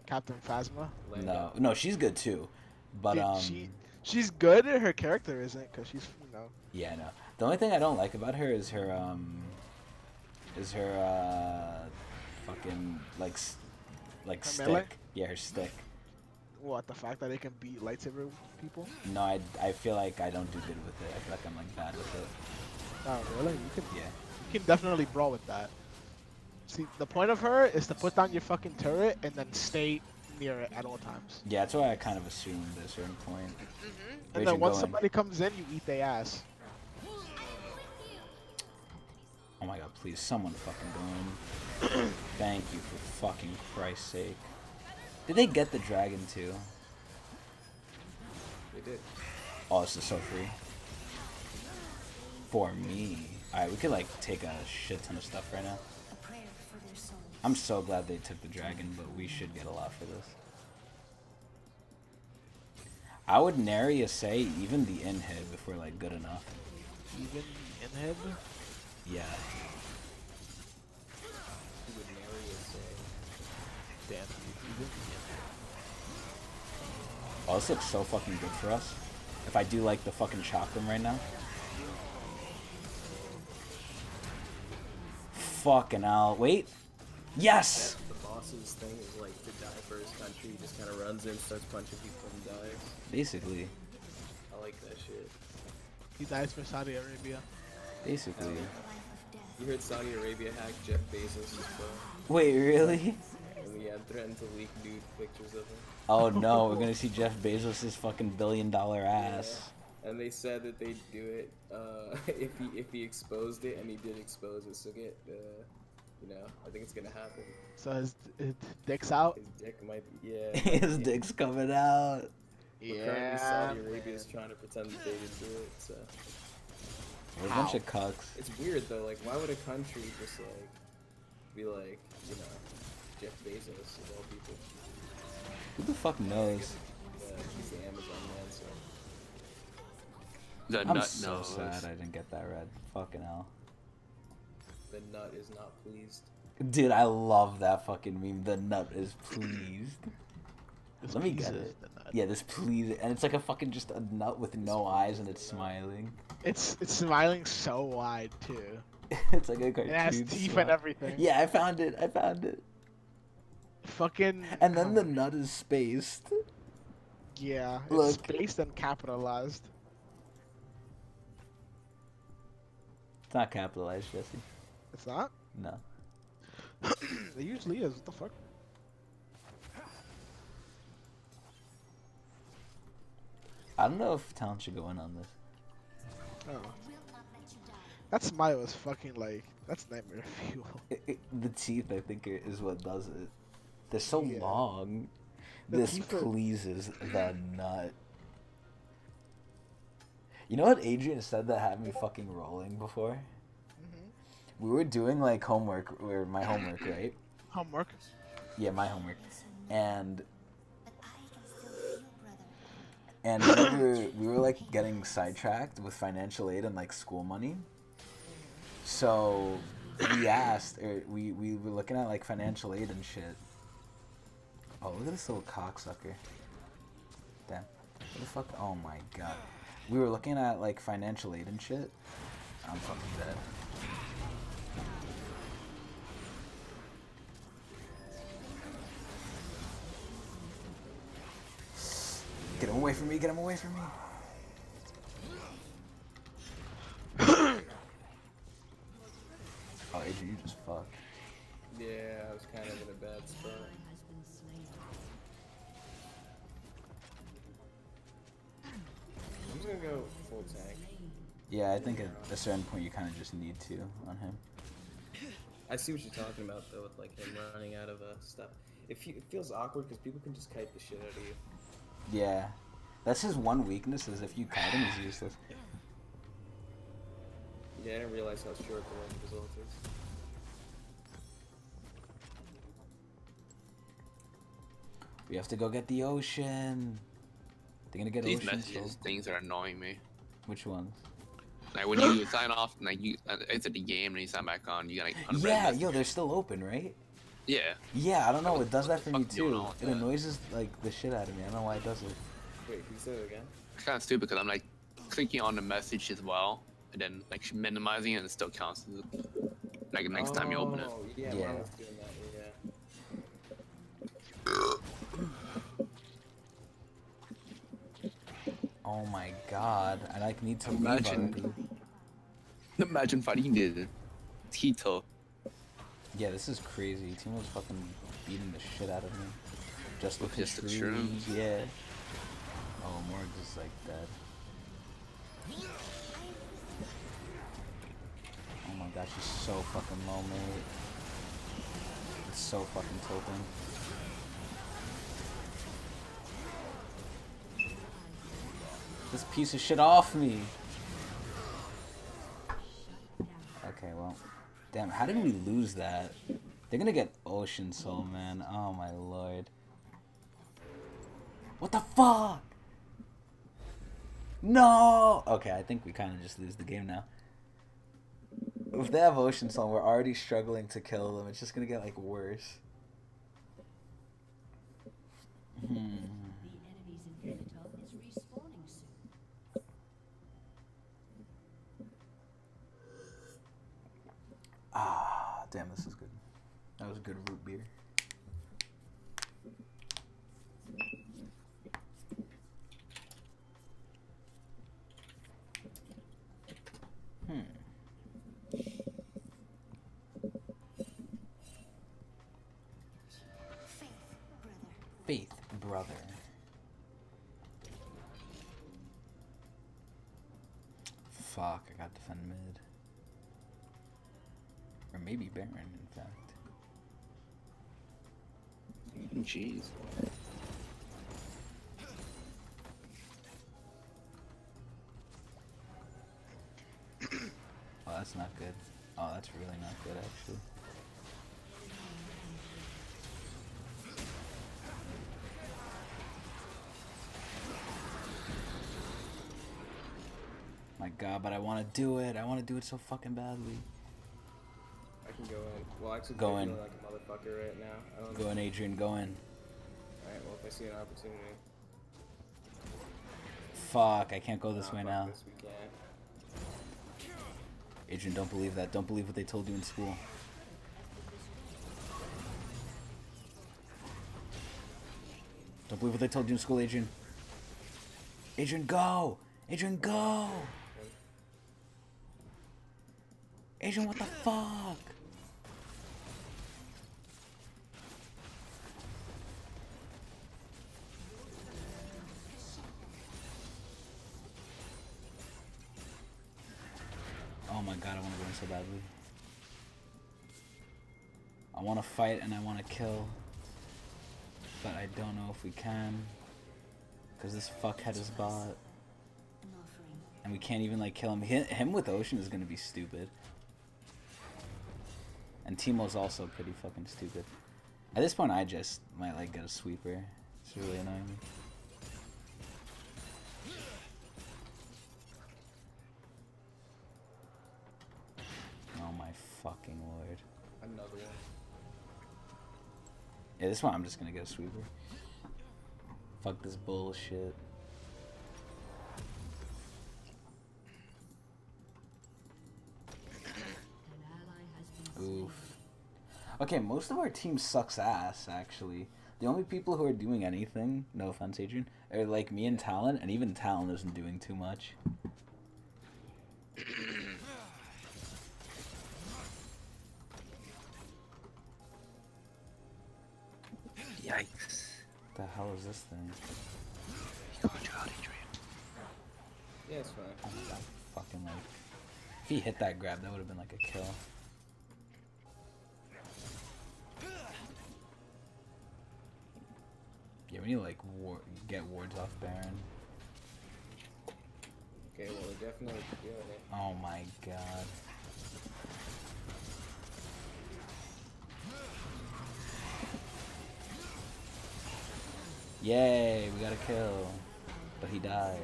Captain Phasma. Lando. No, no, she's good too. But Dude, um. she she's good. And her character isn't because she's you know Yeah, no. The only thing I don't like about her is her um. Is her uh. Fucking like, like Her stick. melee? Yeah, her stick. what the fact that they can beat lightsaber people. No, I, I feel like I don't do good with it. I feel like I'm like bad with it. Oh really? You can Yeah. you can definitely brawl with that. See, the point of her is to put down your fucking turret and then stay near it at all times. Yeah, that's why I kind of assumed at a certain point. And then once going. somebody comes in, you eat their ass. Oh my god, please, someone fucking go in. (clears throat) Thank you for fucking Christ's sake. Did they get the dragon too? They did. Oh, this is so free. For me. Alright, we could like take a shit ton of stuff right now. A prayer for their souls. I'm so glad they took the dragon, but we should get a lot for this. I would nary a say even the inhib if we're like good enough. Even inhib. Yeah. Who would marry a say? Damn. Even Oh, this looks so fucking good for us. If I do like the fucking chakram right now. Fucking hell. Wait. Yes! The boss's thing is like to die for his country. He just kind of runs in, starts punching people, and dies. Basically. I like that shit. he dies for Saudi Arabia. Basically. The life of death. You heard Saudi Arabia hack Jeff Bezos' phone, Wait, really? and we had threatened to leak nude pictures of him. Oh no, we're gonna (laughs) see Jeff Bezos' fucking billion dollar ass. And they said that they'd do it uh, (laughs) if he if he exposed it, and he did expose it. So get, uh, you know, I think it's gonna happen. So his, his dick's out. His dick might, yeah. (laughs) His yeah. dick's coming out. But currently Saudi Arabia is trying to pretend that they didn't do it. So We're a bunch of cucks. it's weird though. Like, why would a country just like be like, you know, Jeff Bezos of all people? Who the fuck knows? Yeah, he's the Amazon man. So The I'm nut so knows. sad I didn't get that red. Fucking hell. the nut is not pleased. Dude, I love that fucking meme. The nut is pleased. This Let me get pleases it. the nut. Yeah, this please, and it's like a fucking just a nut with no eyes and it's smiling. It's it's smiling so wide too. (laughs) it's like a cartoon. It has teeth smile. and everything. Yeah, I found it. I found it. Fucking. And then oh. the oh, nut is spaced. Yeah. It's Look. spaced and capitalized. It's not capitalized, Jesse. It's not. No. it usually is. What the fuck? I don't know if Talon should go in on this. Oh. Will not let you die. That smile is fucking like. That's nightmare (laughs) fuel. It, it, the teeth, I think, is what does it. They're so Yeah. long. The this teeth are- pleases the nut. You know what Adrian said that had me fucking rolling before? Mm-hmm. We were doing like homework, or my homework, right? Homework. Yeah, my homework. And But I can still be your brother. And we were we were like getting sidetracked with financial aid and like school money. So we asked, or we we were looking at like financial aid and shit. Oh, look at this little cocksucker. Damn. What the fuck? Oh my god. We were looking at like financial aid and shit. I'm fucking dead. Him away from me, get him away from me. (clears throat) oh, Adrian, you just fucked. Yeah, I was kind of in a bad spot. has been slain. I'm just gonna go full tank. Yeah, I think at a certain point you kind of just need to on him. I see what you're talking about though, with like him running out of uh, stuff. It, fe- it feels awkward because people can just kite the shit out of you. Yeah. That's his one weakness is if you kite him, he's useless. (sighs) Yeah, I didn't realize how short the range result is. We have to go get the ocean. They're gonna get These ocean. messages, sold. things are annoying me. Which ones? Like when you sign off, and like you uh, exit the game and you sign back on, you got like (gasps) Yeah, messages. yo, they're still open, right? Yeah. Yeah, I don't know. It does that for me fuck you doing too. all It that? annoys like the shit out of me. I don't know why it does it. Wait, can you say it again? It's kind of stupid because I'm like clicking on the message as well, and then like minimizing it, and it still counts. as- Like next time you open it. Oh, Yeah, Yeah. was doing that. Yeah. Oh my god, I like need to Imagine. Imagine fighting the Tito. Yeah, this is crazy. Teemo's fucking beating the shit out of me. Just with his shrooms. yeah. Oh, Morg's is like dead. Oh my gosh, she's so fucking low, mate. It's so fucking tilting. This piece of shit off me. Okay, well. Damn, how did we lose that? They're gonna get Ocean Soul, man. Oh my lord. What the fuck? No! Okay, I think we kind of just lose the game now. If they have Ocean Soul, we're already struggling to kill them. It's just gonna get like worse. Hmm. The enemy's inhibitor is respawning soon. Ah, damn, this is good. That was a good root beer. Maybe Baron, in fact. Jeez. (coughs) Oh, that's not good. Oh, that's really not good, actually. My god, but I want to do it. I want to do it so fucking badly. Can go in. Well, actually, Go in. like a motherfucker right now. I don't Go in, Adrian, go in. Alright, well, if I see an opportunity. Fuck, I can't go this Nah, way now. This. Adrian, don't believe that. Don't believe what they told you in school. Don't believe what they told you in school, Adrian. Adrian, go! Adrian, go! Adrian, what the fuck? Oh my god, I want to go in so badly. I want to fight and I want to kill. But I don't know if we can. Because this fuckhead is bot. And we can't even like kill him. Hi- Him with Ocean is gonna be stupid. And Teemo's also pretty fucking stupid. At this point, I just might like get a sweeper. It's really annoying me. Oh my fucking lord. Another one. Yeah, this one I'm just gonna a sweeper. Fuck this bullshit. Oof. Okay, most of our team sucks ass, actually. The only people who are doing anything, no offense, Adrian, are like me and Talon, and even Talon isn't doing too much. (clears throat) hell is this thing? You got you out, Adrian. Yeah, it's fine. Oh, that fucking like. If he hit that grab, that would have been like a kill. Yeah, we need to like war- get wards off Baron. Okay, well, we definitely yeah, it. Oh my god. Yay, we got a kill. But he died.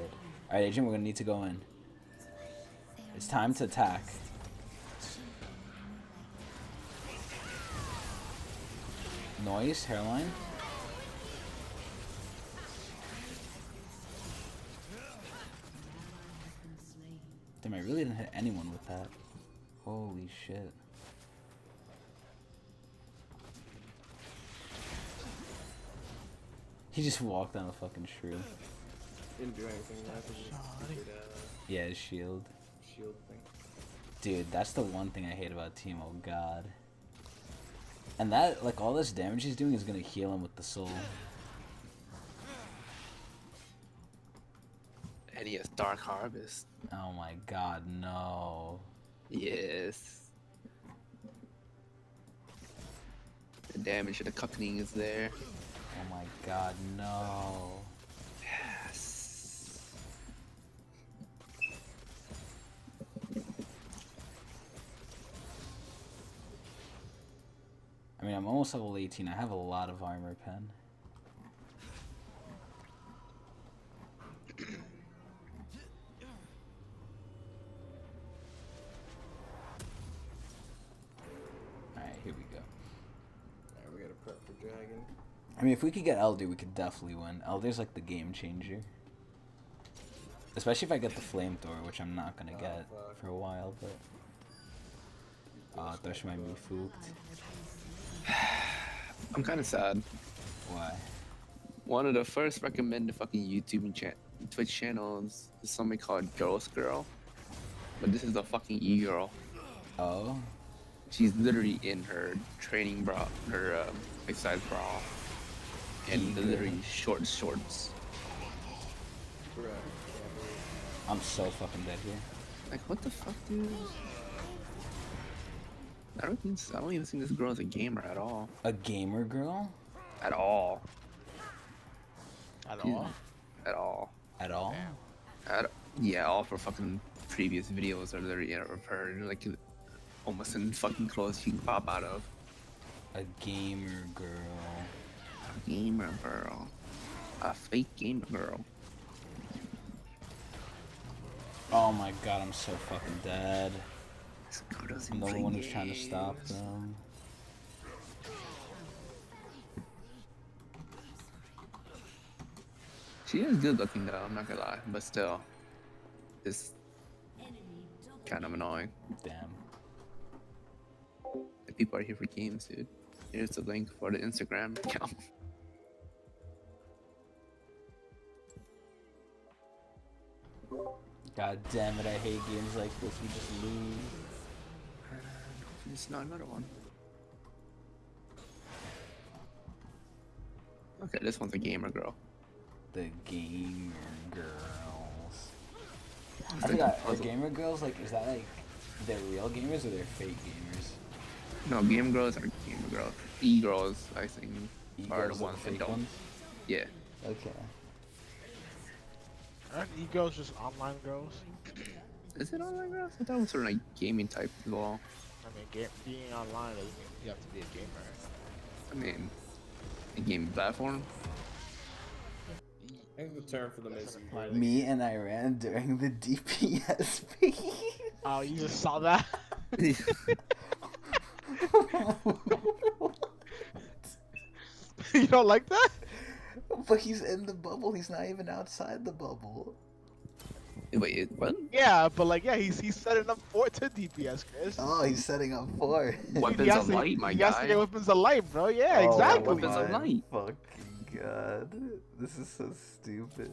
Alright, Agent, we're gonna need to go in. It's time to attack. Noise, hairline. Damn, I really didn't hit anyone with that. Holy shit. He just walked on a fucking shrew. Didn't do anything. That's just stupid uh, Yeah, his shield. shield thing. Dude, that's the one thing I hate about Team. Oh god. And that, like, all this damage he's doing is gonna heal him with the soul. And he has Dark Harvest. Oh my god, no. Yes. The damage and the accompanying is there. God, no. Yes. I mean, I'm almost level 18. I have a lot of armor pen. Mean, if we could get Elder, we could definitely win. Elder's like the game changer. Especially if I get the flamethrower, which I'm not gonna Oh, get fuck. for a while, but. Uh, Thresh might be fooked. (sighs) I'm kind of sad. Why? One of the first recommended fucking YouTube and cha- Twitch channels is something called Ghost Girl. But this is a fucking e girl. Oh? She's literally in her training bra, her um, exercise bra, and E-girl. literally short shorts. Bruh, can't believe- I'm so fucking dead here. Like, what the fuck, dude? I don't think I don't even think this girl is a gamer at all. A gamer girl? At all. At Yeah. all. At all. At all? At, yeah, all of her fucking previous videos are literally of her like almost in fucking clothes she can pop out of. A gamer girl. A gamer girl. A fake gamer girl. Oh my god, I'm so fucking dead. This girl doesn't I'm the one who's trying to stop them. She is good looking though, I'm not gonna lie, but still, it's kind of annoying. Damn. The people are here for games, dude. Here's the link for the Instagram account. (laughs) God damn it, I hate games like this. We just lose. It's not another one. Okay, this one's a gamer girl. The gamer girls. I It's like forgot, are gamer girls like, is that like, they're real gamers or they're fake gamers? No, game girls are gamer girls. E girls, I think, are E-girls the are ones that don't. ones? Yeah. Okay. Aren't e-girls just online girls? (clears throat) Is it online girls? I thought it was sort of like gaming type as well. I mean, ga- being online doesn't mean you have to be a gamer. I mean, a gaming platform. I think the term for them is Doesn't apply to- Me and Iran during the DPSP. Oh, you just saw that? (laughs) (laughs) you don't like that? (laughs) but he's in the bubble. He's not even outside the bubble. Wait, what? Yeah, but like, yeah, he's he's setting up for to DPS, Chris. Oh, he's setting up for. Weapons of light, my he has to guy. get weapons of light, bro. Yeah, Oh exactly. Weapons of light. Fucking god, this is so stupid.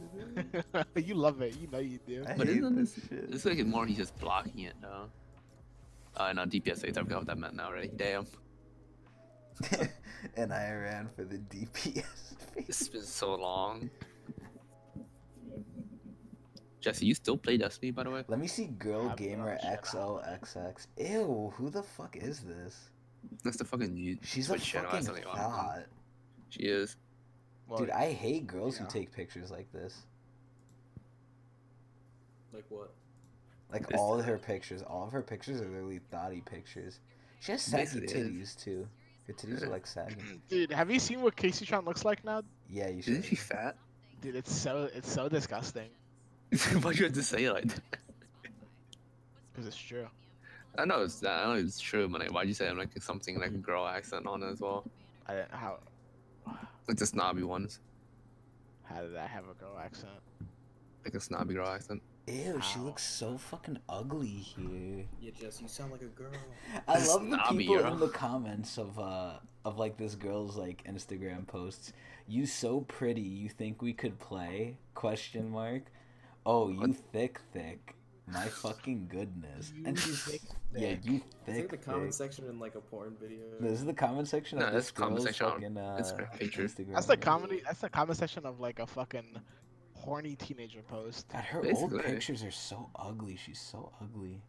(laughs) you love it. You know you do. I But hate isn't this this? shit. It's like more he's just blocking it though. Uh, no, DPS 8. I forgot what that meant now, right? Damn. (laughs) and I ran for the DPS. (laughs) It's been so long. Jesse, you still play Destiny, by the way? Let me see Girl I'm Gamer not sure. XOXX. Ew, who the fuck is this? That's the fucking you. She's a Twitch channel I fucking suddenly thought. She is. Well, Dude, I hate girls yeah. who take pictures like this. Like what? Like This- all of her pictures, all of her pictures are literally thoughty pictures. She has saggy Basically is. titties too. Her titties are like sagging. (clears throat) Dude, have you seen what Kaceytron looks like now? Yeah, you should. Isn't she fat? Dude, it's so it's so disgusting. (laughs) Why'd you have to say it like that? Cause it's true. I know it's I know it's true, but like, why'd you say I'm like something like a girl accent on it as well? I didn't how Like the snobby ones, how did I have a girl accent? like a snobby girl accent. Ew, she looks so fucking ugly here. Yeah, Jess, you sound like a girl. (laughs) I love the Snobby, people yo. in the comments of uh of like this girl's like Instagram posts. You so pretty, you think we could play? Question mark. Oh, you What? thick thick. My (laughs) fucking goodness. And You she's thick, yeah, you It's thick. like the comment thick. section in like a porn video. This is the comment section No, of this comment girl's section fucking uh, Instagram picture. Instagram. That's the comedy. That's the comment section of like a fucking horny teenager post. God, her old pictures are so ugly. She's so ugly.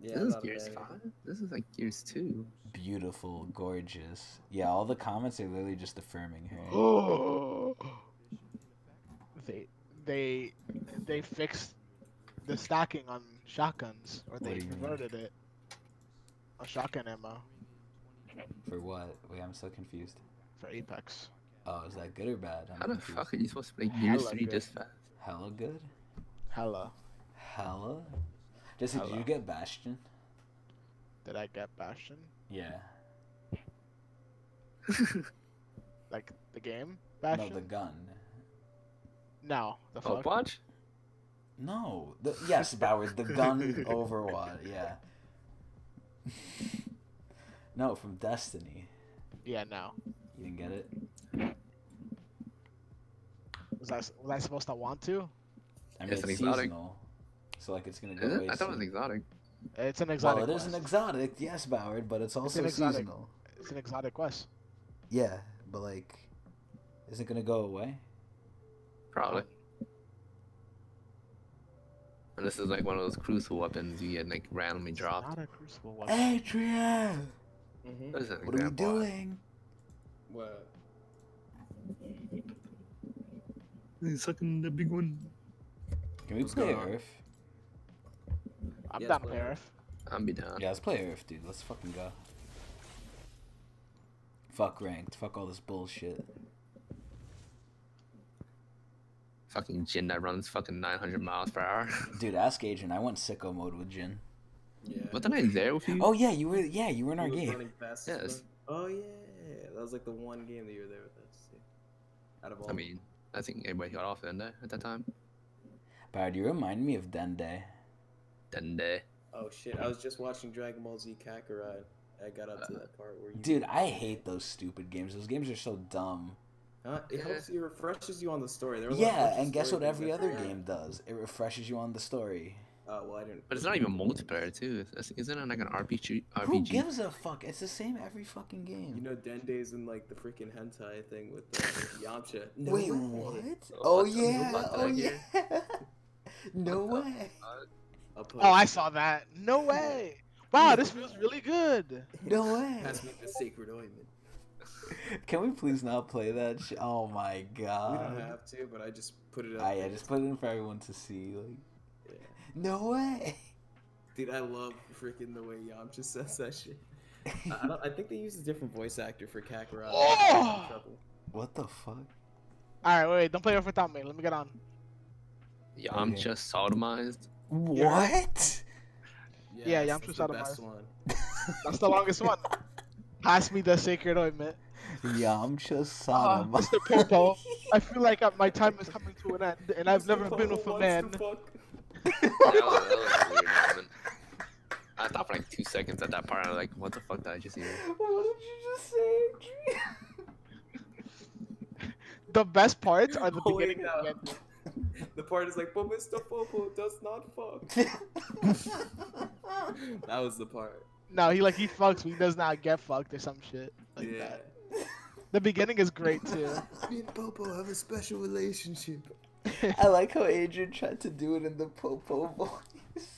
Yeah, this is not Gears bad. five. This is like Gears two. Beautiful, gorgeous. Yeah, all the comments are literally just affirming her. Oh. (gasps) they they they fixed the stacking on shotguns, or they do you mean? converted it A shotgun ammo For what? Wait, I'm so confused. for Apex. Oh, is that good or bad? I'm How the confused. fuck are you supposed to play Gears Hella three good. this fast? Hella good? Hella. Hella? Jesse, did you get Bastion? Did I get Bastion? Yeah. (laughs) Like the game? Bastion? No, Bastion? the gun. No, the fuck. Overwatch? No. The, yes, Bowers, the gun (laughs) Overwatch, yeah. (laughs) no, from Destiny. Yeah, no. You didn't get it? Was I was I supposed to want to? I mean, It's it's, an exotic. seasonal. So, like, it's gonna go it? away I thought it was exotic. It's an exotic. Well, exotic. it is an exotic, yes, Boward, but it's also an exotic. seasonal. It's an exotic quest. Yeah, but like, is it gonna go away? Probably. And this is like one of those crucial weapons you get like randomly It's dropped. Not a crucible weapon. Adrian, Mm-hmm. This is an what are we doing? What? He's sucking the big one. Can we What's play going? Earth? I'm Yes, down to play play. Earth. I'm be down. Yeah, let's play Earth, dude. Let's fucking go. Fuck ranked. Fuck all this bullshit. Fucking Jhin that runs fucking 900 miles per hour. (laughs) Dude, ask Agent. I went sicko mode with Jhin. Yeah. Wasn't I there with you? Oh yeah, you were. Yeah, you were in our He was game. running fast as Yes. fuck. Oh yeah, that was like the one game that you were there with us. Yeah. Out of all. I mean, I think everybody got off in there at that time. Bard, you remind me of Dende. Then they. Oh shit! I was just watching Dragon Ball Z Kakarot. I got up to that part where you. Dude, I hate those stupid games. Those games are so dumb. Huh? It helps you, refreshes you on the story. There were, Yeah, and guess what every other game does? It refreshes you on the story. Oh well, I didn't. But it's not even multiplayer too. It's- Isn't it like an RPG? RPG? Who gives a fuck? It's the same every fucking game. You know, Dende's in like the freaking hentai thing with uh, (laughs) Yamcha. (laughs) No Wait, way. what? Oh, Oh yeah, oh yeah. no way. Oh, I saw that. No way. Wow, this feels (laughs) really good. No way. Pass me the sacred ointment. Can we please not play that? Sh- oh my god. we god. don't have to, but I just put it up. I there yeah, just put it in for everyone to see. Like, Yeah. No way. Dude, I love freaking the way Yamcha says that shit. I, I, don't, I think they use a different voice actor for Kakarot. Oh! What the fuck? All right, wait, wait, don't play Earth without me. Let me get on. Yeah, I'm Okay. just sodomized. What? Yeah, Yes, Yamcha that's the Sodomized. best one. That's the longest one. Pass me the sacred ointment. Yamcha Uh, Sana. Mr. Popo, I feel like uh, my time is coming to an end, and I've never been with a Wants man. To fuck. That was, that was a (laughs) weird moment. I thought for like two seconds at that part. I was like, "What the fuck did I just hear?" what did you just say? The best parts are the (laughs) Oh, wait, beginning no. the. The part is like, but Mr. Popo does not fuck. (laughs) that was the part. No, he like he fucks, but he does not get fucked or some shit like yeah. that. The beginning is great too. Me and Popo have a special relationship. (laughs) I like how Adrian tried to do it in the Popo voice.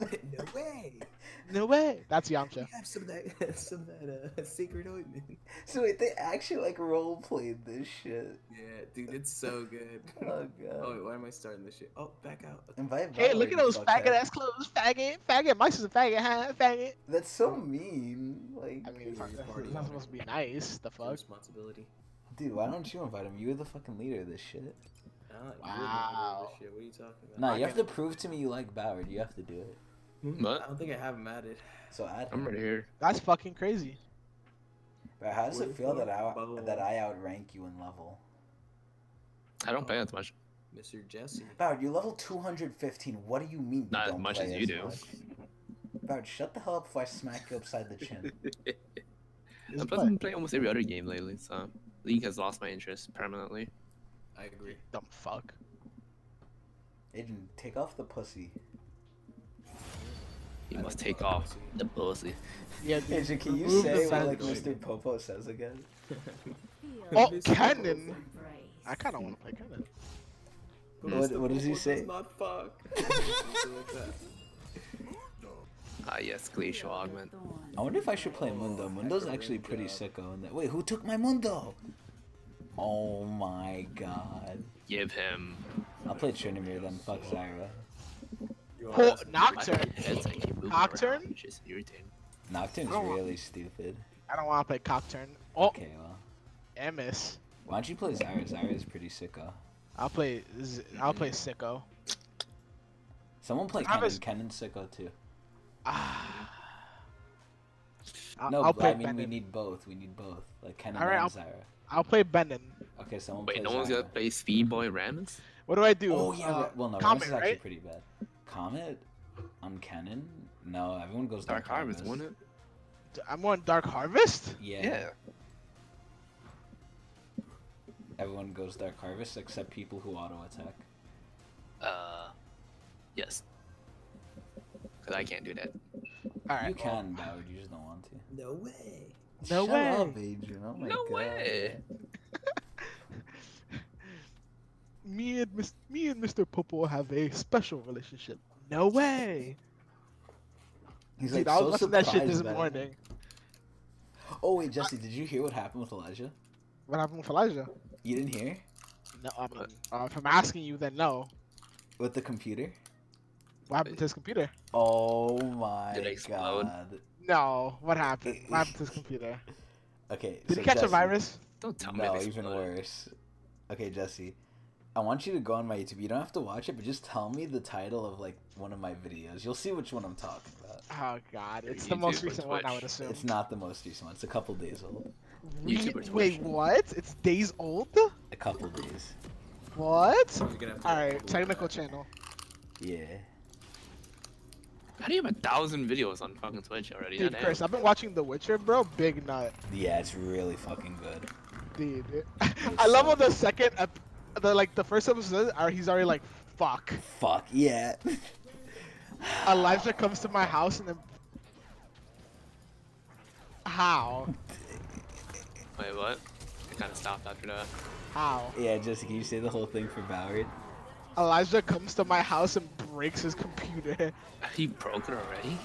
no way. (laughs) No way. That's Yamcha. Have some of that, (laughs) some of that uh, sacred ointment. So wait, they actually like role played this shit. Yeah, dude, it's so good. Oh god. Oh god. wait, why am I starting this shit? Oh, back out. Invite Hey, look at those fuckhead. faggot ass clothes. Faggot, faggot. Mike's is a faggot, huh? Faggot. That's so mean. Like, I mean, fuck, He's that's party not supposed to be nice. The No fuck. responsibility. dude, why don't you invite him? You're the fucking leader of this shit. I don't like Wow. Shit. What are you talking about? Nah, I you have get to prove to me you like Boward. You have to do it. Hmm? What? I don't think I have him added. So add I'm right here. That's fucking crazy. But how does it feel that I Bubble. that I outrank you in level? I don't play as much. Mr. Jesse. Boward, you're level 215. What do you mean? You Not as don't much play as you do. much? Boward, shut the hell up before I smack you upside the chin. It's (laughs) I've been playing almost every other game lately, so League has lost my interest permanently. I agree. Dumb fuck. Adrian, take off the pussy. You I must take off pussy. the pussy. Yeah, dude. Adrian, can you say what like. Mr. Popo says again? (laughs) Oh, Mr. Cannon. I kind of want to play Kennen. What- what does he say? Does not fuck. (laughs) Something like. Ah, yes, glacial augment. I wonder if I should play Mundo. Mundo's actually pretty sicko. In that. Wait, who took my Mundo? Oh my god. Give him. I'll play Tryndamere then. Fuck Zyra. You Oh, Nocturne. Heads, I keep Nocturne? around, is irritating. Nocturne's Oh. really stupid. I don't want to play Cockturn. Oh, Okay, well. Emis. Why don't you play Zyra? Zyra's pretty sicko. I'll play. Z- I'll play Sicko. Someone play I Kennen. was- Kennen's sicko too. Ah. I'll, No, I'll but play I mean we need both. We need both. Like Kennen Alright, and I'll- Zyra. I'll play Benin. Okay, someone Wait, play no one's Zyra. gonna play Speed Boy Rammus? What do I do? Oh yeah. Uh, well, no, Comet, Rammus is actually right? pretty bad. Comet on Kennen? No, everyone goes Dark Dark, Harvest, wouldn't it? I'm on Dark Harvest. Yeah. Everyone goes Dark Harvest except people who auto attack. Uh, yes. Cause I can't do that. All right. you can, Boward. You just don't want to. No way. No Shut way. up, Adrian. Oh my no god. way. (laughs) Me and Mis- me and Mr. Popo have a special relationship. No way. He's Dude, like I so watching that shit surprised this by it. Oh wait, Jesse, did you hear what happened with Elijah? What happened with Elijah? You didn't hear? No, I mean, uh, if I'm asking you, then no. With the computer? What happened to his computer? Oh my it god. No. What happened? What happened to his computer? (laughs) Okay. Did so he catch a virus? Don't tell me. No, even exploded. worse. Okay, Jesse. I want you to go on my YouTube. You don't have to watch it, but just tell me the title of like one of my videos. You'll see which one I'm talking about. Oh God, Your it's the most or recent one, I would assume. It's not the most recent one. It's a couple days old. YouTube? Wait, what? It's days old? A couple days. What? You're gonna have to All go right, Google technical that. channel. Yeah. How do you have a thousand videos on fucking Twitch already? Dude, Goddamn. Chris, I've been watching The Witcher, bro. Big nut, Yeah, it's really fucking good. dude. (laughs) it- I love how the second, ep- the like the first episode, are he's already like, fuck. Fuck yeah. (laughs) Elijah comes to my house and then. How? Wait, what? I kind of stopped after that. How? yeah, Jesse, can you say the whole thing for Boward? Elijah comes to my house and breaks his computer. (laughs) He broke it already?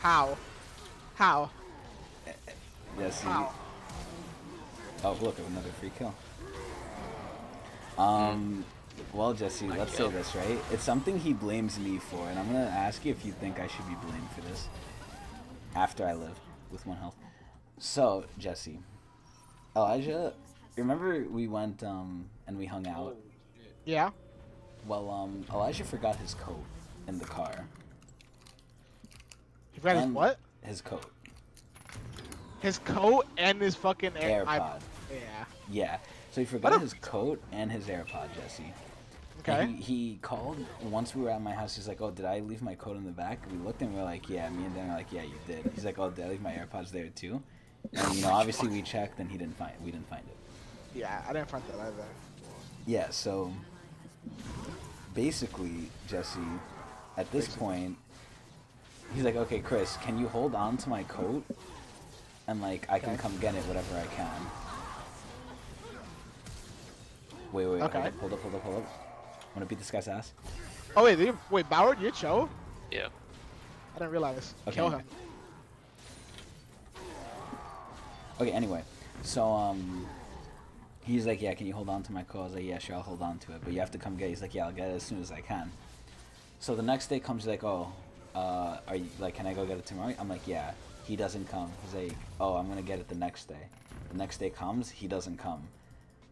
How? How? Jesse. How? Oh, look, another free kill. Um, well, Jesse, My let's kill. say this, right? It's something he blames me for, and I'm gonna ask you if you think I should be blamed for this. After I live with one health. So, Jesse, Elijah, remember we went um and we hung out. Yeah. Well, um, Elijah forgot his coat in the car. He forgot his what? His coat. His coat and his fucking air. I- AirPod. yeah. Yeah. So he forgot his coat and his AirPod, Jesse. Okay. He, he called once we were at my house. He's like, "Oh, did I leave my coat in the back?" We looked and we are like, "Yeah." Me and Dan were like, "Yeah, you did." He's like, "Oh, did I leave my AirPods there too?" And you know, obviously we checked and he didn't find. We didn't find it. Yeah, I didn't find that either. Yeah. So basically, Jesse, at this point, he's like, "Okay, Chris, can you hold on to my coat?" And like, I can Okay. come get it whatever I can. Wait, wait, Okay. hold up, hold up, hold up. Wanna beat this guy's ass? Oh wait, you, wait, Bauer, you're Cho? Yeah. I didn't realize. Okay. Kill him. Okay, anyway, so um, he's like, yeah, can you hold on to my coat? I was like, yeah, sure, I'll hold on to it, but you have to come get. it. He's like, yeah, I'll get it as soon as I can. So the next day comes, he's like, oh, uh, are you like, can I go get it tomorrow? I'm like, yeah. He doesn't come. He's like, oh, I'm gonna get it the next day. The next day comes, he doesn't come.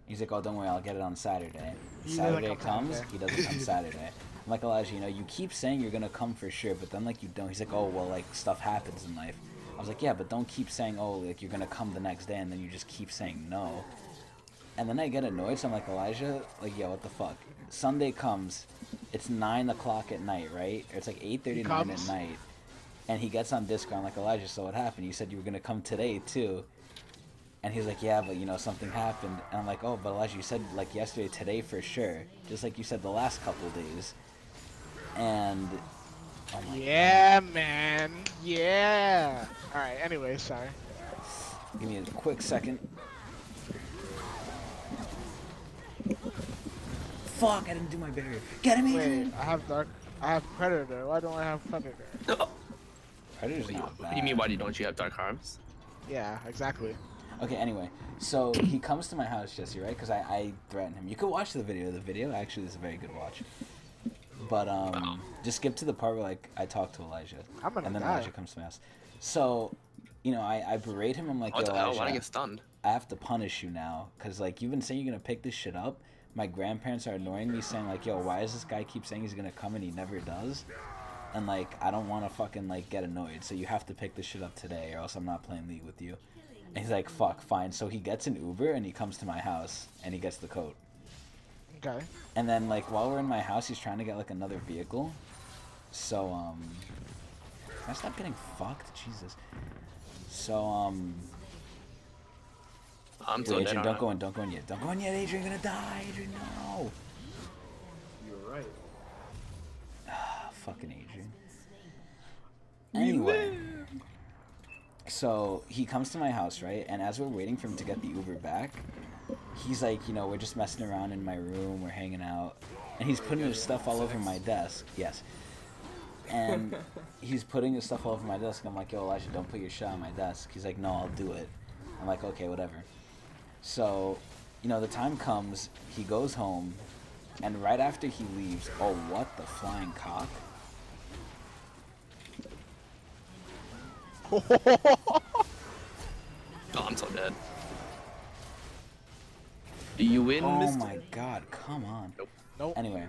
He's like, oh, don't worry, I'll get it on Saturday. Saturday come comes, he doesn't come (laughs) Saturday. I'm like, Elijah, you know, you keep saying you're gonna come for sure, but then like you don't. He's like, oh, well, like stuff happens in life. I was like, yeah, but don't keep saying, oh, like you're gonna come the next day, and then you just keep saying no. And then I get annoyed, so I'm like, Elijah, like, yo, what the fuck? Sunday comes, it's nine o'clock at night, right? Or it's like eight thirty nine at night, and he gets on Discord. I'm like, Elijah, so what happened? You said you were gonna come today too. And he's like, yeah, but you know something happened. And I'm like, oh, but Elijah, you said like yesterday, today for sure, just like you said the last couple days. And oh my Yeah, man. Yeah. All right. Anyway, sorry. Give me a quick second. Fuck, I didn't do my barrier. Get him, Wait, I have dark. I have predator. Why don't I have predator? Predator's not What bad. do you mean? Why don't you have dark arms? Yeah, exactly. Okay, anyway, so (coughs) he comes to my house, Jesse, right? Because I, I threatened him. You could watch the video. The video actually is a very good watch. But um, just skip to the part where like I talk to Elijah, I'm gonna and then die. Elijah comes to my house. So, you know, I, I berate him. I'm like, What Yo, the hell? Why'd I Elijah, get stunned? I have to punish you now because like you've been saying you're gonna pick this shit up. My grandparents are annoying me, saying like, "Yo, why does this guy keep saying he's gonna come and he never does?" And like, I don't want to fucking like get annoyed, so you have to pick this shit up today, or else I'm not playing League with you. And he's like, "Fuck, fine." So he gets an Uber and he comes to my house and he gets the coat. Okay. And then like while we're in my house, he's trying to get like another vehicle. So um, can I stop getting fucked? Jesus. So um, I'm Wait, so. Adrian, aren't don't I? go in, don't go in yet. Don't go in yet, Adrian. You're gonna die, Adrian. No. You're right. Ah, fucking Adrian. Anyway, so he comes to my house, right? And as we're waiting for him to get the Uber back, he's like, you know, we're just messing around in my room, we're hanging out, and he's putting his stuff all over my desk. Yes. And (laughs) he's putting his stuff all over my desk. I'm like, yo, Elijah, don't put your shit on my desk. He's like, no, I'll do it. I'm like, okay, whatever. So, you know, the time comes, he goes home, and right after he leaves, oh, what the flying cock? (laughs) Oh, I'm so dead. Do you win, Oh Mister? my god, come on. Nope. Nope. Anyway.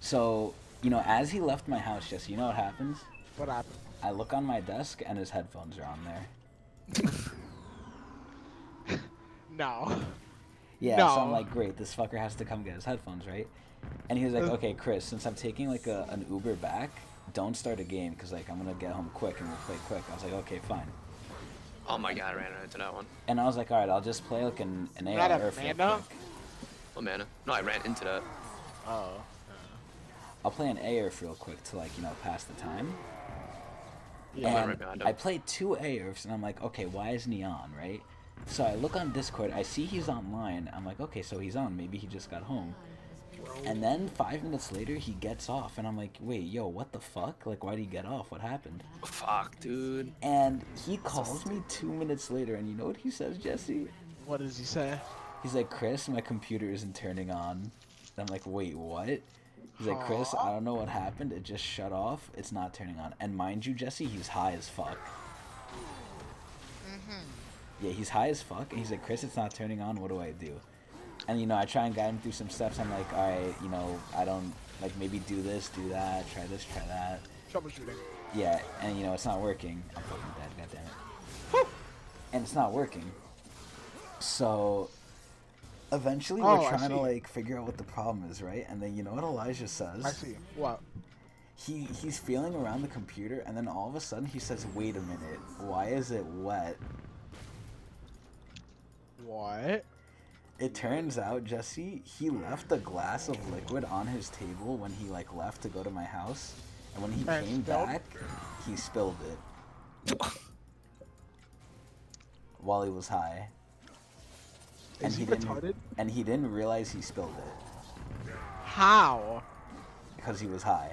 So, you know, as he left my house, Jesse, you know what happens? What happened? I look on my desk and his headphones are on there. (laughs) No. Yeah, so I'm like, great, this fucker has to come get his headphones, right? And he was like, Uh. okay, Chris, since I'm taking like a, an Uber back, don't start a game because like I'm gonna get home quick and we'll play quick. I was like, okay, fine. Oh my god, I ran into that one. And I was like, all right, I'll just play like an an Not a AR real mana? quick. Oh mana. No, I ran into that. Oh. I'll play an ARF real quick to like you know pass the time. Yeah, I'm and right. I played two ARFs and I'm like, okay, why is Neon, right? So I look on Discord, I see he's online. I'm like, okay, so he's on. Maybe he just got home. And then five minutes later, he gets off, and I'm like, wait, yo, what the fuck? Like, why did he get off? What happened? Fuck, dude. And he calls me two minutes later, and you know what he says, Jesse? What does he say? He's like, Chris, my computer isn't turning on. And I'm like, wait, what? He's like, Chris, I don't know what happened. It just shut off. It's not turning on. And mind you, Jesse, he's high as fuck. Mm-hmm. Yeah, he's high as fuck. And he's like, Chris, it's not turning on. What do I do? And you know, I try and guide him through some steps. I'm like, all right, you know, I don't, like maybe do this, do that, try this, try that. Troubleshooting. Yeah, and you know it's not working. I'm fucking dead. God damn it. And it's not working. So eventually Oh, we're trying to like figure out what the problem is, right? And then you know what Elijah says? I see. What? He he's feeling around the computer, and then all of a sudden he says, "Wait a minute, why is it wet?" What? It turns out Jesse he left a glass of liquid on his table when he like left to go to my house, and when he And came spilled? back, he spilled it while he was high. Is he didn't retarded? and he didn't realize he spilled it How? because he was high.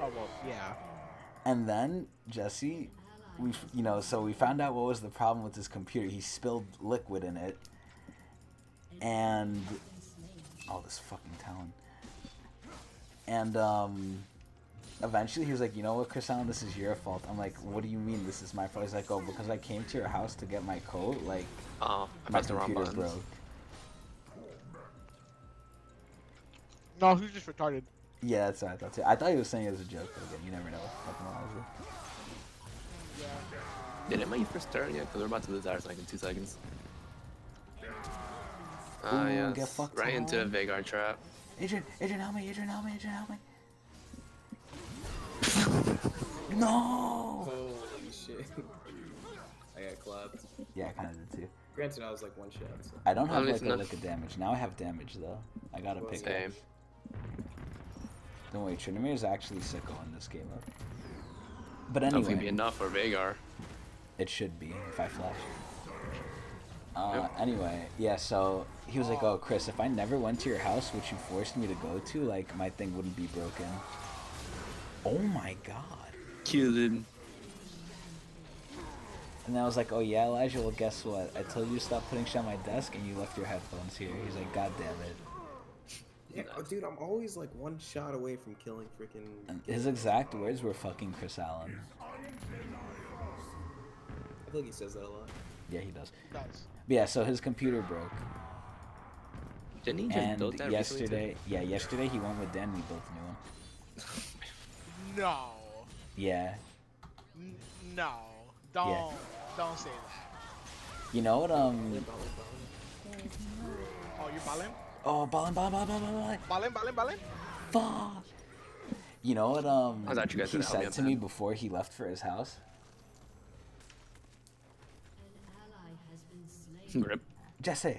Oh well, yeah. And then Jesse, we you know, so we found out what was the problem with his computer. He spilled liquid in it, and oh, this fucking Talon. And um, eventually he was like, you know what, Chris Allen, this is your fault. I'm like, what do you mean this is my fault? He's like, oh, because I came to your house to get my coat, like Oh, I my pressed the computer broke. No, he's just retarded. Yeah, that's what I thought too. I thought he was saying it as a joke, but again, you never know. Did anybody first turn yet? Because we're about to lose ours like in two seconds. Ah, Ooh, yes. get fucked, right into a. Veigar trap. Adrian, Adrian, help me, Adrian, help me, Adrian, help me. (laughs) no! Holy shit. I got clapped. Yeah, I kind of did too. Granted, I was like one shot. So. I don't have like a lick of damage. Now I have damage though. I gotta pick it up. Don't Tryndamere is actually sicko in this game up. But Hopefully be anyway, enough for Veigar. it should be if I flash. Uh, anyway, yeah, so he was like, oh, Chris, if I never went to your house, which you forced me to go to, like, my thing wouldn't be broken. Oh my god. Killed him. And I was like, oh yeah, Elijah, well, guess what? I told you to stop putting shit on my desk and you left your headphones here. He's like, god damn it. Yeah, oh, dude, I'm always like one shot away from killing freaking. His exact words were fucking Chris Allen. I feel like he says that a lot. Yeah, he does. Nice. But yeah, so his computer broke. Didn't he just And build that recently, yesterday, yeah, yesterday he went with Dan we built a new one. No. Yeah. N- no. Don't. Don't say that. You know what, um, Oh, you're balling? Oh, ballin', ballin', ballin', ballin', ballin', Balling, balling, balling? fuck. You know what, um, I thought you guys he would help me said to me before he left for his house? An ally has been slain. Grip. Jesse, An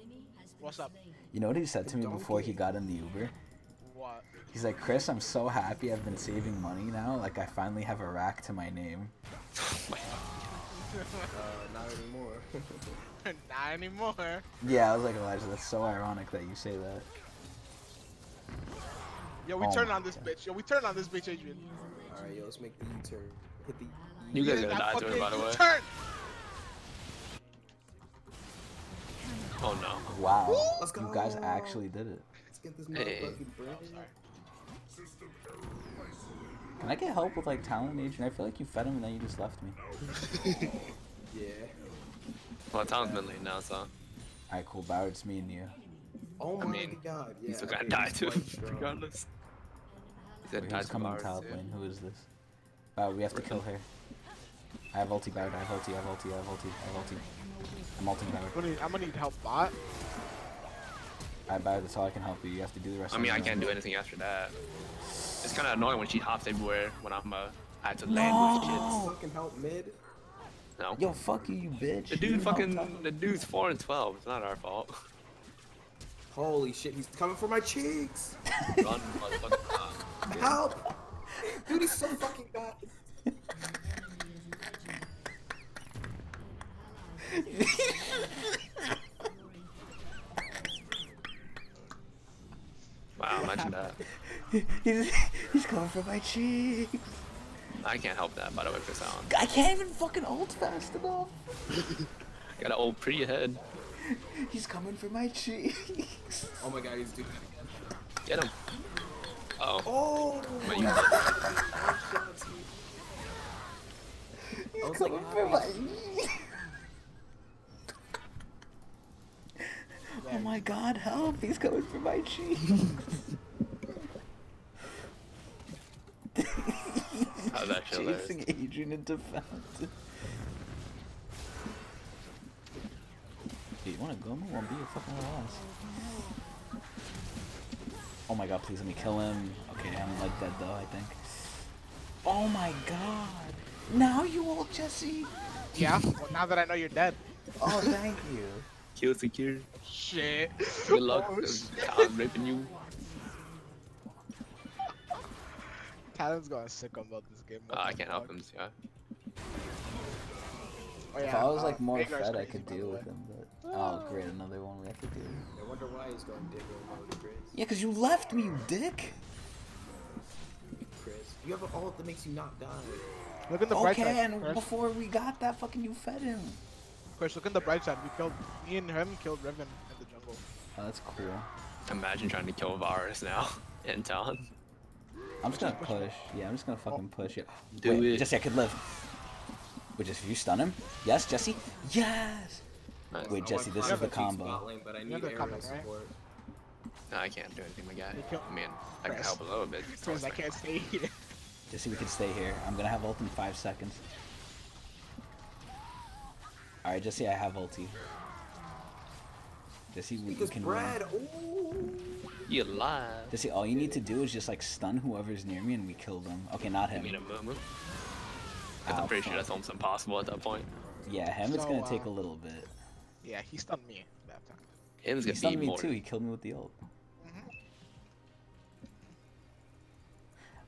enemy has What's up? you know what he said to me before he got in the Uber? What? He's like, Chris, I'm so happy I've been saving money now. Like, I finally have a rack to my name. (laughs) Uh, not anymore. (laughs) (laughs) Not anymore. Yeah, I was like, Elijah, that's so ironic that you say that. Yo, we Oh turn my on this God. bitch. Yo, we turn on this bitch, Adrian. All right, yo, let's make the U-turn. Hit the. You guys Yeah, gonna die to it, by the way. Turn. Oh no. Wow. Let's go. You guys actually did it. Let's get this Hey. motherfucking bread. Can I get help with like Talon Adrian? I feel like you fed him and then you just left me. (laughs) Yeah. Well, Tom's been late now, so Alright, cool. Bauer, it's me and you. Oh my mean, god. Yeah. he's still I gonna die he's too, (laughs) regardless. He said Wait, die who's to coming ours, top lane? Who is this? Bauer, we have to kill her. I have ulti, Bauer. I have ulti, I have ulti, I have ulti, I have ulti. I'm ulting Bauer. I'm gonna need, I'm gonna need help, bot. Alright, Bauer, that's all I can help you. You have to do the rest I of mean, I can't do anything after that. It's kind of annoying when she hops everywhere when I'm uh, I have to land with shit. Fucking help mid. No. Yo, fuck you, you bitch. The You dude fucking, the dude's 4 and 12. It's not our fault. Holy shit, he's coming for my cheeks. (laughs) Run, motherfucker. Help! Dude, he's so fucking bad. Wow, imagine that. (laughs) he's, he's coming for my cheeks. I can't help that, by the way, for sound. I can't even fucking ult fast enough. (laughs) Got an ult pretty ahead. He's coming for my cheeks. Oh my god, he's doing it again. Get him. Uh oh. Oh! My God! (laughs) he's coming like, for my... Ah. oh my god, help! He's coming for my cheeks. (laughs) that's actually hilarious. Chasing Adrian into fountain. Do you wanna go? I wanna be a fucking little ass. Oh my god, please let me kill him. Okay, I'm like dead though, I think. Oh my god. Now you ult Jesse. Yeah. Well, now that I know you're dead. Oh, thank you. Kill secure. Shit. Good luck. Oh, shit. I'm raping you. Talon's going sicko about this game. Uh, I can't help him. Yeah. Oh, If I was uh, like more Veigar's fed, I could deal with him, but oh great, another one we have to deal with. I wonder why he's going Diggle mode, Chris. Yeah, cause you left me, you dick. Chris, you have an ult that makes you not die. Look at the bright Okay, side. and Chris. before we got that, fucking you fed him. Chris, look at the bright side. We killed me and him killed Riven in the jungle. Oh, that's cool. Imagine trying to kill Varus now (laughs) in town. I'm just gonna push. Yeah, I'm just gonna fucking push it. Do Wait, it. Jesse, I could live. Wait, Jesse, you stun him? Yes, Jesse? Yes! Nice. Wait, Jesse, this is the combo. spot lane, but I need the aerial combo, support. No, I can't do anything, my guy. You kill- I mean, I can Chris. help a little bit. Chris, I can't stay here. (laughs) Jesse, we can stay here. I'm gonna have ult in five seconds. Alright, Jesse, I have ulti. Jesse, we, we Because can Brad, win. ooh. You alive. Jesse, all you need to do is just like stun whoever's near me and we kill them. Okay, not I him. mean, a moo Ow, I'm pretty sure that's almost impossible at that point. Yeah, him it's gonna take uh, a little bit. Yeah, he stunned me that time. Him's He gonna stunned be me more. too, he killed me with the ult.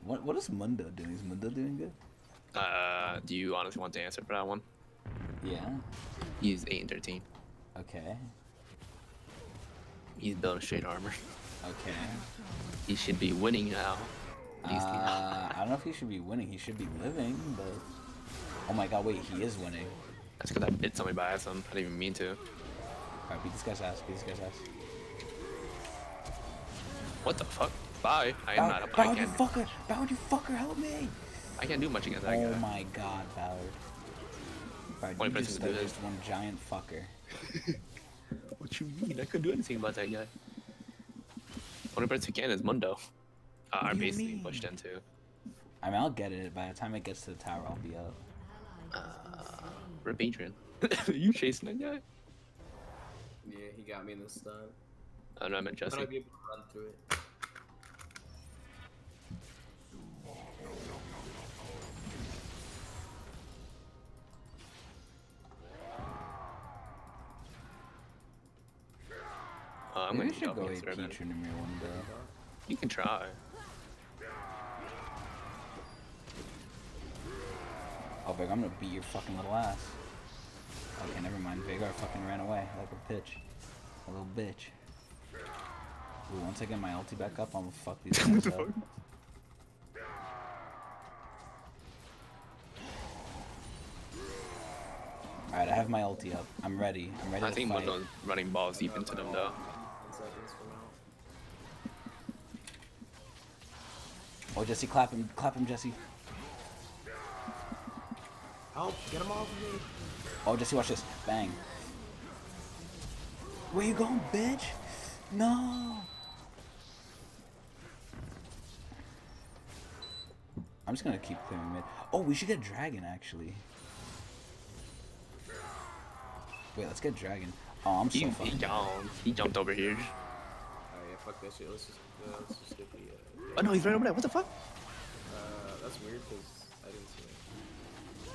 What what is Mundo doing? Is Mundo doing good? Uh, do you honestly want to answer for that one? Yeah. He's 8 and 13. Okay. He's building straight armor. Okay. He should be winning now. Uh, I don't know if he should be winning. He should be living, but oh my god, wait, he is winning. That's because I bit somebody by accident. I didn't even mean to. Alright, beat this guy's ass. Beat this guy's ass. What the fuck? Bye. I am Bow- not a I Boward, you can't, fucker! Boward, you fucker, help me! I can't do much against that Oh guy. Oh my god, Boward. Boward, Only you just like just one giant fucker. (laughs) What you mean? I couldn't do anything about that guy. Only person who can is Mundo. Uh, What I'm do basically mean? pushed into. I mean, I'll get it. By the time it gets to the tower, I'll be up. Uh, Rip Adrian. (laughs) you chasing that guy? Yeah, he got me in the stun. I don't know, I meant But Jesse. I'd be able to run through it. Uh, I'm Maybe gonna should go go AP Riven. One day. You can try. Oh, Vig, I'm gonna beat your fucking little ass. Okay, never mind. Veigar fucking ran away like a bitch. A little bitch. Ooh, once I get my ulti back up, I'm gonna fuck these (laughs) What guys the up. fuck? Alright, I have my ulti up. I'm ready. I'm ready I to think fight. Mundo's running balls deep into them though. 10 seconds from now. Oh, Jesse, clap him. Clap him, Jesse. Help! Get him off of me! Oh, Jesse, watch this. Bang. Where you going, bitch? No. I'm just gonna keep clearing mid. Oh, we should get dragon actually. Wait, let's get dragon. Oh, I'm so He, he fucking. gone. He jumped over here. Alright, yeah, fuck that shit. Let's just, uh, let's just get the, Oh no, he's right over there. What the fuck? uh, that's weird because I didn't see it.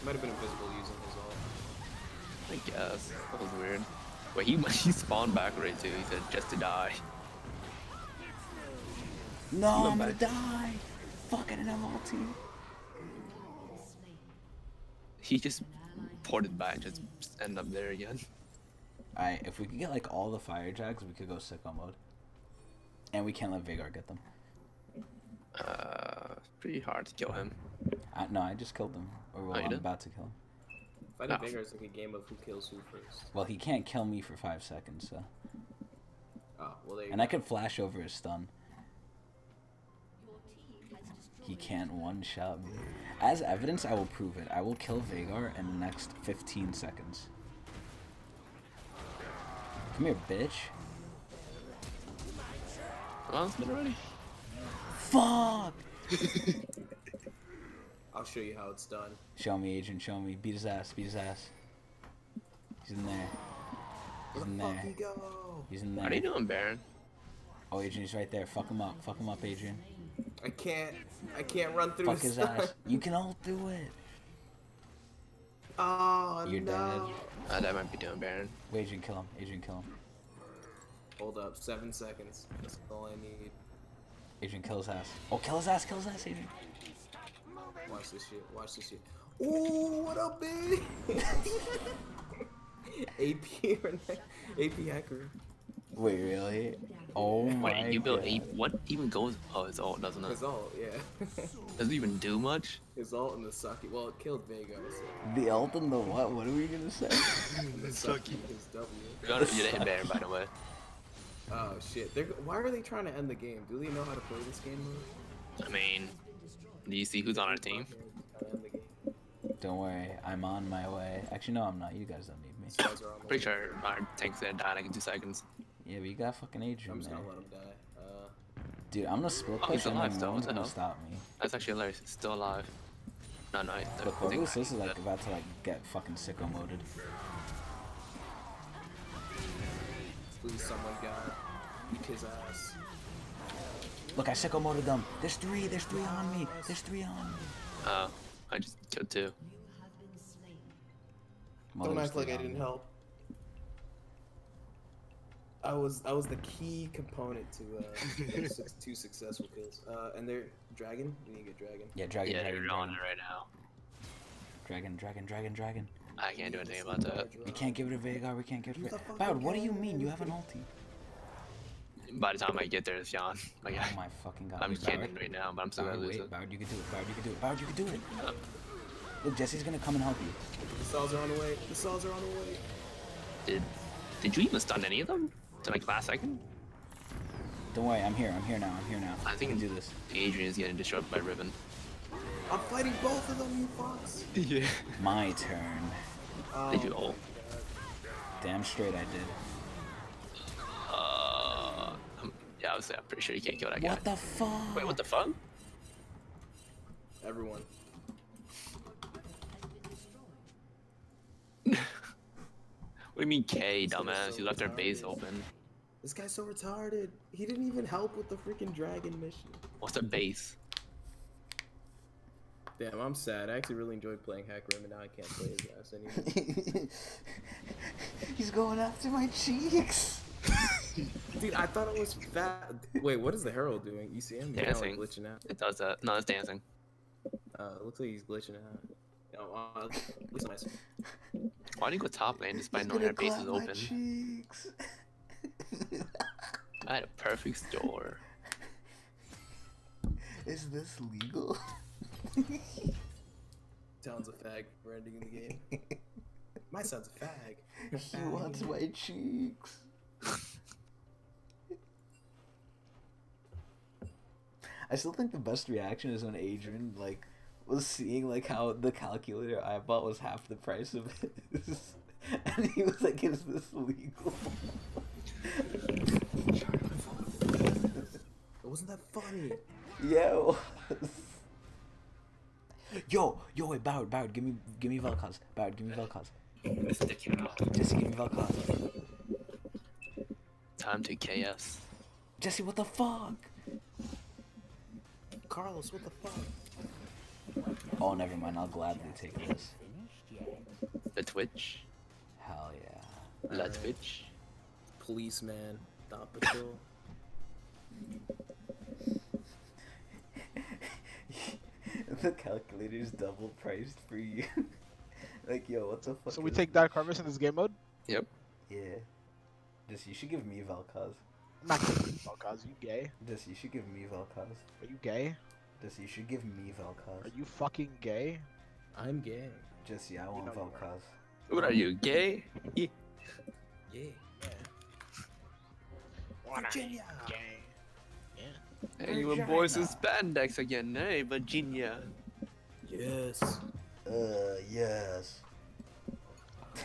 He might have been invisible using his ult. I guess. That was weird. Wait, he, (laughs) he spawned back right too. He said just to die. No, I'm gonna die. Fucking an didn't. He just ported back, just end up there again. Alright, if we could get like all the fire jags, we could go sicko mode. And we can't let Veigar get them. It's pretty hard to kill him. I, no, I just killed him. Or well, Oh, I'm did? about to kill him. Fighting ah. Oh. Veigar is like a game of who kills who first. Well, he can't kill me for five seconds, so. Oh, well, there And go. I could flash over his stun. He can't one shot me. As evidence, I will prove it. I will kill Veigar in the next 15 seconds. Come here, bitch. Come on, it's been already. Fuck! I'll show you how it's done. Show me, Agent. Show me. Beat his ass. Beat his ass. He's in there. He's Where in the fuck there. he go? He's in there. What are you doing, Baron? Oh, Adrian's right there. Fuck him up. Fuck him up, Adrian. I can't. I can't run through Fuck this. his ass. (laughs) You can all do it. oh You're no. Uh, that might be doing Baron. Wait, Adrian, kill him. Adrian, kill him. Hold up, seven seconds. That's all I need. Adrian, kill his ass. Oh, kill his ass. Kill his ass, Adrian. Watch this shit. Watch this shit. Ooh, what up, big? AP or not? AP hacker. Wait, really? Oh my Wait, you built God. eight. What even goes? Oh, his ult doesn't it? His ult, yeah. (laughs) Doesn't even do much. His ult and the sucky. Well, it killed Veigar. The ult and the what? What are we gonna say? (laughs) So. the sucky. His W. You gotta you hit Baron, by the way. Oh shit. They're, why are they trying to end the game? Do they know how to play this game mode? I mean, do you see who's on our team? How to end the game. Don't worry, I'm on my way. Actually, no, I'm not. You guys don't need me. These guys are on the Pretty sure our tank's gonna die like in two seconds. Yeah, but you got fucking Adrian, I'm just gonna let him die. Uh, Dude, I'm gonna split Oh, push he's and alive then still, no one's gonna stop me. That's actually hilarious. He's still alive. No, no, I, I But think Corvus is like about to like get fucking sicko moded. Please, someone God. Kick his ass. Look, I sicko moded them. There's three. There's three on me. There's three on me. Oh, I just killed two. Mother Don't was act like I didn't me. help. I was I was the key component to uh, (laughs) six, two successful kills. Uh, and they're dragon. We need to get dragon. Yeah, dragon, Yeah, dragon, you're on it right now. dragon, dragon, dragon, dragon. I can't do anything about that. We can't give it to Veigar. We can't give it You to the fucking Bowd, what do you mean? You have an ulti. By the time I get there, it's Jan. (laughs) Like, Oh my fucking god. I'm Wait, cannon right now, but I'm still Bowd, gonna lose wait, it. Bowd, you can do it. Bowd, you can do it. Bowd, you can do it. Uh, Look, Jesse's gonna come and help you. The saws are on the way. The saws are on the way. Did did you even stun any of them? To like last second? Don't worry, I'm here. I'm here now. I'm here now. I think we can do this. Adrian's getting disrupted by Riven. I'm fighting both of them, you fucks. Yeah. (laughs) My turn. Oh, Did you ult? Damn straight I did. Uh, um, yeah, I was. I'm pretty sure you can't kill that guy. What the fuck? Wait, what the fuck? Everyone. (laughs) What do you mean K, This dumbass? so You left our base open. This guy's so retarded. He didn't even help with the freaking dragon mission. What's a base? Damn, I'm sad. I actually really enjoyed playing Hack Rim, and now I can't play his ass anymore. (laughs) He's going after my cheeks. (laughs) Dude, I thought it was fat. Wait, what is the Herald doing? You see him? He's kinda, Dancing. like glitching out. It does that. No, it's dancing. (laughs) Uh, it looks like he's glitching out. Oh, uh, at least nice. Why do you go top lane despite He's knowing gonna our base clap is my open? cheeks. I had a perfect store. Is this legal? (laughs) Sounds a fag for ending the game. My son's a fag. he wants my cheeks. I still think the best reaction is when Adrian like was seeing like how the calculator I bought was half the price of his, (laughs) and he was like, "Is this legal?" Wasn't that funny. (laughs) yeah. It was. Yo, yo, wait, Bowd, Bowd, give me, give me Vel'Koz. Bowd, give me Vel'Koz. Jesse, give me Vel'Koz. Time to KS. Jesse, what the fuck? Carlos, what the fuck? Oh, never mind. I'll gladly take this. The Twitch. Hell yeah. La Alright. Twitch. Policeman, Dot Patrol. (laughs) (laughs) (laughs) the calculator's double priced for you. (laughs) like, yo, what the fuck? So we take Dark Harvest in this game mode? Yep. Yeah. Just you should give me Vel'Koz. I'm not giving you Vel'Koz. You gay? Just you should give me Vel'Koz. Are you gay? Just you should give me Vel'Koz. Are you fucking gay? I'm gay. Jesse, I want know you are. Vel'Koz. What are you, gay? (laughs) Yeah. Yeah. Virginia. Gay. Hey, you boys in spandex again, hey, Virginia. Yes. Uh, yes.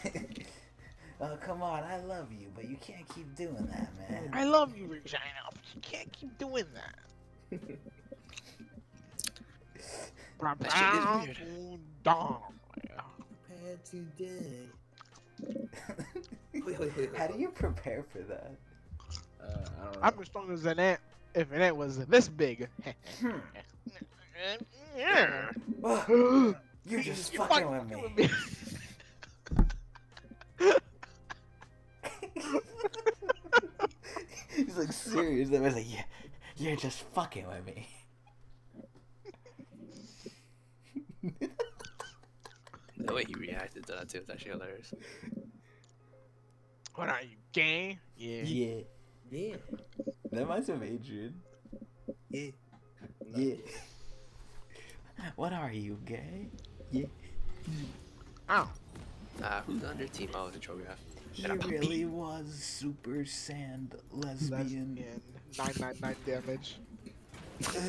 (laughs) oh, come on. I love you, but you can't keep doing that, man. I love you, Regina, but you can't keep doing that. That shit is weird. boom, dong. Prepared. Wait, wait, wait, How do you prepare for that? Uh, I don't know. I'm as strong as an ant. If it was this big. Hmm. You're just You're fucking with fucking me. He's like serious. I was like, yeah, you're just fucking with me. The way he reacted to that too was actually hilarious. What are you, gay? Yeah. Yeah. Yeah. That reminds me of Adrian. Yeah. Yeah. (laughs) What are you, gay? Yeah. Ow. Uh, who's on their team? Oh, it's a Cho'Gath. He And a Poppy. really was super sand lesbian. Lesbian. 999 damage. Uh,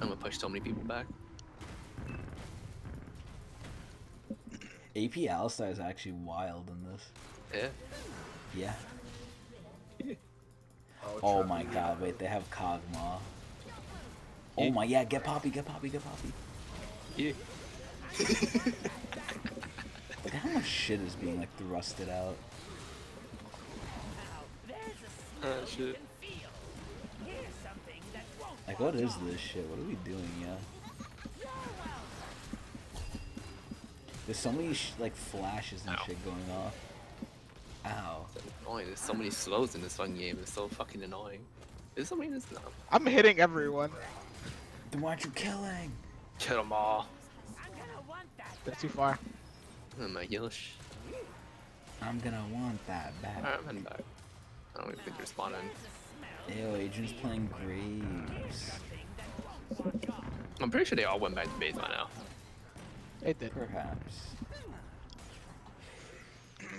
I'm gonna push so many people back. AP Alistar is actually wild in this. Yeah. Yeah. (laughs) Oh my god, wait, they have Kog'Maw. Oh my, yeah, get Poppy, get Poppy, get Poppy. Yeah. Look how much shit is being like thrusted out. Oh shit. Like, what is this shit? What are we doing, yeah? There's so many sh- like flashes and Ow. shit going off. Ow. Annoying. There's so many slows in this one game. It's so fucking annoying. There's so many. This no. I'm hitting everyone. Then why aren't you killing? Kill them all. That's too far. Oh my gosh. I'm gonna want that back. Alright, I'm heading back. I don't even think they're spawning. Ew, Adrian's playing Graves. I'm pretty sure they all went back to base by now. They did. Perhaps.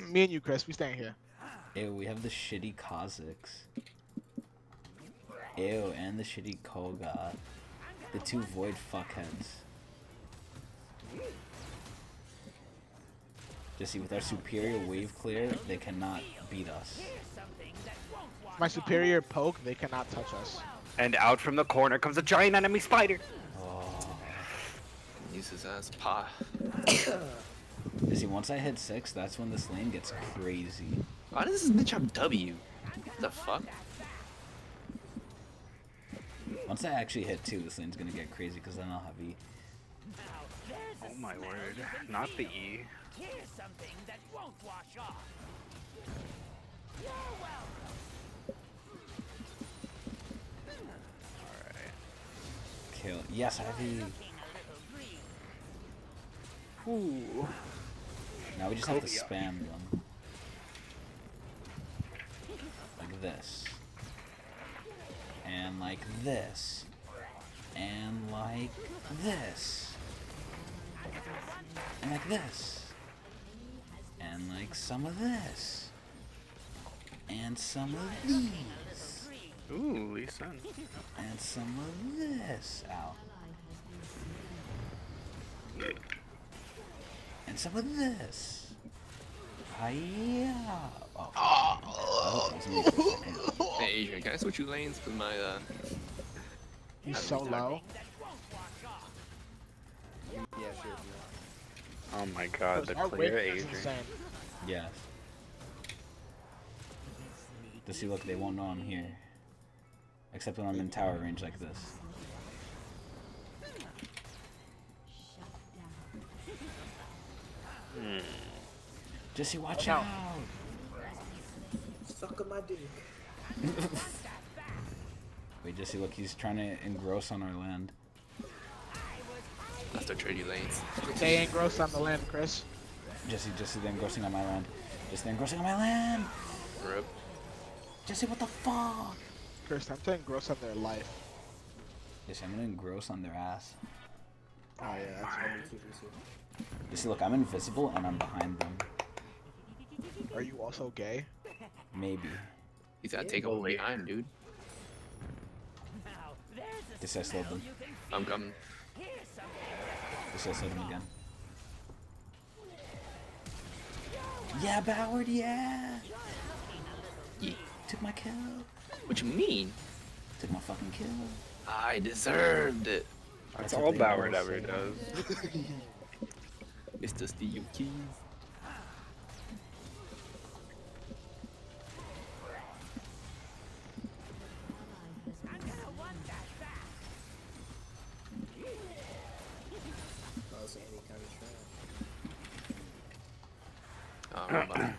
Me and you, Chris, we staying here. Ew, we have the shitty Kha'Zix. Ew, and the shitty Koga. The two void fuckheads. Just see, with our superior wave clear, they cannot beat us. My superior poke, they cannot touch us. And out from the corner comes a giant enemy spider. Oh. Use his ass pa. You see, once I hit six, that's when this lane gets crazy. Why does this bitch have W? What the fuck? Once I actually hit two, this lane's gonna get crazy because then I'll have E. Oh my word. Not the E. Alright. Kill. Yes, I have E. Ooh. Now we just have to spam them. Like this. And like this. And like this. And like this. And like some of this. And some of these. Ooh, Lee Sin. And some of this. Ow. And some of this. Hiya. Oh. oh. that was me for a second. Hey Adrian, can I switch you lanes? Cause my uh. He's so low. Yeah, sure. Oh my god, the clear wave is Adrian. Yes. To see, look, they won't know I'm here. Except when I'm in tower range like this. Hmm. Jesse, watch out. out! Suck my dick. (laughs) Wait, Jesse, look, he's trying to engross on our land. That's the trade lanes. They ain't gross on the land, Chris. Jesse, Jesse, they're engrossing on my land. Jesse, they're engrossing on my land! Rip. Jesse, what the fuck? Chris, I'm saying gross on their life. Jesse, I'm gonna engross on their ass. Oh yeah, that's what I'm too. see, look, I'm invisible and I'm behind them. Are you also gay? Maybe. He's gotta take over behind, dude. Jesse, I slowed them. I'm coming. Jesse, I slowed them again. Yeah, Boward, yeah! Yeah. Took my kill. What you mean? Took my fucking kill. I deserved it. That's That's all they Bauer all ever say. does. (laughs) Mr. Steve Keys. That was any kind of trash. Oh, remember.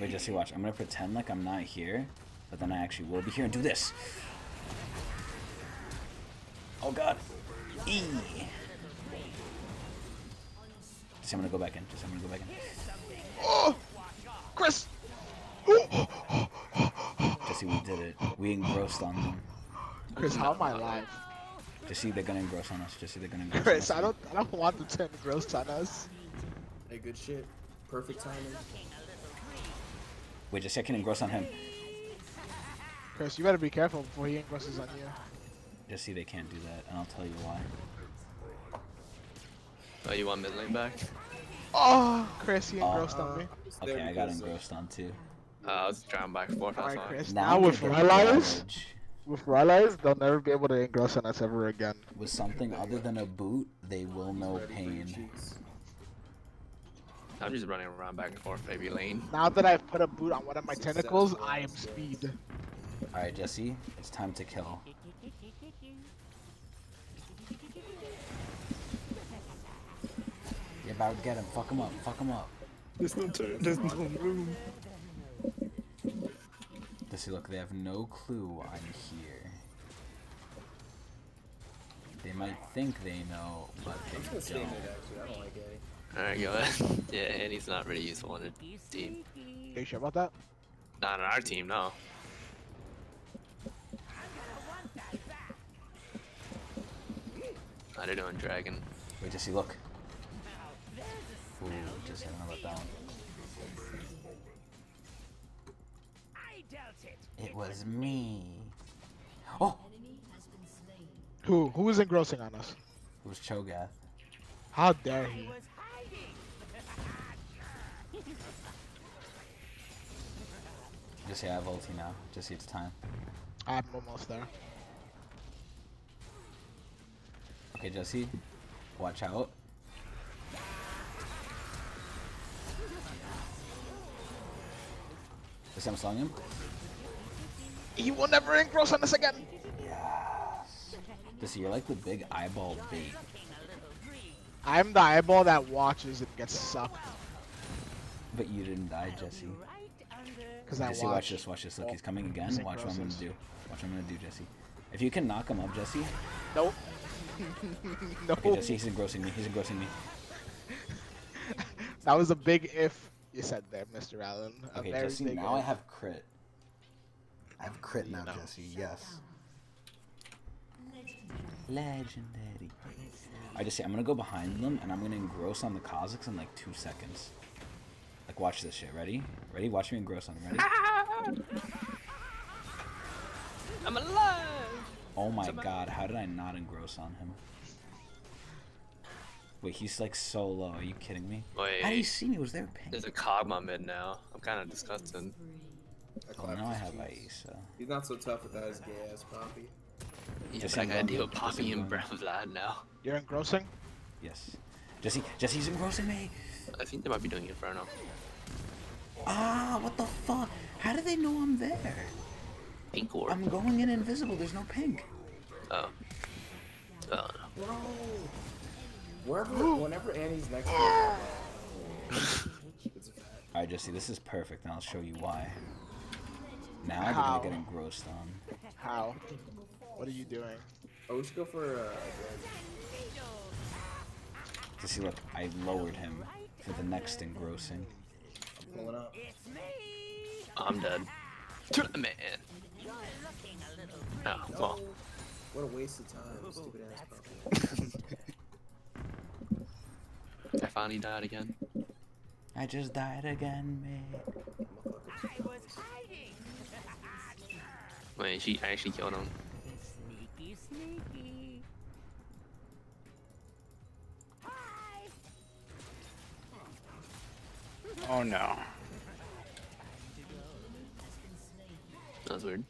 Wait, Jesse, watch. I'm gonna pretend like I'm not here, but then I actually will be here and do this. Oh god. E. Jesse, I'm gonna go back in. Jesse, I'm gonna go back in. Oh, Chris. Jesse, we did it. We engrossed on them. Chris, how am I alive? Jesse, they're gonna engross on us. Jesse, they're gonna engross Chris, on I us. don't, I don't want them to engross on us. Hey, good shit. Perfect timing. Wait, Jesse, I can engross on him. Chris, you better be careful before he engrosses on you. Jesse, they can't do that, and I'll tell you why. Oh, you want mid lane back? Oh, Chris, you engrossed on me. Okay, I got engrossed on too. Uh, I was trying back and forth. That's Alright. Chris. Now Now, with gonna Rylai's, with Rylai's, they'll never be able to engross on us ever again. With something other than a boot, they will know Ready for your pain. I'm just running around back and forth, baby lane. Now that I've put a boot on one of my tentacles, I am speed. Alright, Jesse, it's time to kill. You're about get him. Fuck him up. Fuck him up. There's no turn. There's no room. Jesse, look, they have no clue I'm here. They might think they know, but I'm they don't. mid actually. I don't like A. Alright, go ahead. (laughs) yeah, and he's not really useful on a team. Are you sure about that? Not on our team, no. How they doing, Dragon? Wait, Jesse, look. Ooh, Jesse, I don't know about that one. It was me. Oh, Enemy has been slain. Who? Who is engrossing on us? it was Cho'Gath. How dare he? (laughs) Jesse, I have ulti now. Jesse, it's time. I'm almost there. Okay, Jesse, watch out. Jesse, I'm slowing him. He will never engross on us again. Yes. Jesse, you're like the big eyeball bait. I'm the eyeball that watches and gets sucked. But you didn't die, Jesse. Because I Jesse, watch watch. this, watch this. Look, he's coming again. in Watch what I'm gonna do. Watch what I'm gonna do, Jesse. If you can knock him up, Jesse. Nope. no. Okay, Jesse, (laughs) he's engrossing me. He's engrossing me. That was a big if you said there, Mr. Allen. A Okay, very Jesse, now I have crit. I have crit now, Jesse. Yes. Legendary. I just say I'm gonna go behind them and I'm gonna engross on the Kha'Zix in like two seconds. Like watch this shit. Ready? Ready? Watch me engross on them. Ready? (laughs) I'm alive! Oh my god, how did I not engross on him? Wait, he's like so low. Are you kidding me? Wait. How do you see me? Was there a ping? There's a Kog'Maw mid now. I'm kind of disgusted. I Oh, clapped now I have cheeks. Aisa. He's not so tough with that as gay ass Poppy. Yeah, Just but I gotta deal with Poppy him and going Breath of Vlad now. You're engrossing? Yes. Jesse, Jesse's engrossing me. I think they might be doing Inferno. Ah, what the fuck? How do they know I'm there? Pink Orb. I'm going in invisible. There's no pink. Oh. Oh no. Bro. Wherever, whenever Annie's next to (laughs) me, it's a fact. Alright, Jesse, this is perfect, and I'll show you why. Now they're How? gonna get engrossed on. How? What are you doing? Oh, we should go for uh, Jesse, look, I lowered him for the next engrossing. pulling up. I'm dead. To the man. Oh, well. What a waste of time, stupid ass (laughs) Poppy. I finally died again. I just died again, man. Wait, she actually killed him. Sneaky, sneaky. Oh no. That was weird.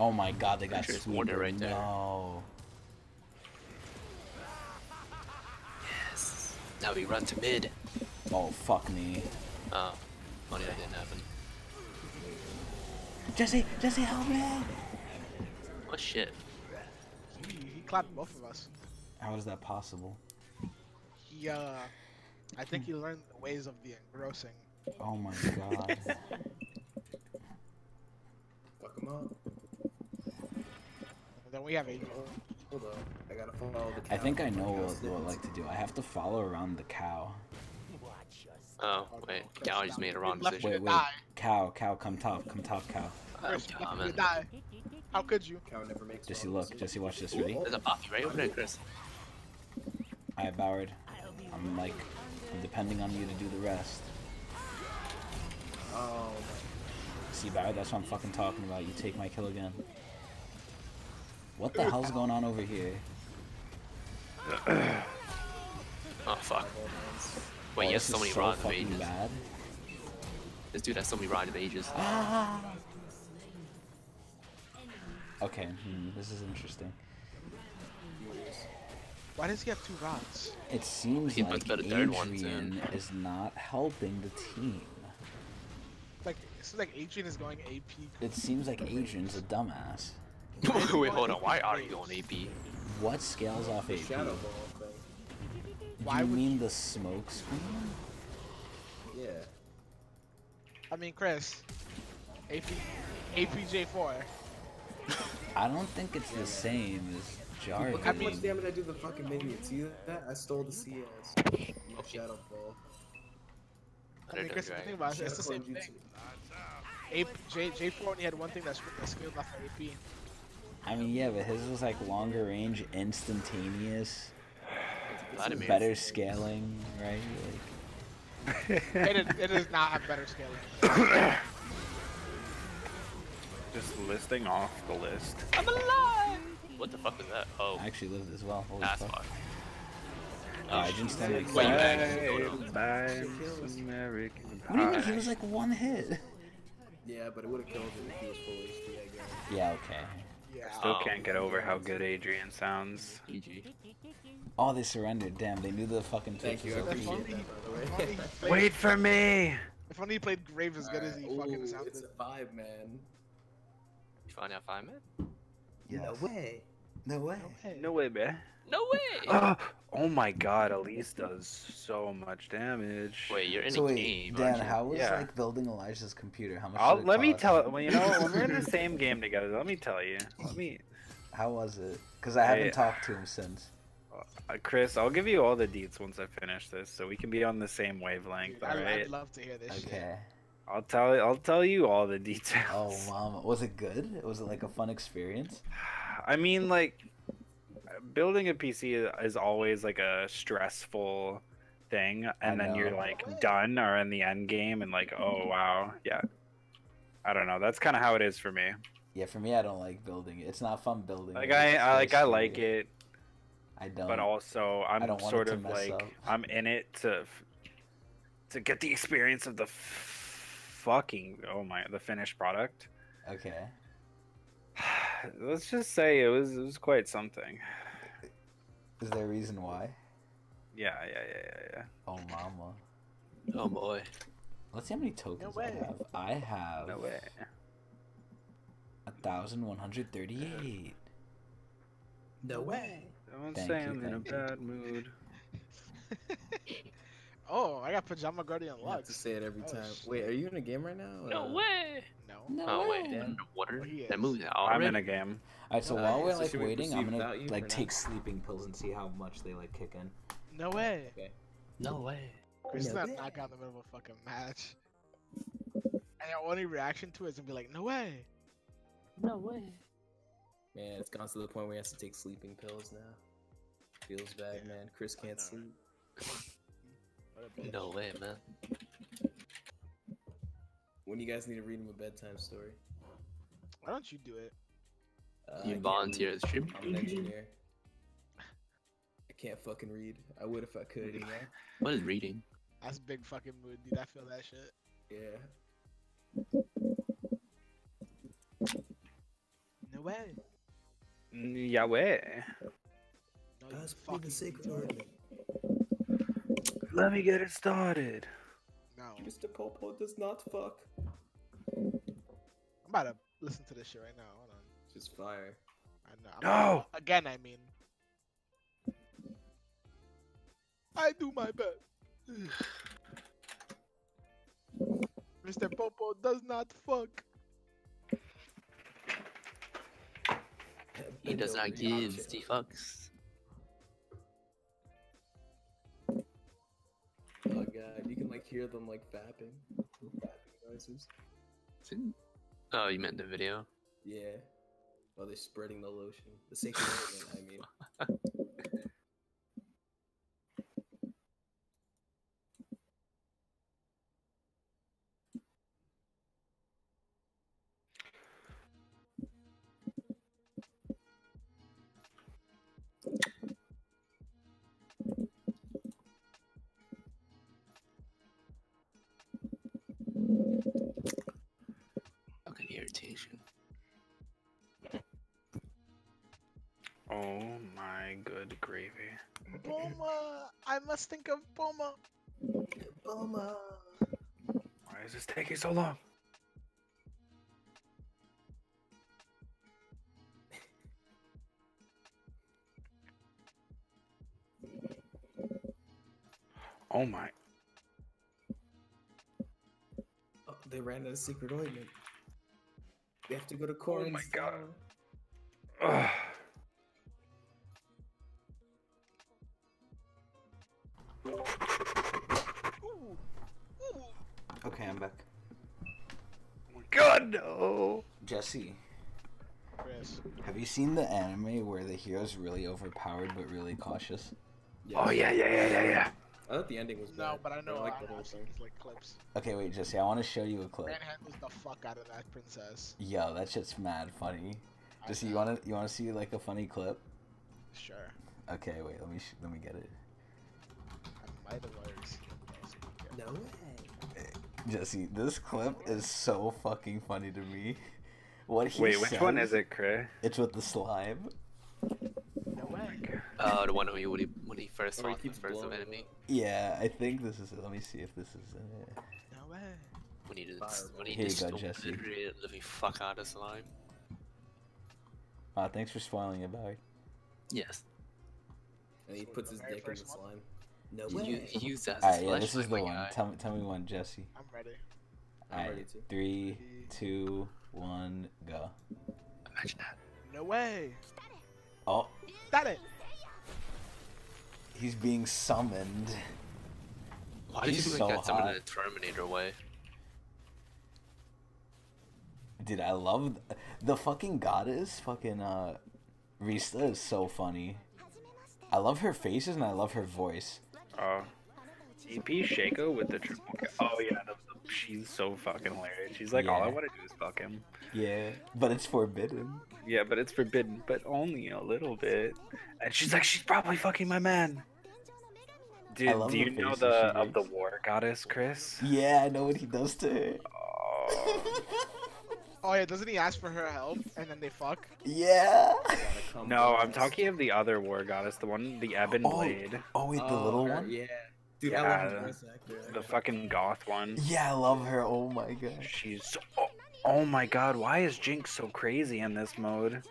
Oh my god, they got Sure it's sweeper. Right there. No. Now we run to mid. Oh fuck me. Oh, funny that didn't happen. Jesse, Jesse, help me! Oh shit. He, he clapped both of us. How is that possible? He, uh, I think he learned the ways of the engrossing. Oh my god. (laughs) Fuck him up. And then we have a Hold up. I gotta follow the. I think I know what, what I like to do. I have to follow around the cow. Oh wait, Gal just made a wrong decision. Wait, wait. Cow, cow, come top, come top, cow. I'm Chris, you left you coming. to die. How could you? Cow never makes. Jesse, look. Jesse, watch this. Ready? There's a poppy right over there, Chris. I Boward. I'm like, I'm depending on you to do the rest. Oh See, Boward, that's what I'm fucking talking about. You take my kill again. What the hell's going on over here? Oh fuck. Oh, Wait, he has this so many so rods of fucking ages. bad. This dude has so many rods of ages. Ah. Okay, hmm, this is interesting. Why does he have two rods? It seems He like puts better third ones Adrian in. is not helping the team. Like, this is like Adrian is going AP. It seems like Adrian's a dumbass. (laughs) Wait, hold on. Why are you on AP? What scales off The AP? shadow ball thing. Why you would mean the smoke screen? Yeah. I mean, Chris. AP, APJ4. I don't think it's the same as Jarvan. Look how much damage I do the fucking minion. See that? I stole the CS. No shadow ball. I mean, Chris, think about it, it's the same ball thing. jutsu. AP, J, J4 only had one thing that, that scaled off of AP. I mean, yeah, but his was like longer range, instantaneous, Vladimir. better scaling, right? Like, it, is, it does not have better scaling. (coughs) Just listing off the list. I'm alive! What the fuck was that? Oh, I actually lived as well. Holy that's fuck. fuck. Uh, I didn't stand like Wait, you that. actually go to- Times American What do you mean? He was like one hit. Yeah, but it would have killed him if he was full HP, I guess. Yeah, okay. Yeah. Still Oh. can't get over how good Adrian sounds. GG. Oh, they surrendered. Damn, they knew the fucking Thank you, I was If open. only, appreciate that, by the way. only he played, Wait for me! if only he played Grave as good as he Alright, fucking ooh, sounded. It's a five, man. You find out five minutes? No way. No way. No way, man. No way! (gasps) Oh, oh my god, Elise does so much damage. Wait, you're in So a wait, game, Dan, how was Yeah. like building Elijah's computer? How much? I'll, did it let me cost? tell well, you know, when we're in the (laughs) same game together, let me tell you. Let me, (laughs) How was it? Because I haven't Hey, talked to him since. uh, Chris, I'll give you all the deets once I finish this, so we can be on the same wavelength. I, All right, I'd love to hear this shit. Okay. I'll tell I'll tell you all the (laughs) details. Oh, mama, was it good? Was it like a fun experience? I mean, like, building a PC is- always like a stressful thing, and I then you're like done or in the end game, and like, oh (laughs) wow, yeah. I don't know. That's kind of how it is for me. Yeah, for me, I don't like building. It's not fun building. Like. I, I like I like it, I don't. but also I'm don't want it sort of like up. (laughs) I'm in it to to get the experience of the f- fucking oh my the finished product. Okay. (sighs) Let's just say it was it was quite something. Is there a reason why? Yeah, yeah, yeah, yeah, yeah. Oh, mama. Oh boy. Let's see how many tokens I way. have. I have No way. a thousand one hundred thirty-eight. No way. Someone's Thank saying you, I'm in a bad mood. (laughs) Oh, I got Pajama Guardian I have to say it every Oh, time. shit. Wait, are you in a game right now? No or- way! No. No Oh way. wait, Dan. underwater? Oh, he That is. move's I'm in a game. Alright, so Uh, while we're so like should we waiting, I'm gonna like take not? sleeping pills and see how much they like kick in. No way. No way. Chris is No not knock out in the middle of a fucking match. And your only reaction to it is gonna be like, no way. No way. Man, it's gone to the point where he has to take sleeping pills now. Feels bad, Yeah, man. Chris can't sleep. What a bitch. No way, man. When you guys need to read him a bedtime story. Why don't you do it? Uh, I You volunteer read. as stream? I'm an engineer. I can't fucking read. I would if I could, you know? What is reading? That's big fucking mood, dude. I feel that shit. Yeah. No No way. Yahweh. No, you Pass me fucking the sacred retard. Let me get it started. No. Mr. Popo does not fuck. I'm about to listen to this shit right now. Hold on. Just fire. I know. I'm No! Again, I mean. I do my best. (sighs) Mr. Popo does not fuck. He does not give the fucks. Oh god, you can like hear them like fapping. Fapping noises. Oh, you meant the video? Yeah. While they're spreading the lotion. The sacred (laughs) ornament, I mean. Boma! I must think of Boma. Boma. Why is this taking so long? Oh my. Oh, they ran out of secret ointment. We have to go to Corin's. Oh my God. Ugh. Seen the anime where the hero's really overpowered but really cautious? Oh yeah, yeah, yeah, yeah, yeah. I thought the ending was bad. No, but I know I I like the whole thing. these, like clips. Okay, wait, Jesse, I want to show you a clip. Manhandles the fuck out of that princess. Yo, that shit's mad funny. I Jesse, you wanna you wanna see like a funny clip? Sure. Okay, wait, let me sh- let me get it. I might have already seen it. No way. Jesse, this clip is so fucking funny to me. What he Wait, which one is it, Cray? It's with the slime. No way. Uh, the one when he when he, when he first Or he fought the first blowing enemy. Yeah, I think this is it. Let me see if this is it. No way. When he did Fireball. when he Here you go, Jesse. the living fuck out of slime. Uh, thanks for spoiling it, Barry. Yes. And he puts his dick in the slime. No He, way. u- he used that Alright, yeah, this is the one. Tell me, tell me one, Jesse. I'm ready. Alright, three, two, one, go. Imagine that. No way. Oh, That it. he's being summoned. Why do you He's think so that someone in hot. a Terminator way? Dude, I love th- the fucking goddess. Fucking uh, Rista is so funny. I love her faces and I love her voice. Oh. EP Shaco with the triple. Ca- oh yeah, the, the, she's so fucking hilarious. She's like, all I want to do is fuck him. Yeah, but it's forbidden. Yeah, but it's forbidden, but only a little bit. And she's like, she's probably fucking my man. Dude, do you know the of the war goddess, Chris? Yeah, I know what he does to her. Oh. Oh yeah, doesn't he ask for her help and then they fuck? Yeah. No. I'm talking of the other war goddess, the one, the Ebon Oh, Blade, oh wait, the Oh, little one. Yeah. Dude, Yeah, I love the voice actor. the fucking goth one. Yeah, I love her. Oh my god. She's oh, oh my god, why is Jinx so crazy in this mode?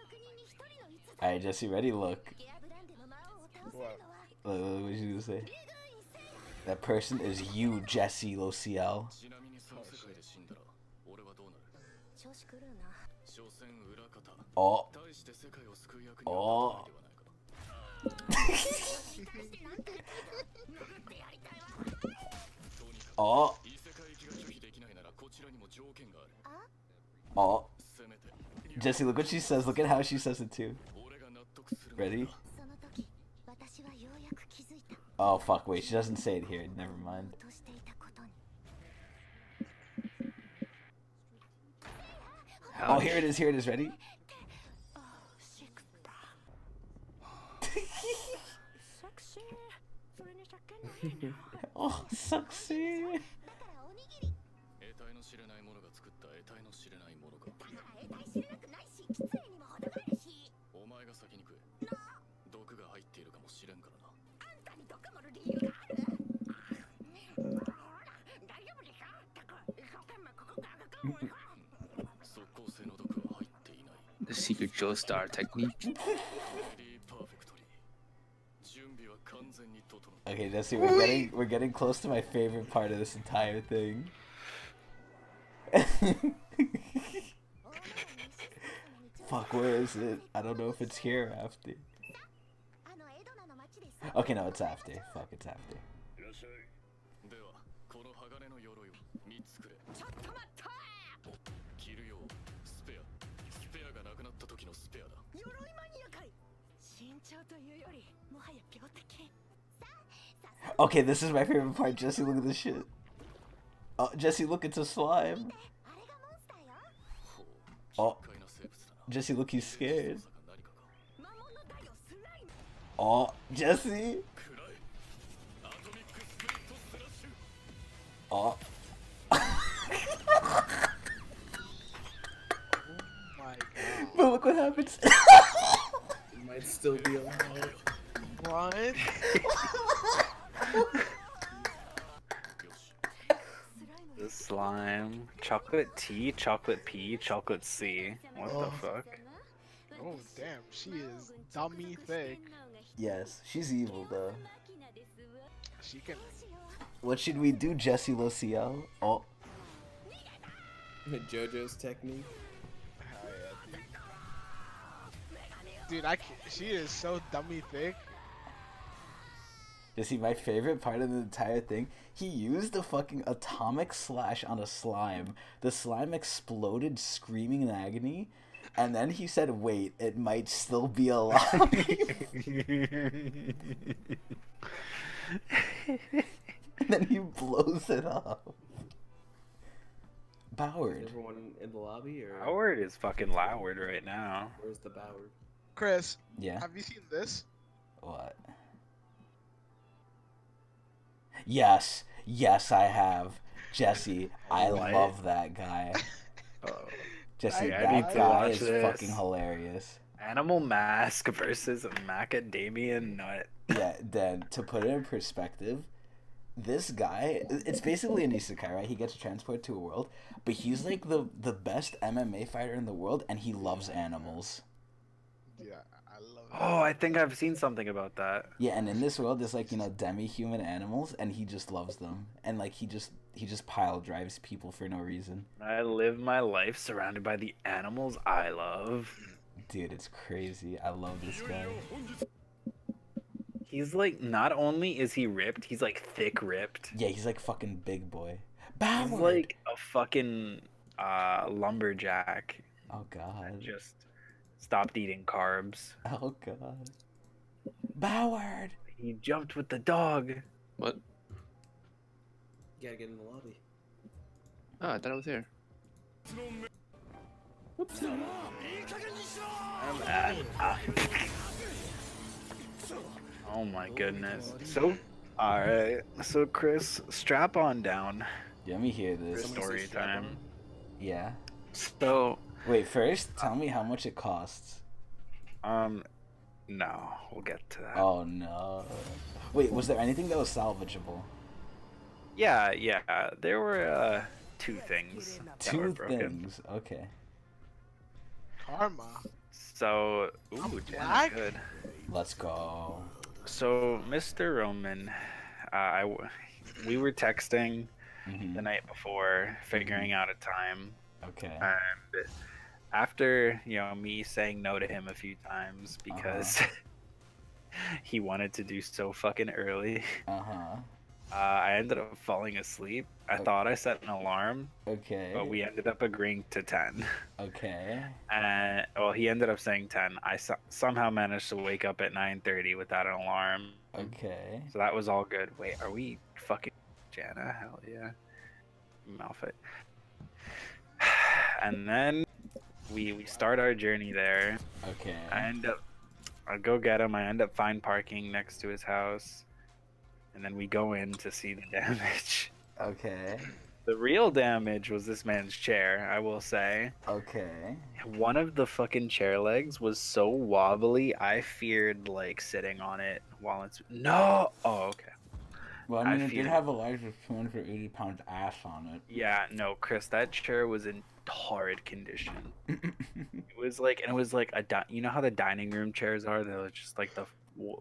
All right, Jesse, ready? Look. What? Uh, what was you gonna say? That person is you, Jesse Lociel. Oh. Oh. (laughs) (laughs) Oh. Oh. Jesse, look what she says. Look at how she says it too. Ready? Oh fuck! Wait, she doesn't say it here. Never mind. Oh, here it is. Here it is. Ready? (laughs) (laughs) (laughs) お作詞得体の知れないものが作った得体の知れないものがだから得体知れなくないし失礼にも程があるし。お前が先に食え。毒が入っているかもしれんからな。あんたに毒盛る理由がある？大丈夫ですか速攻性の毒は入っていない。The secret Joe Star technique. (laughs) Okay, Jesse, we're getting we're getting close to my favorite part of this entire thing. (laughs) Fuck, where is it? I don't know if it's here or after. Okay, no, it's after. Fuck, it's after. Okay, this is my favorite part. Jesse, look at this shit. Oh, Jesse, look, it's a slime. Oh, Jesse, look, he's scared. Oh, Jesse. Oh. (laughs) oh but look what happens. He might still be alive. What? (laughs) (laughs) (laughs) The slime, chocolate T, chocolate P, chocolate C. What the Oh. fuck? Oh damn, she is dummy thick. yes, she's evil though. She can. What should we do, Jesse Lucio? Oh, (laughs) JoJo's technique. Hell yeah, dude. Dude, I can She is so dummy thick. You see, my favorite part of the entire thing, he used a fucking atomic slash on a slime. The slime exploded screaming in agony, and then he said, wait, it might still be alive. and (laughs) then he blows it up. Boward. Everyone in the lobby or Howard is fucking loud right now. where's the Boward? Chris, Yeah. have you seen this? What? Yes, yes, I have. Jesse, I What? love that guy. (laughs) Oh. Jesse, I that to guy is this. fucking hilarious. Animal Mask versus Macadamia Nut. Yeah, then to put it in perspective, this guy, it's basically an isekai, right? He gets transported to a world, but he's like the the best MMA fighter in the world, and he loves animals. Yeah, I love it. Oh, I think I've seen something about that. Yeah, and in this world, there's like you know demi-human animals, and he just loves them, and like he just he just pile drives people for no reason. I live my life surrounded by the animals I love. Dude, it's crazy. I love this guy. He's like, not only is he ripped, he's like thick ripped. Yeah, he's like fucking big boy. He's like a fucking uh, lumberjack. Oh god. Just stopped eating carbs. Oh god. Boward. He jumped with the dog. What? You gotta get in the lobby. Oh, I thought I was here. Whoops. I'm at- ah. oh my goodness. So, alright. So, Chris, strap on down. Let me hear this. story time. Yeah. So, Wait, first tell me how much it costs. um, no, we'll get to that. Oh no. Wait, was there anything that was salvageable? Yeah, yeah. There were uh, two things. that were Two things. Okay. Karma. So, ooh, Jenna's black? good. Let's go. So, Mr. Roman, uh, I w- we were texting Mhm. the night before, figuring out a time, Okay. and after you know me saying no to him a few times because (laughs) he wanted to do so fucking early, (laughs) Uh huh. uh, I ended up falling asleep. I Okay. thought I set an alarm, Okay. but we ended up agreeing to ten. (laughs) Okay. And well, he ended up saying ten. I so- somehow managed to wake up at nine thirty without an alarm. Okay. So that was all good. Wait, are we fucking Janna? Hell yeah. Malphite. (sighs) And then we we start our journey there. Okay. I end up I go get him. I end up find parking next to his house. And then we go in to see the (laughs) damage. Okay. The real damage was this man's chair, I will say. Okay. One of the fucking chair legs was so wobbly, I feared like sitting on it while it's no. Oh, okay. Well, I I mean, it feel- did have a large 280 pound ass on it. Yeah, no, Chris, that chair was in horrid condition. it was like, and it was like a, di- you know how the dining room chairs are? They're just like the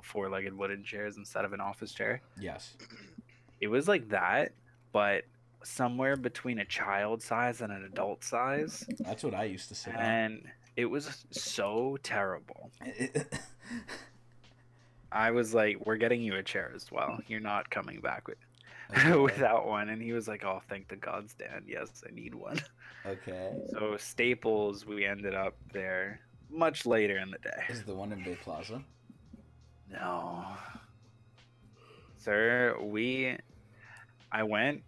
four-legged wooden chairs instead of an office chair. Yes. It was like that, but somewhere between a child size and an adult size. That's what I used to sit on. And it was so terrible. (laughs) I was like, "We're getting you a chair as well. You're not coming back with Okay. (laughs) without one." And he was like, "Oh, thank the gods, Dan. Yes, I need one." Okay. So Staples, we ended up there much later in the day. Is the one in Bay Plaza? No. Sir, we I went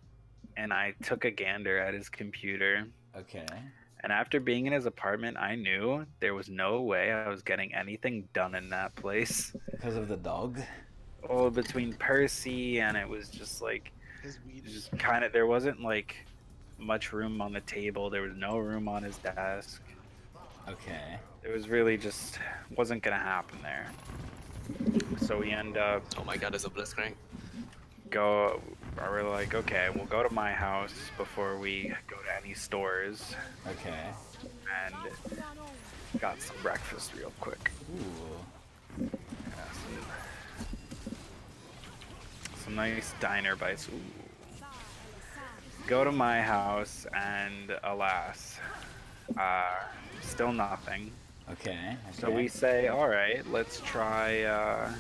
and I took a gander at his computer. Okay. And after being in his apartment, I knew there was no way I was getting anything done in that place. Because of the dog. Oh, between Percy and it was just like His weed. just kind of there wasn't like much room on the table. There was no room on his desk. Okay. It was really just wasn't gonna happen there. So we end up Oh my god, there's a Blitzcrank. go or we're like, okay, we'll go to my house before we go to any stores Okay. and got some breakfast real quick. Ooh. Yeah, some, some nice diner bites. Ooh. Go to my house and alas, uh, still nothing. Okay. So we say, all right, let's try. Uh,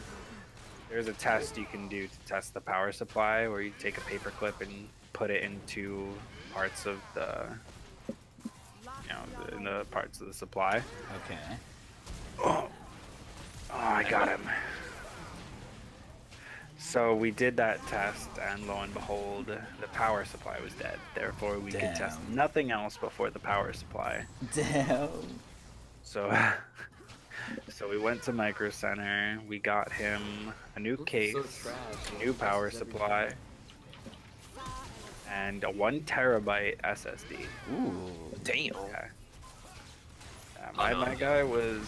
there's a test you can do to test the power supply, where you take a paper clip and put it into parts of the, you know, the, in the parts of the supply. Okay. Oh, Oh, I got him. So we did that test, and lo and behold, the power supply was dead. Therefore, we could test nothing else before the power supply. Damn. So, (laughs) so we went to Micro Center. We got him a new case, so trash. a new power supply, and a one terabyte SSD. Ooh. Damn. Yeah. Yeah, my, Oh, no. my guy was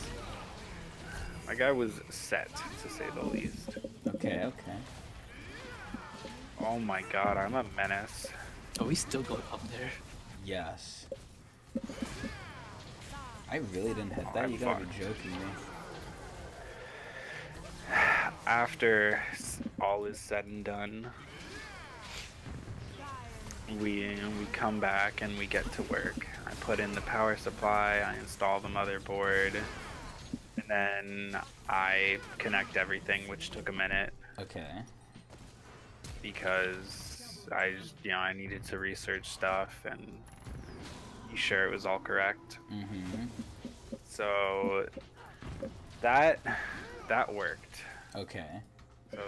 my guy was set to say the least. Okay. Okay. Oh my god, I'm a menace. Oh, Are we still going up there? Yes. I really didn't hit Oh, that. I'm You gotta be joking me. (sighs) After all is said and done, we we come back and we get to work. I put in the power supply, I install the motherboard, and then I connect everything, which took a minute Okay. because I you know I needed to research stuff and be sure it was all correct. Mm-hmm. So that that worked. Okay. So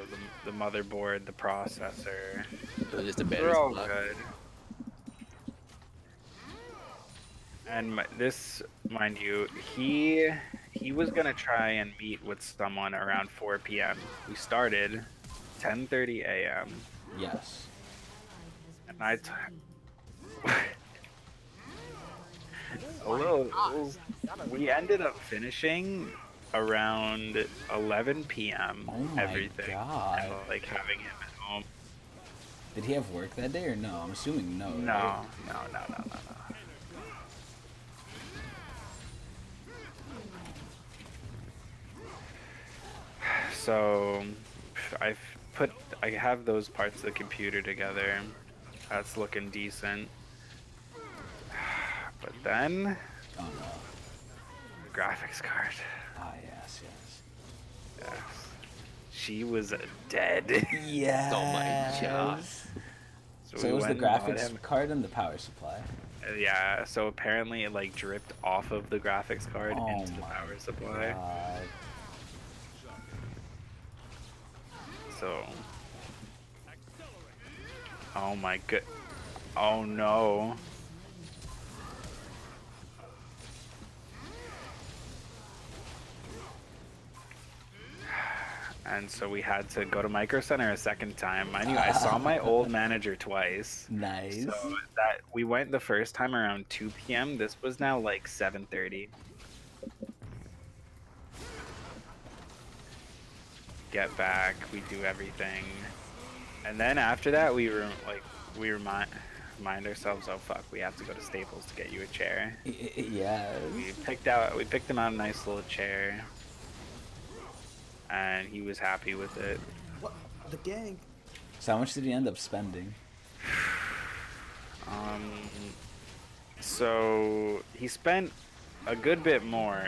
the, the motherboard, the processor, It was just a they're all supply. good. And my, this, mind you, he he was gonna try and meet with someone around 4 p.m. We started 10:30 a.m. Yes. and I. T- (laughs) a little, We ended up finishing around 11 p.m. Oh my everything, God. and like having him at home. Did he have work that day or no? I'm assuming no. No, right? no, no, no, no, no. So, I've put, I have those parts of the computer together. That's looking decent. (sighs) But then, Oh no. the graphics card. Ah yes, yes. Yes. She was dead. Yes. (laughs) Oh my God. So, So it was the and graphics card and the power supply. Uh, Yeah, so apparently it like dripped off of the graphics card Oh into the power supply. God. So. Oh my good. Oh no. And so we had to go to Micro Center a second time. I knew I saw (laughs) my old manager twice. Nice. So that we went the first time around 2 p.m. This was now like 7:30. Get back, we do everything, and then after that we were like we remind remind ourselves, oh fuck, we have to go to Staples to get you a chair. yeah. We picked out, we picked him out a nice little chair, and he was happy with it. What? The gang. So how much did he end up spending? (sighs) Um, so he spent a good bit more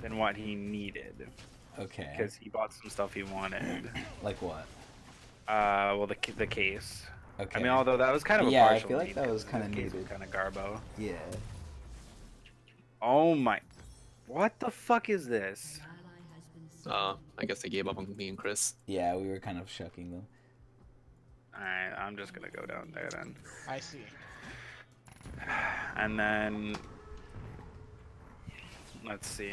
than what he needed. Okay. Because he bought some stuff he wanted. (clears throat) Like what? Uh, well, the the case. Okay. I mean, although that was kind of Yeah, a I partial I feel like that was kinda the needed. kind of garbo. Yeah. Oh my! What the fuck is this? Uh, I guess they gave up on me and Chris. Yeah, we were kind of shucking them. Alright, I'm just gonna go down there then. I see. And then let's see,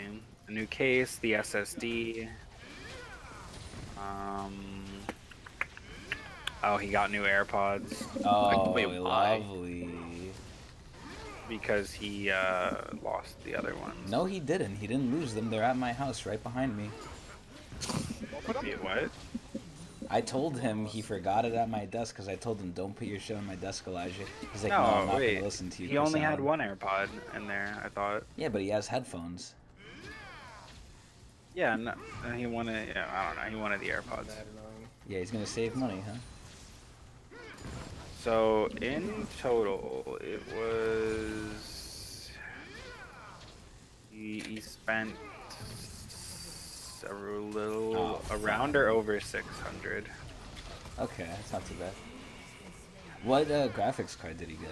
a new case, the SSD. Um. Oh, he got new AirPods. Oh, wait, lovely. Because he uh, lost the other ones. No, he didn't. He didn't lose them. They're at my house, right behind me. Wait, what? I told him he forgot it at my desk because I told him, "Don't put your shit on my desk, Elijah." He's like, "No, I'm not wait. gonna listen to you." He Chris only had one AirPod in there. I thought. Yeah, but he has headphones. Yeah, no, uh, he wanted. Yeah, I don't know. He wanted the AirPods. Yeah, he's gonna save money, huh? So in total, it was he, he spent a little Oh, around or over six hundred. Okay, that's not too bad. What uh, graphics card did he get?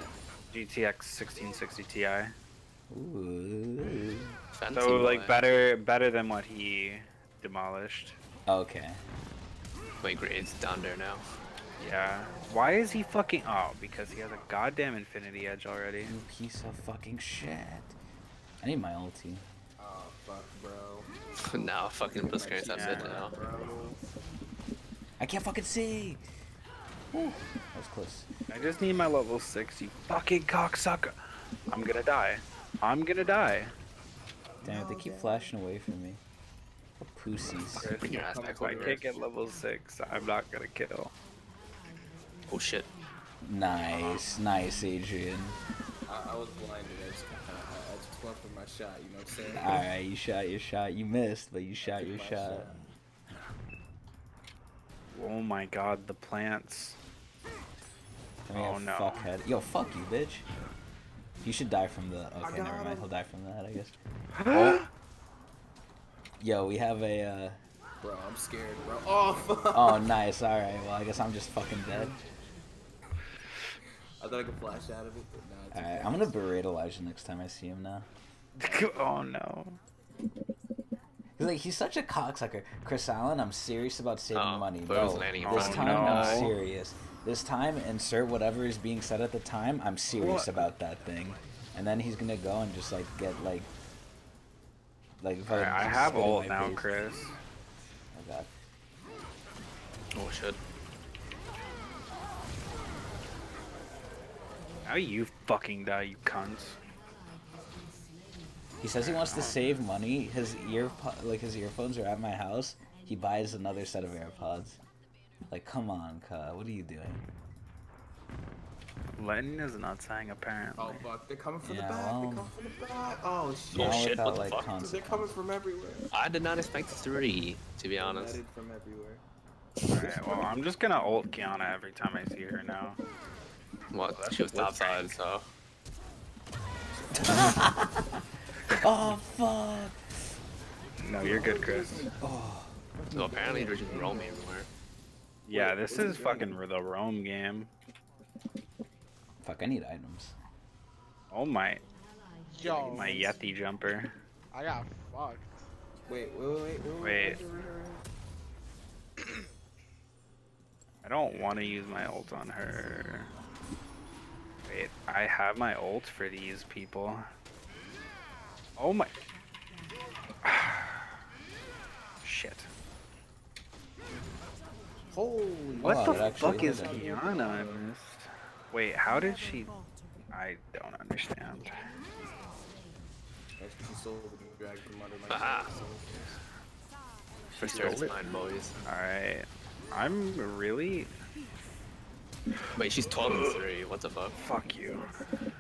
GTX 1660 Ti. Ooh. Fancy So like boy. better better than what he demolished. Okay. My grade's down there now. Yeah. Why is he fucking? Oh, because he has a goddamn Infinity Edge already. You piece of fucking shit. I need my ulti. Oh fuck, bro. now fucking Blitzcrank's Yeah. upset now. Bro. I can't fucking see. Whew, that was close. I just need my level six. You fucking cocksucker! I'm gonna die. I'm gonna die. Damn it, they oh, keep flashing away from me. What pussies. Chris, Bring your ass back if I can't get level six, I'm not gonna kill. Oh shit. Nice, nice, Adrian. I, I was blinded. I just, I, I just went for my shot. You know what I'm saying? Alright, you shot your shot. You missed, but you shot your My shot. Oh my god, the plants. I mean, Oh, a no. fuckhead. Yo, fuck you, bitch. You should die from the. Okay, never mind. him. He'll die from that, I guess. Oh. Yo, we have a. Uh... Bro, I'm scared, bro. Oh fuck. Oh, nice. Alright, well, I guess I'm just fucking dead. I thought I could flash out of it, but nah. it's Alright. I'm gonna berate Elijah next time I see him now. (laughs) oh no. He's like, he's such a cocksucker. Chris Allen, I'm serious about saving Oh, money. but it was No, landing in this front of time me. I'm serious. This time, insert whatever is being said at the time. I'm serious What? about that thing. And then he's gonna go and just like get like, like. Alright, I have spit in now, face. Chris. Oh god. Oh shit. Now you fucking die, you cunts. He says he wants to save money. His ear, like his earphones are at my house. He buys another set of AirPods. Like, come on, Ka, what are you doing? Lennon is not saying apparently. Oh fuck, they're coming from Yeah, the back. well- They're coming from the back. Oh shit. Oh shit, what the like, fuck? consequence. They're coming from everywhere. I did not expect three, to be honest. Netted from everywhere. Alright, well, I'm just gonna ult Qiyana every time I see her now. Well, that's she was a top Blitzcrank. side, so. (laughs) Oh fuck! No, you're good, Chris. Oh, So apparently they're just roaming everywhere. Yeah, this is fucking the roam game. fuck! I need items. Oh my, Yo, my Yeti jumper. I got fucked. Wait, wait, wait, wait, wait. Wait. wait, wait, wait. I don't want to use my ult on her. Wait, I have my ult for these people. Oh my. (sighs) (sighs) (sighs) Shit. Holy. What Wow, the fuck is. Qiyana I missed? Wait, how did she... I don't understand. That's 'cause She stole the drag from under my Aha. clothes, so- First stole mine, boys. Alright. I'm really... Wait, she's 12 and 3. What the fuck? Fuck you.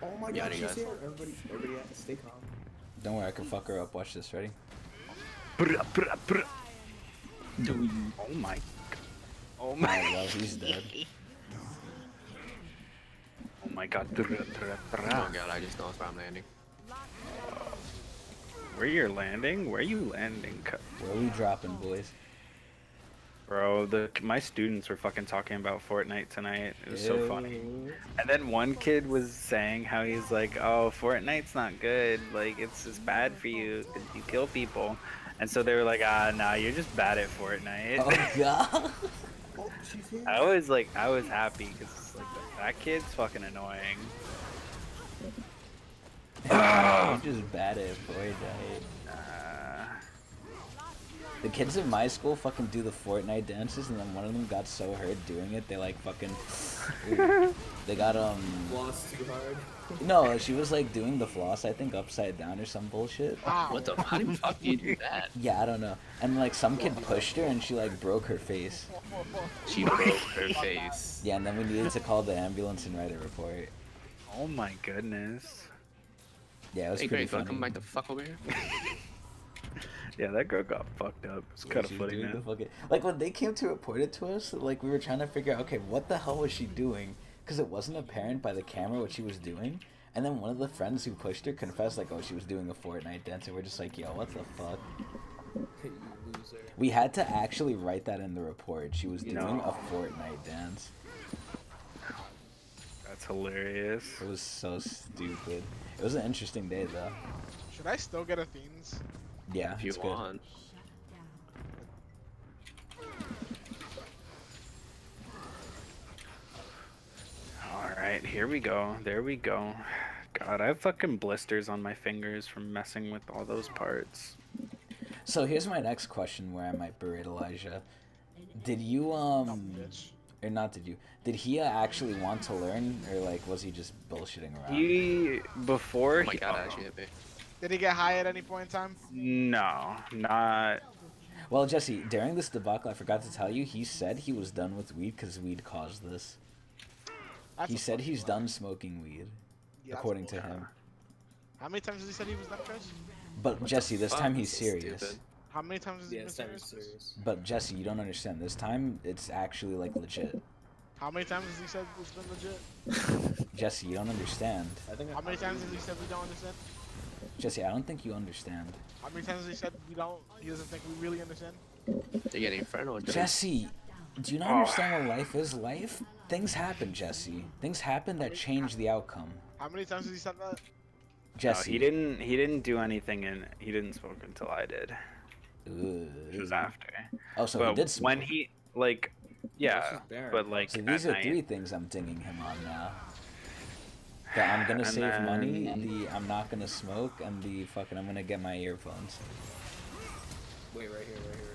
Oh my god, she's guys. here. Everybody, everybody, stay calm. Don't worry, I can fuck her up. Watch this. Ready? Brr, brr, brr. Oh my. Oh my. Love he's dead. (laughs) Oh my god. Oh my god, I just know where I'm landing. Where you're landing? Where you landing? Where we dropping, boys? Bro, the my students were fucking talking about Fortnite tonight. It was so funny. And then one kid was saying how he's like, "Oh, Fortnite's not good. Like it's just bad for you 'cause you kill people." And so they were like, "Ah, nah, you're just bad at Fortnite." Oh god. (laughs) (laughs) Oh. I was like, I was happy because like that kid's fucking annoying. I'm just bad at Fortnite. Uh, The kids in my school fucking do the Fortnite dances, and then one of them got so hurt doing it, they like fucking. Ooh. (laughs) they got um. Lost too hard. No, she was like doing the floss, I think, upside down or some bullshit. What the? How the fuck do you do that? Yeah, I don't know. And like some kid pushed her, and she like broke her face. She broke her face. Yeah, and then we needed to call the ambulance and write a report. oh my goodness. Yeah, it was Hey, pretty Grace, wanna funny. come back the fuck over here? (laughs) Yeah, that girl got fucked up. It's Yeah, kind of funny doing now. fucking- Like when they came to report it to us, like we were trying to figure out, okay, what the hell was she doing? Because it wasn't apparent by the camera what she was doing. And then one of the friends who pushed her confessed, like, oh, she was doing a Fortnite dance. And we're just like, yo, what the fuck? We had to actually write that in the report. She was doing No. a Fortnite dance. That's hilarious. It was so stupid. It was an interesting day, though. Should I still get Athene's? Yeah, If you it's good. want. Alright, here we go. There we go. God, I have fucking blisters on my fingers from messing with all those parts. So here's my next question where I might berate Elijah. Did you, um, Bitch. or not did you, did he uh, actually want to learn, or like was he just bullshitting around? He before Oh my he, god, that actually hit. Did he get high at any point in time? no, not Well, Jesse, during this debacle, I forgot to tell you, he said he was done with weed because weed caused this. That's He said he's lie. done smoking weed, Yeah, according to him. How many times has he said he was done, Chris? But Jesse, this time he's serious. stupid. How many times has he Yeah, been serious? serious. But Jesse, you don't understand. This time, it's actually like legit. How many times has he said it's been legit? (laughs) Jesse, you don't understand. I think. How many times has he said we don't understand? Jesse, I don't think you understand. How many times has he said we don't? He doesn't think we really understand. They're getting Inferno or Jesse, do you not Oh. understand what life is? Life, things happen, Jesse. Things happen that change the outcome. How many times has he said that? no, Jesse, he didn't he didn't do anything and he didn't smoke until I did. Which was after. Oh, so but he did smoke. when he like yeah, but like So these are night, three things I'm dinging him on now. The I'm gonna And save money, then- the I'm not gonna smoke, and the fucking I'm gonna get my earphones. Wait, right here, right here, right here.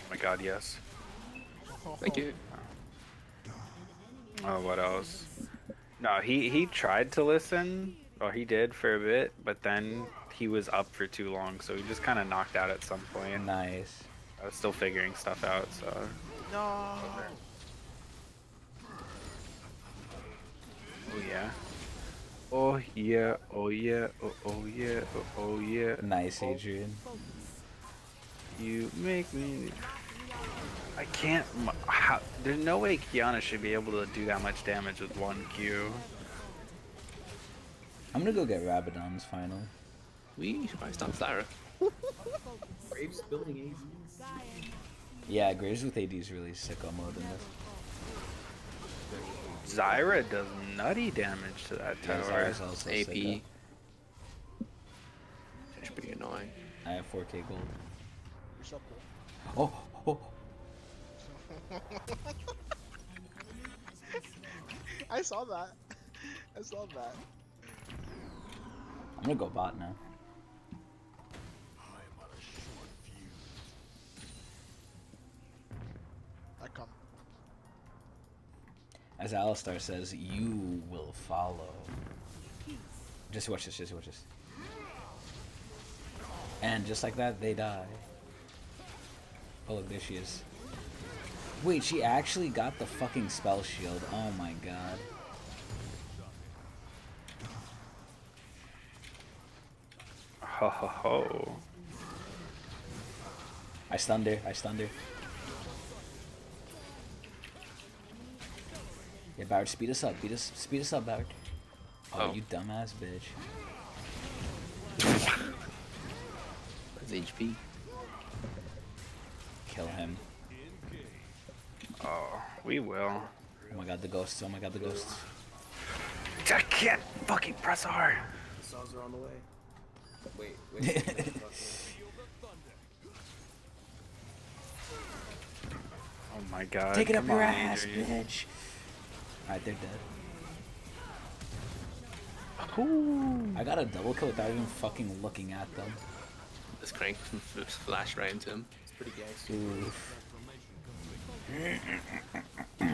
Oh my god, yes. Thank you. Oh, what else? No, he he tried to listen, or he did for a bit, but then he was up for too long, so he just kind of knocked out at some point. Nice. I was still figuring stuff out, so No. oh yeah. Oh yeah, oh yeah, oh, oh yeah, oh, oh yeah. Nice, oh. Adrian. You make me. I can't. How, there's no way Qiyana should be able to do that much damage with one Q. I'm gonna go get Rabadon's final. We should probably stop Zyra. here. Graves building AD. Yeah, Graves with AD is really sicko mode in this. Zyra does nutty damage to that tower. Zyra's also AP. sicko. It's pretty annoying. I have 4k gold. Oh, oh, cool. I saw that. I saw that. I'm gonna go bot now. I come. As Alistar says, you will follow. Just watch this, just watch this. And just like that, they die. Oh look, there she is. Wait, she actually got the fucking spell shield. Oh my god. Ho ho ho. I stunned her. I stunned her. Yeah, Boward, speed us up. Speed us, speed us up, Boward. Oh, Oh. you dumbass bitch. (laughs) That's HP. Kill him. Oh, we will. Oh my god, the ghosts. Oh my god, the ghosts. I can't fucking press R. The saws are on the way. Wait, wait. (laughs) Oh my god. Take it up come your on, ass, Adrian. bitch. Alright, they're dead. I got a double kill without even fucking looking at them. This crank f- (laughs) flash right into him. It's pretty gangster. Oof. (coughs)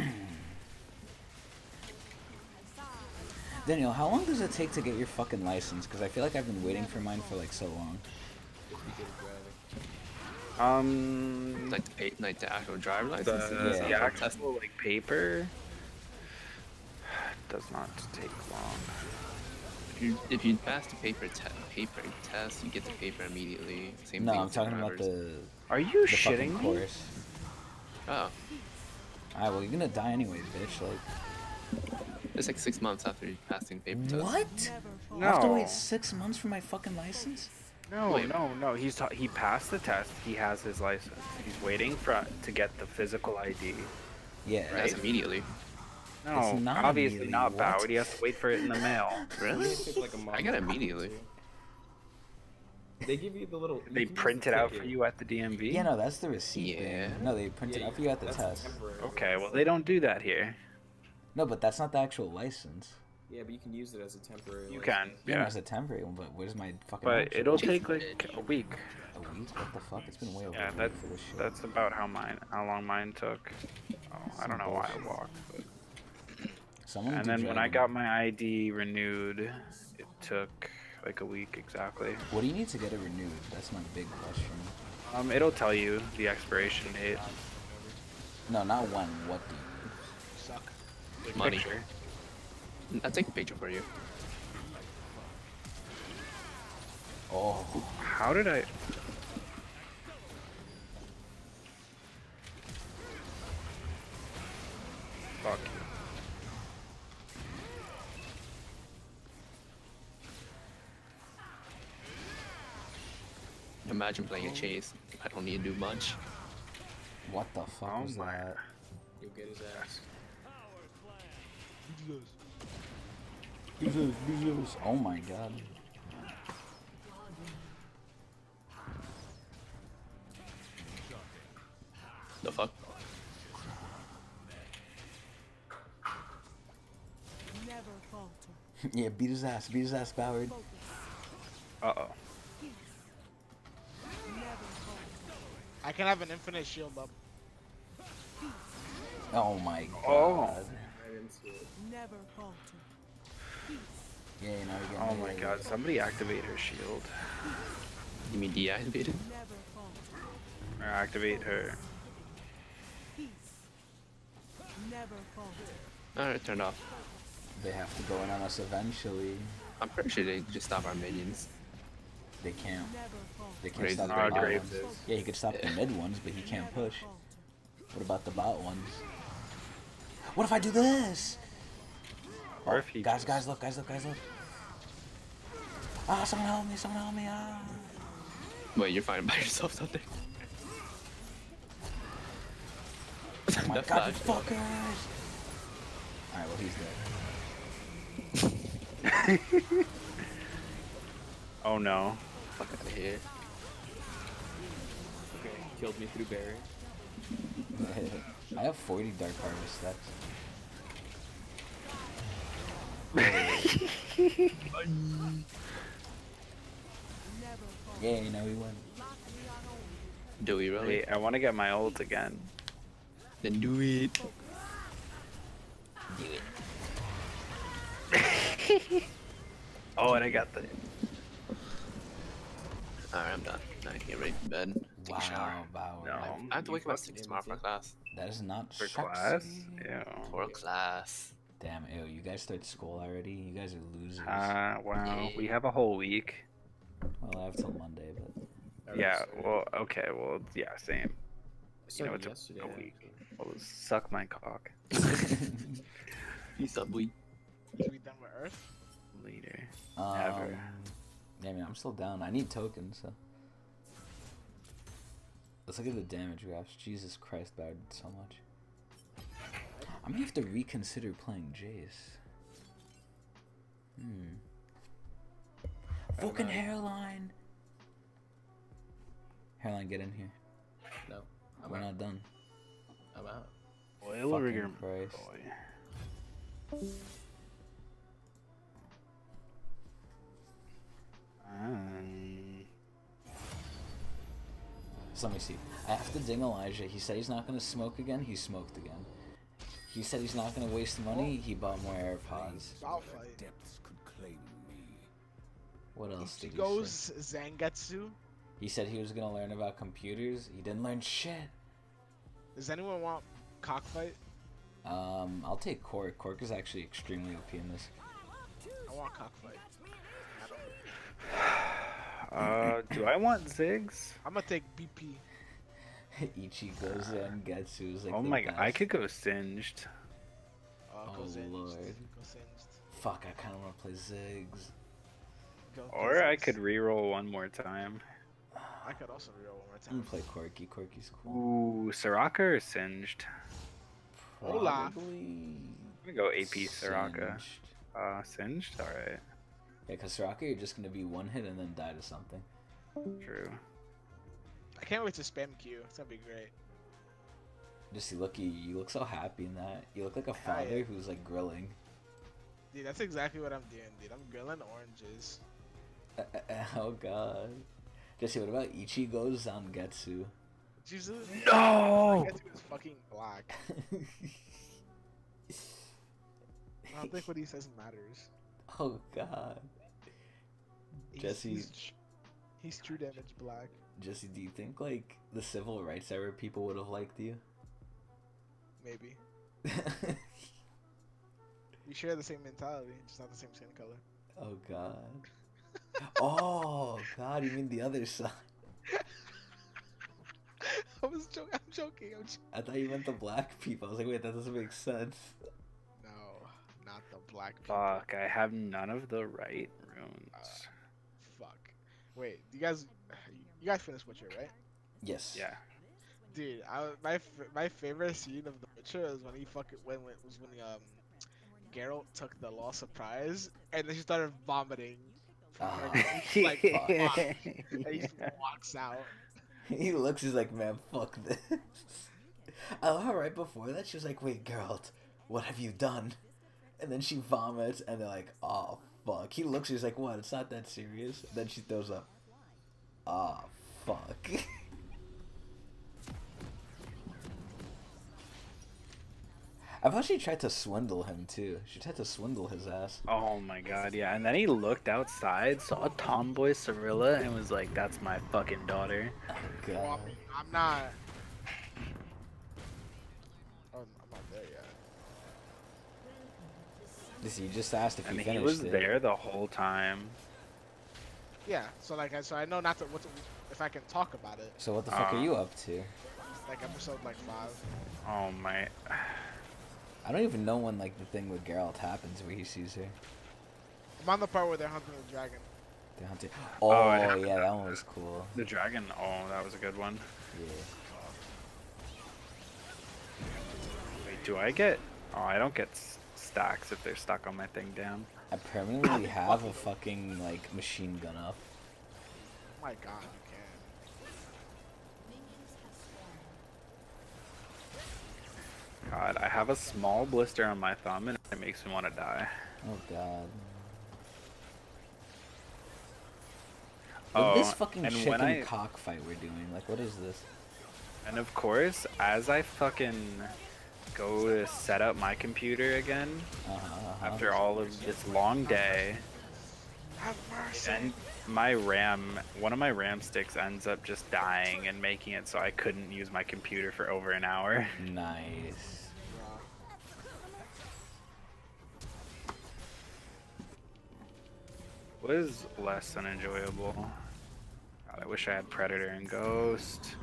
Daniel, how long does it take to get your fucking license? Because I feel like I've been waiting for mine for like so long. Um, Like the like the actual driver license. the, It's the not actual like paper (sighs) does not take long. If you if you pass the paper te- paper test, you get the paper immediately. Same no, thing I'm with talking about the. Are you the shitting me? course. Oh, Alright, well, you're gonna die anyways, bitch. Like. it's like six months after you passing the paper test. What? I have to wait six months for my fucking license? No, Wait. no, no. He's ta- he passed the test. He has his license. He's waiting for to get the physical ID. Yeah. That's Right? immediately. No, It's not obviously immediately, not. what? Bowed. He has to wait for it in the mail. Really? Like. I got it immediately. They give you the little. They print it out for you at the DMV. Yeah, no, that's the receipt. Yeah. thing. No, they print it out for you at the test. temporary. Okay, well they don't do that here. No, but that's not the actual license. Yeah, but you can use it as a temporary. You license. can, Yeah, yeah. as a temporary one, but where's my fucking? But actual- it'll take like a week. A week? What the fuck? It's been way over Yeah, a week that's for this shit. that's about how mine how long mine took. Oh, I don't know why I walked. But... Someone And then when I got my ID renewed, it took like a week exactly. What do you need to get it renewed? That's my big question. Um, it'll tell you the expiration date. No, not when. What do you? Suck. Money. Picture. I'll take a picture for you. Oh, How did I? Fuck. Imagine playing a chase. I don't need to do much. what the fuck Oh was my. that? You'll get his ass. Oh my god. The fuck? Never (laughs) falter. yeah, beat his ass. Beat his ass, Ballard. Uh oh. Can have an infinite shield up. Oh my oh. god. Oh. Right into it. Never falter. Yeah, now you're Oh my god, somebody activate her shield. You mean deactivate Never falter. Or activate her. Peace. Never falter. Alright, turned off. They have to go in on us eventually. I'm pretty sure they just stop our minions. They can't. They can't stop the bot ones. is. Yeah, he could stop the mid ones, but he can't push. What about the bot ones? What if I do this? Or Oh, if he guys, guys, look, guys, look, guys, look. Ah, someone help me, someone help me, ah. Wait, you're fine by yourself there. Oh my (laughs) god, you fuckers! Alright, well, he's dead. (laughs) Oh no. Fuck out of here. Okay, killed me through Barry. (laughs) I have 40 Dark Harvest stacks. Yeah, you know he won. Do we really? Wait, I want to get my ult again. Then do it. do it. (laughs) Oh, and I got the. Alright, I'm done. Now I can get ready for bed. take a shower. Wow, wow. No. I have to wake up at fucking six tomorrow for class. That is not For sexy. class? Yeah. For class. Damn, ew, you guys start school already? You guys are losers. Uh, wow. We have a whole week. well, I have till Monday, but Yeah. Well. Okay. Well. Yeah. Same. You know, it's a, yesterday, a week. actually. Well, suck my cock. (laughs) Peace up, we. Is we done with Earth? Later. um, Never. Yeah, I mean, I'm still down. I need tokens, so. Let's look at the damage graphs. Jesus Christ, that did so much. I'm gonna have to reconsider playing Jace. Hmm. Fucking hairline! Hairline, get in here. No, I'm We're out. not done. I'm out. Oil Fucking rigor Christ. boy. Um, So let me see. I have to ding Elijah. He said he's not gonna smoke again. He smoked again. He said he's not gonna waste money. He bought more AirPods. I'll. Depths could claim me. What else did he say? Ichigo's Zangetsu. He said he was gonna learn about computers. He didn't learn shit. Does anyone want cockfight? Um, I'll take Cork. Cork is actually extremely OP in this. I want cockfight. (sighs) uh, do I want Ziggs? I'm gonna take BP. (laughs) Ichigo Zangetsu is like oh the my god, I could go Singed. Uh, Oh, go Singed. Lord. Go Singed. Fuck, I kind of want to play Ziggs. Go, go Or I Singed. could reroll one more time. I could also reroll one more I'm time. gonna play Corki. Corki's cool. Ooh, Soraka or Singed? Hola. Probably I'm gonna go AP Soraka. Singed. Uh, Singed? Alright. Yeah, cause Soraka, you're just gonna be one hit and then die to something. True. I can't wait to spam Q. It's gonna be great. Just you look, you, you look so happy in that. You look like a father yeah. who's like grilling. Dude, that's exactly what I'm doing, dude. I'm grilling oranges. (laughs) oh god. Jesse, what about Ichigo Zangetsu? Jesus. No! Zangetsu is fucking black. (laughs) I don't think what he says matters. oh god. He's, Jesse- He's, he's true damage black. Jesse, do you think like the civil rights era people would have liked you? Maybe. (laughs) We share the same mentality, just not the same skin color. oh god. (laughs) oh god, you mean the other side? (laughs) I was joking. I'm joking. I'm joking. I thought you meant the black people. I was like, wait, that doesn't make sense. No, not the black people. Fuck, I have none of the right runes. Fuck. Uh, Wait, you guys, you guys finished Witcher, right? Yes. Yeah. Dude, I, my my favorite scene of The Witcher is when he fucking when, when was when um Geralt took the lost surprise and then she started vomiting. He's like, fuck. (laughs) and he walks out. he looks, he's like, man, fuck this. I love how right before that she was like, wait, Geralt, what have you done? And then she vomits, and they're like, oh, fuck. He looks, he's like, what? It's not that serious. Then she throws up, ah, fuck. (laughs) I thought she tried to swindle him too. She tried to swindle his ass. Oh my god, yeah. And then he looked outside, saw a tomboy Cirilla, and was like, that's my fucking daughter. Oh, God. I'm not. Oh, I'm not there yet. This, you just asked if And you he finished was it. there the whole time. Yeah, so like, I, so I know not to what to, if I can talk about it. So what the fuck are you um, up to? Like episode like five. Oh my. (sighs) I don't even know when like the thing with Geralt happens where he sees her. I'm on the part where they're hunting the dragon. The hunter. Oh, Oh, I oh, (laughs) yeah, that one was cool. The dragon, oh, that was a good one. Yeah. Wait, do I get. Oh, I don't get s- if they're stuck on my thing down. I permanently have a fucking like machine gun up. Oh my god, you can. God, I have a small blister on my thumb and it makes me want to die. Oh god. Oh, this fucking and chicken I- cockfight we're doing. Like, what is this? And of course, as I fucking go to set up my computer again, Uh-huh, uh-huh. after all of this long day, Have mercy. and my RAM, one of my RAM sticks ends up just dying and making it so I couldn't use my computer for over an hour. Nice. What is less than enjoyable? God, I wish I had Predator and Ghost.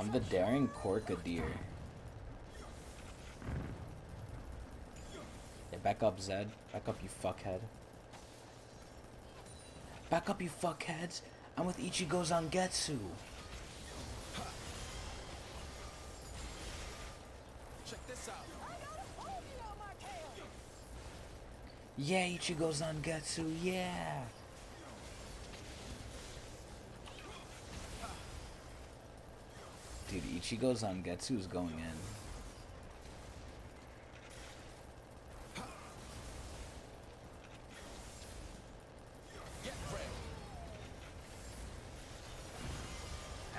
I'm the daring Corkadeer. Yeah, back up, Zed. Back up, you fuckhead. Back up, you fuckheads. I'm with Ichigo Zangetsu. Check this out. Yeah, Ichigo Zangetsu, yeah. Dude, Ichigo Zangetsu is going in.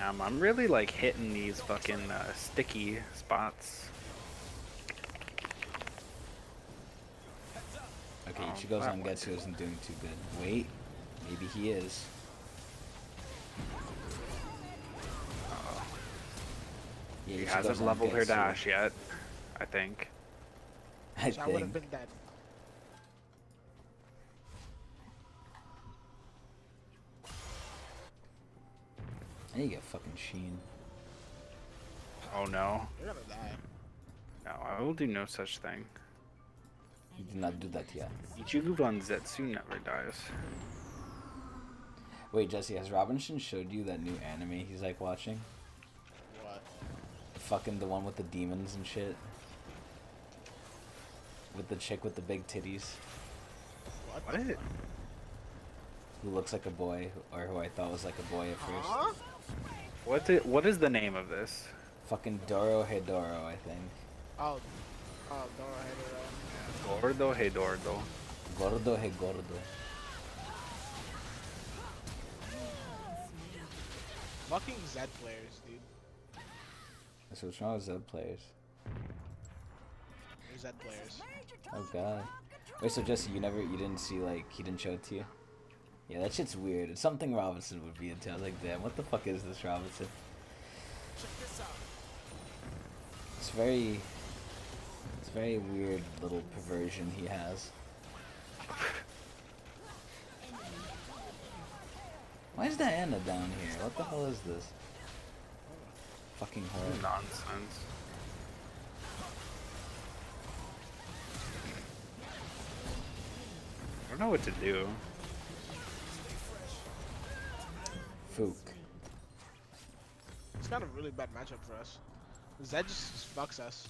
Um, I'm really like hitting these fucking uh, sticky spots. Okay, Oh, Ichigo that one isn't doing too good. Wait, maybe he is. Yeah, She hasn't leveled her Zangetsu. dash yet, I think. I Wish I would have think. been dead. And you get fucking Sheen. Oh no. You're gonna die. No, I will do no such thing. You did not do that yet. Ichigo Zetsu never dies. Wait, Jesse, has Robinson showed you that new anime he's like watching? What? Fucking the one with the demons and shit. With the chick with the big titties. What? What? Who looks like a boy, or who I thought was like a boy at first. Huh? What i- what is the name of this? Fucking Dorohedoro, I think. Oh. Oh, Dora Hedoro. Gordo Hey Dordo. Gordo he gordo. Fucking Zed players, dude. That's what's wrong with Zed players. They're Zed players. Oh god. Wait, so Jesse, you never, you didn't see like, he didn't show it to you? Yeah, that shit's weird. It's something Robinson would be into. I was like, damn, what the fuck is this Robinson? Check this out. It's very, it's very weird little perversion he has. Why is Diana down here? What the hell is this? Fucking horror. Nonsense. I don't know what to do. Fook. It's kind of a really bad matchup for us. Zed just, just fucks us.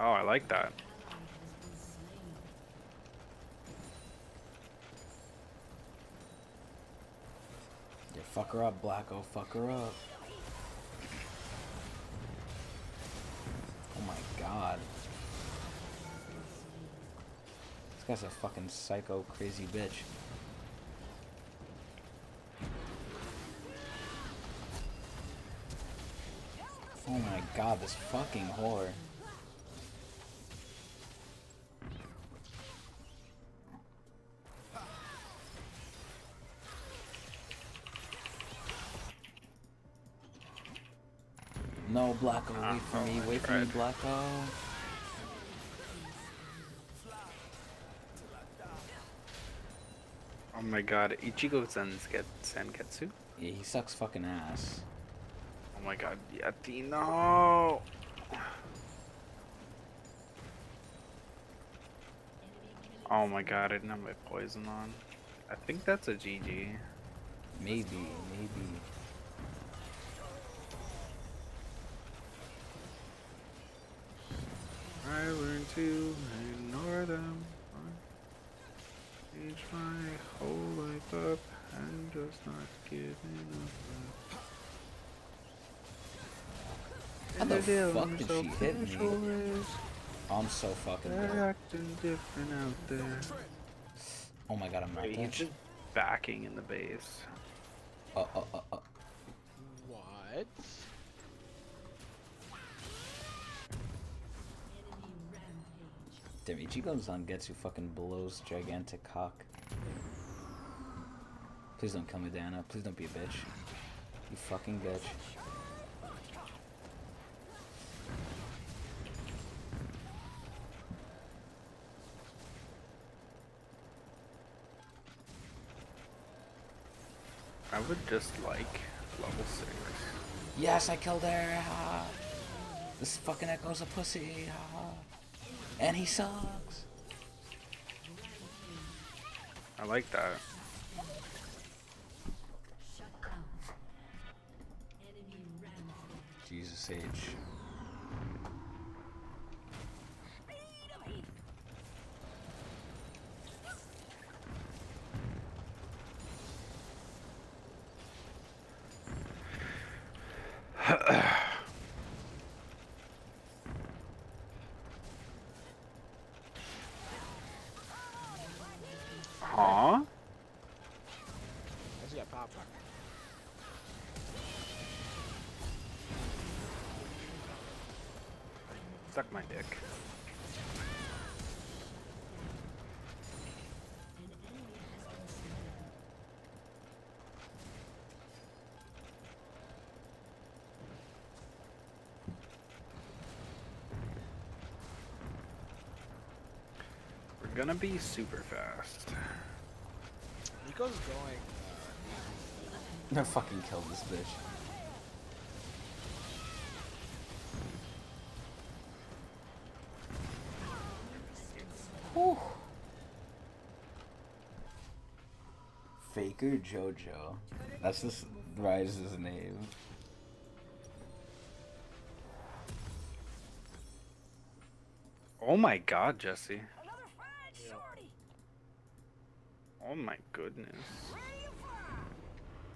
Oh, I like that. Fuck her up, Blacko. Fuck her up. Oh my god. This guy's a fucking psycho crazy bitch. Oh my god, this fucking whore. Blacko, ah, wait for oh me, wait for me, Blacko. Oh my god, Ichigo Senget Senketsu? Yeah, he sucks fucking ass. Oh my god, Yeti, no! Oh my god, I didn't have my poison on. I think that's a GG. Maybe, maybe. I learned to ignore them. Age my whole life up and just not giving up. How the fuck did so she hit me? casual. I'm so fucking They're dead. acting different out there. Oh my god, I'm not Wait, he's just backing in the base. Uh, uh, uh, uh. What? Damn, Ichigo-san gets you fucking blows gigantic cock. Please don't kill me, Dana. Please don't be a bitch. You fucking bitch. I would just like level six. Yes, I killed her. Ha. This fucking Ekko's a pussy. Ha. And he sucks. I like that. Jesus H. gonna be super fast. Neeko's going. No fucking kill this bitch. Whew. Faker Jojo. That's this Ryze's name. Oh my god, Jesse. Oh my goodness.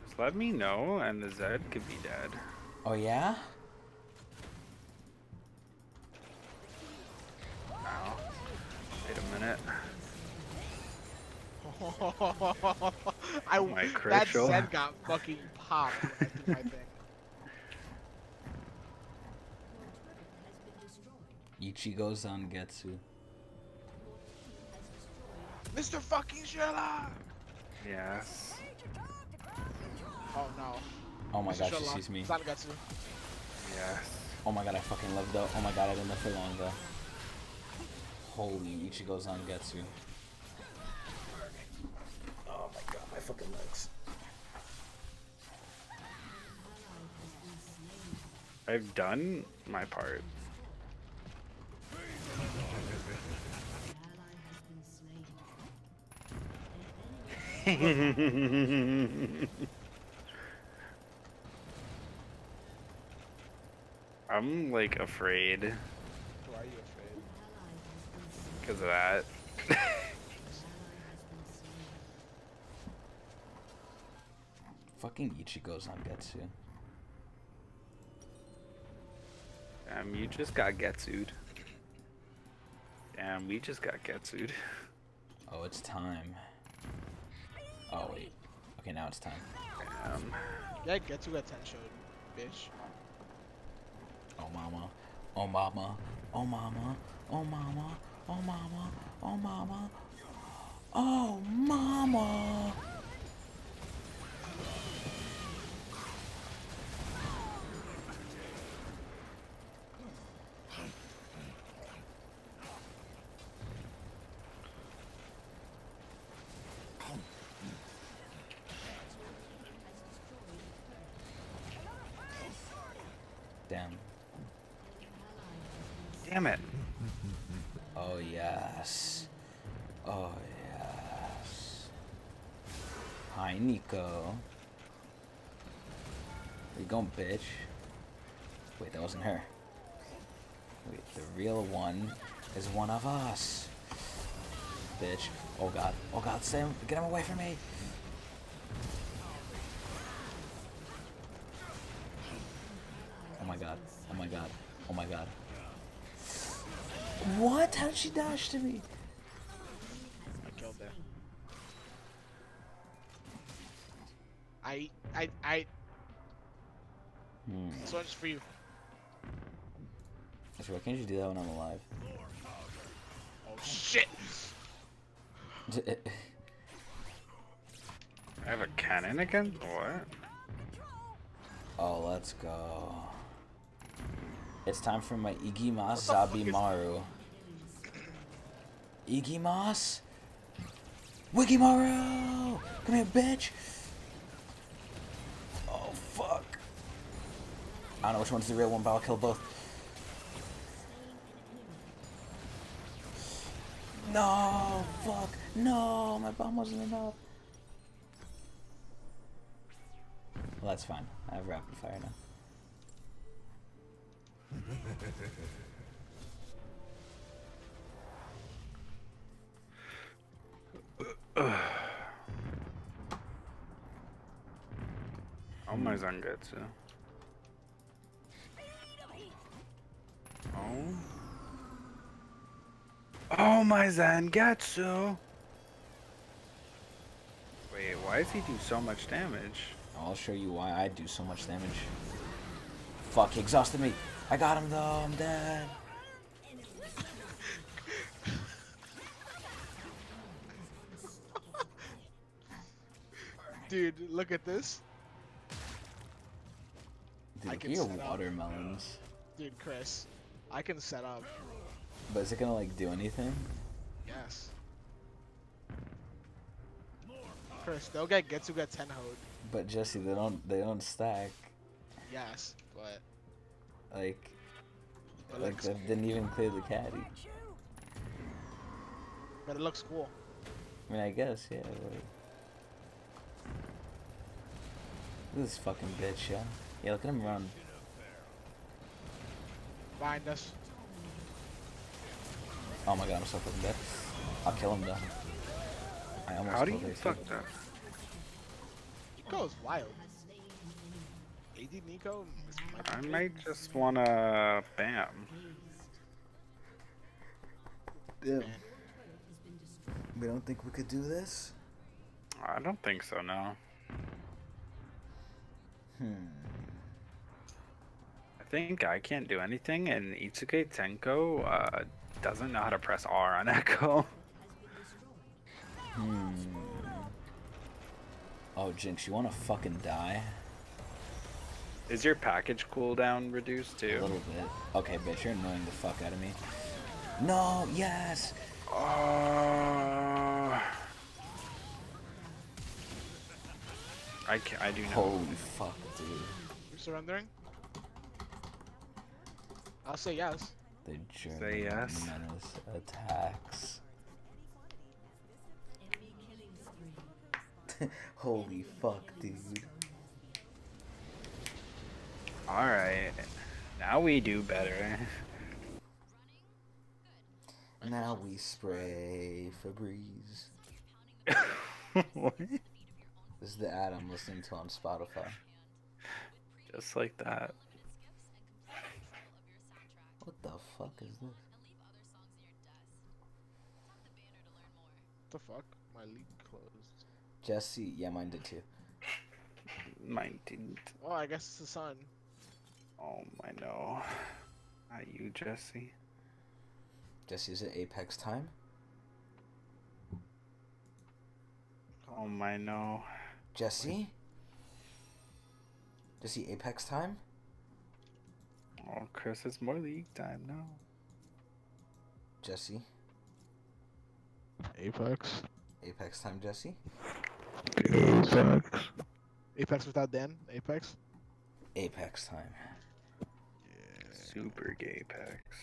Just let me know and the Zed could be dead. Oh yeah? Ow. Wait a minute. (laughs) I my that crucial. Zed got fucking popped. when I did my thing. (laughs) Ichigo Zangetsu. Mr. fucking Sherlock! Yes. Oh no. Oh my Mr. god, she Sherlock, sees me. Zangetsu. Yes. Oh my god, I fucking love though. Oh my god, I didn't live for long though. Holy Ichigo Zangetsu. Oh my god, my fucking legs. I've done my part. (laughs) I'm like afraid Why are you afraid? because of that. (laughs) Fucking Ichigo's on Getsu. Damn, you just got getsued. Damn, we just got getsued. Oh, it's time. Oh wait. Okay, now it's time. Damn. Yeah, get to attention, bitch. Oh mama. Oh mama. Oh mama. Oh mama. Oh mama. Oh mama. Oh mama. Damn. Damn it. Oh yes. Oh yes. Hi Neeko. Where you going, bitch? Wait, that wasn't her. Wait, the real one is one of us. Bitch. Oh god. Oh god, Sam, get him away from me. Oh my god. Oh my god. Oh my god. What? How did she dash to me? I killed her. I I, I, I. Hmm. This one's for you. Actually, why can't you do that when I'm alive? Shit! Eh, eh. I have a cannon again? What? Oh, let's go. It's time for my Igimas What the fuck is- Zabimaru. Igimas? Wikimaru! Come here, bitch! Oh, fuck. I don't know which one's the real one, but I'll kill both. No, fuck. No, my bomb wasn't enough. Well, that's fine. I have rapid fire now. Oh my Zangetsu. Oh. Oh my Zangetsu! Wait, why does he do so much damage? I'll show you why I do so much damage. Fuck, he exhausted me. I got him though, I'm dead. (laughs) Dude, look at this. Dude, I look can at your set up. watermelons. Dude, Chris, I can set up. But is it gonna like do anything? Yes. Chris, they'll get Getsu get ten hoed. But Jesse, they don't they don't stack. Yes, but Like It like they that didn't even clear the caddy. but it looks cool. I mean I guess, yeah. At this fucking bitch, yeah. Yeah, look at him run. Behind us. Oh my god, I'm so fucking dead. I'll kill him though. I almost How do you fuck too. that? Neeko is wild. AD Neeko I might just wanna bam. Yeah. We don't think we could do this? I don't think so, no. Hmm. I think I can't do anything, and Itsuke Tenko uh, doesn't know how to press R on (laughs) Ekko. Hmm. Oh, Jinx, you wanna fucking die? Is your package cooldown reduced too? A little bit. Okay, bitch, you're annoying the fuck out of me. No, yes! Uh, I can, I do know. Holy fuck, dude. You surrendering? I'll say yes. The German yes. menace attacks. (laughs) Holy fuck, dude. Alright. Now we do better. Now we spray Febreze. what? (laughs) This is the ad I'm listening to on Spotify. Just like that. What the fuck is this? the fuck? My league closed. Jesse, yeah, mine did too. Mine didn't. Well, I guess it's the sun. Oh my no. Not you, Jesse. Jesse, is it Apex time? Oh my no. Jesse? Jesse, Apex time? Oh, Chris, it's more league time now. Jesse? Apex. Apex time, Jesse? Apex. Apex without Dan. Apex. Apex time. Yeah. Super gay packs.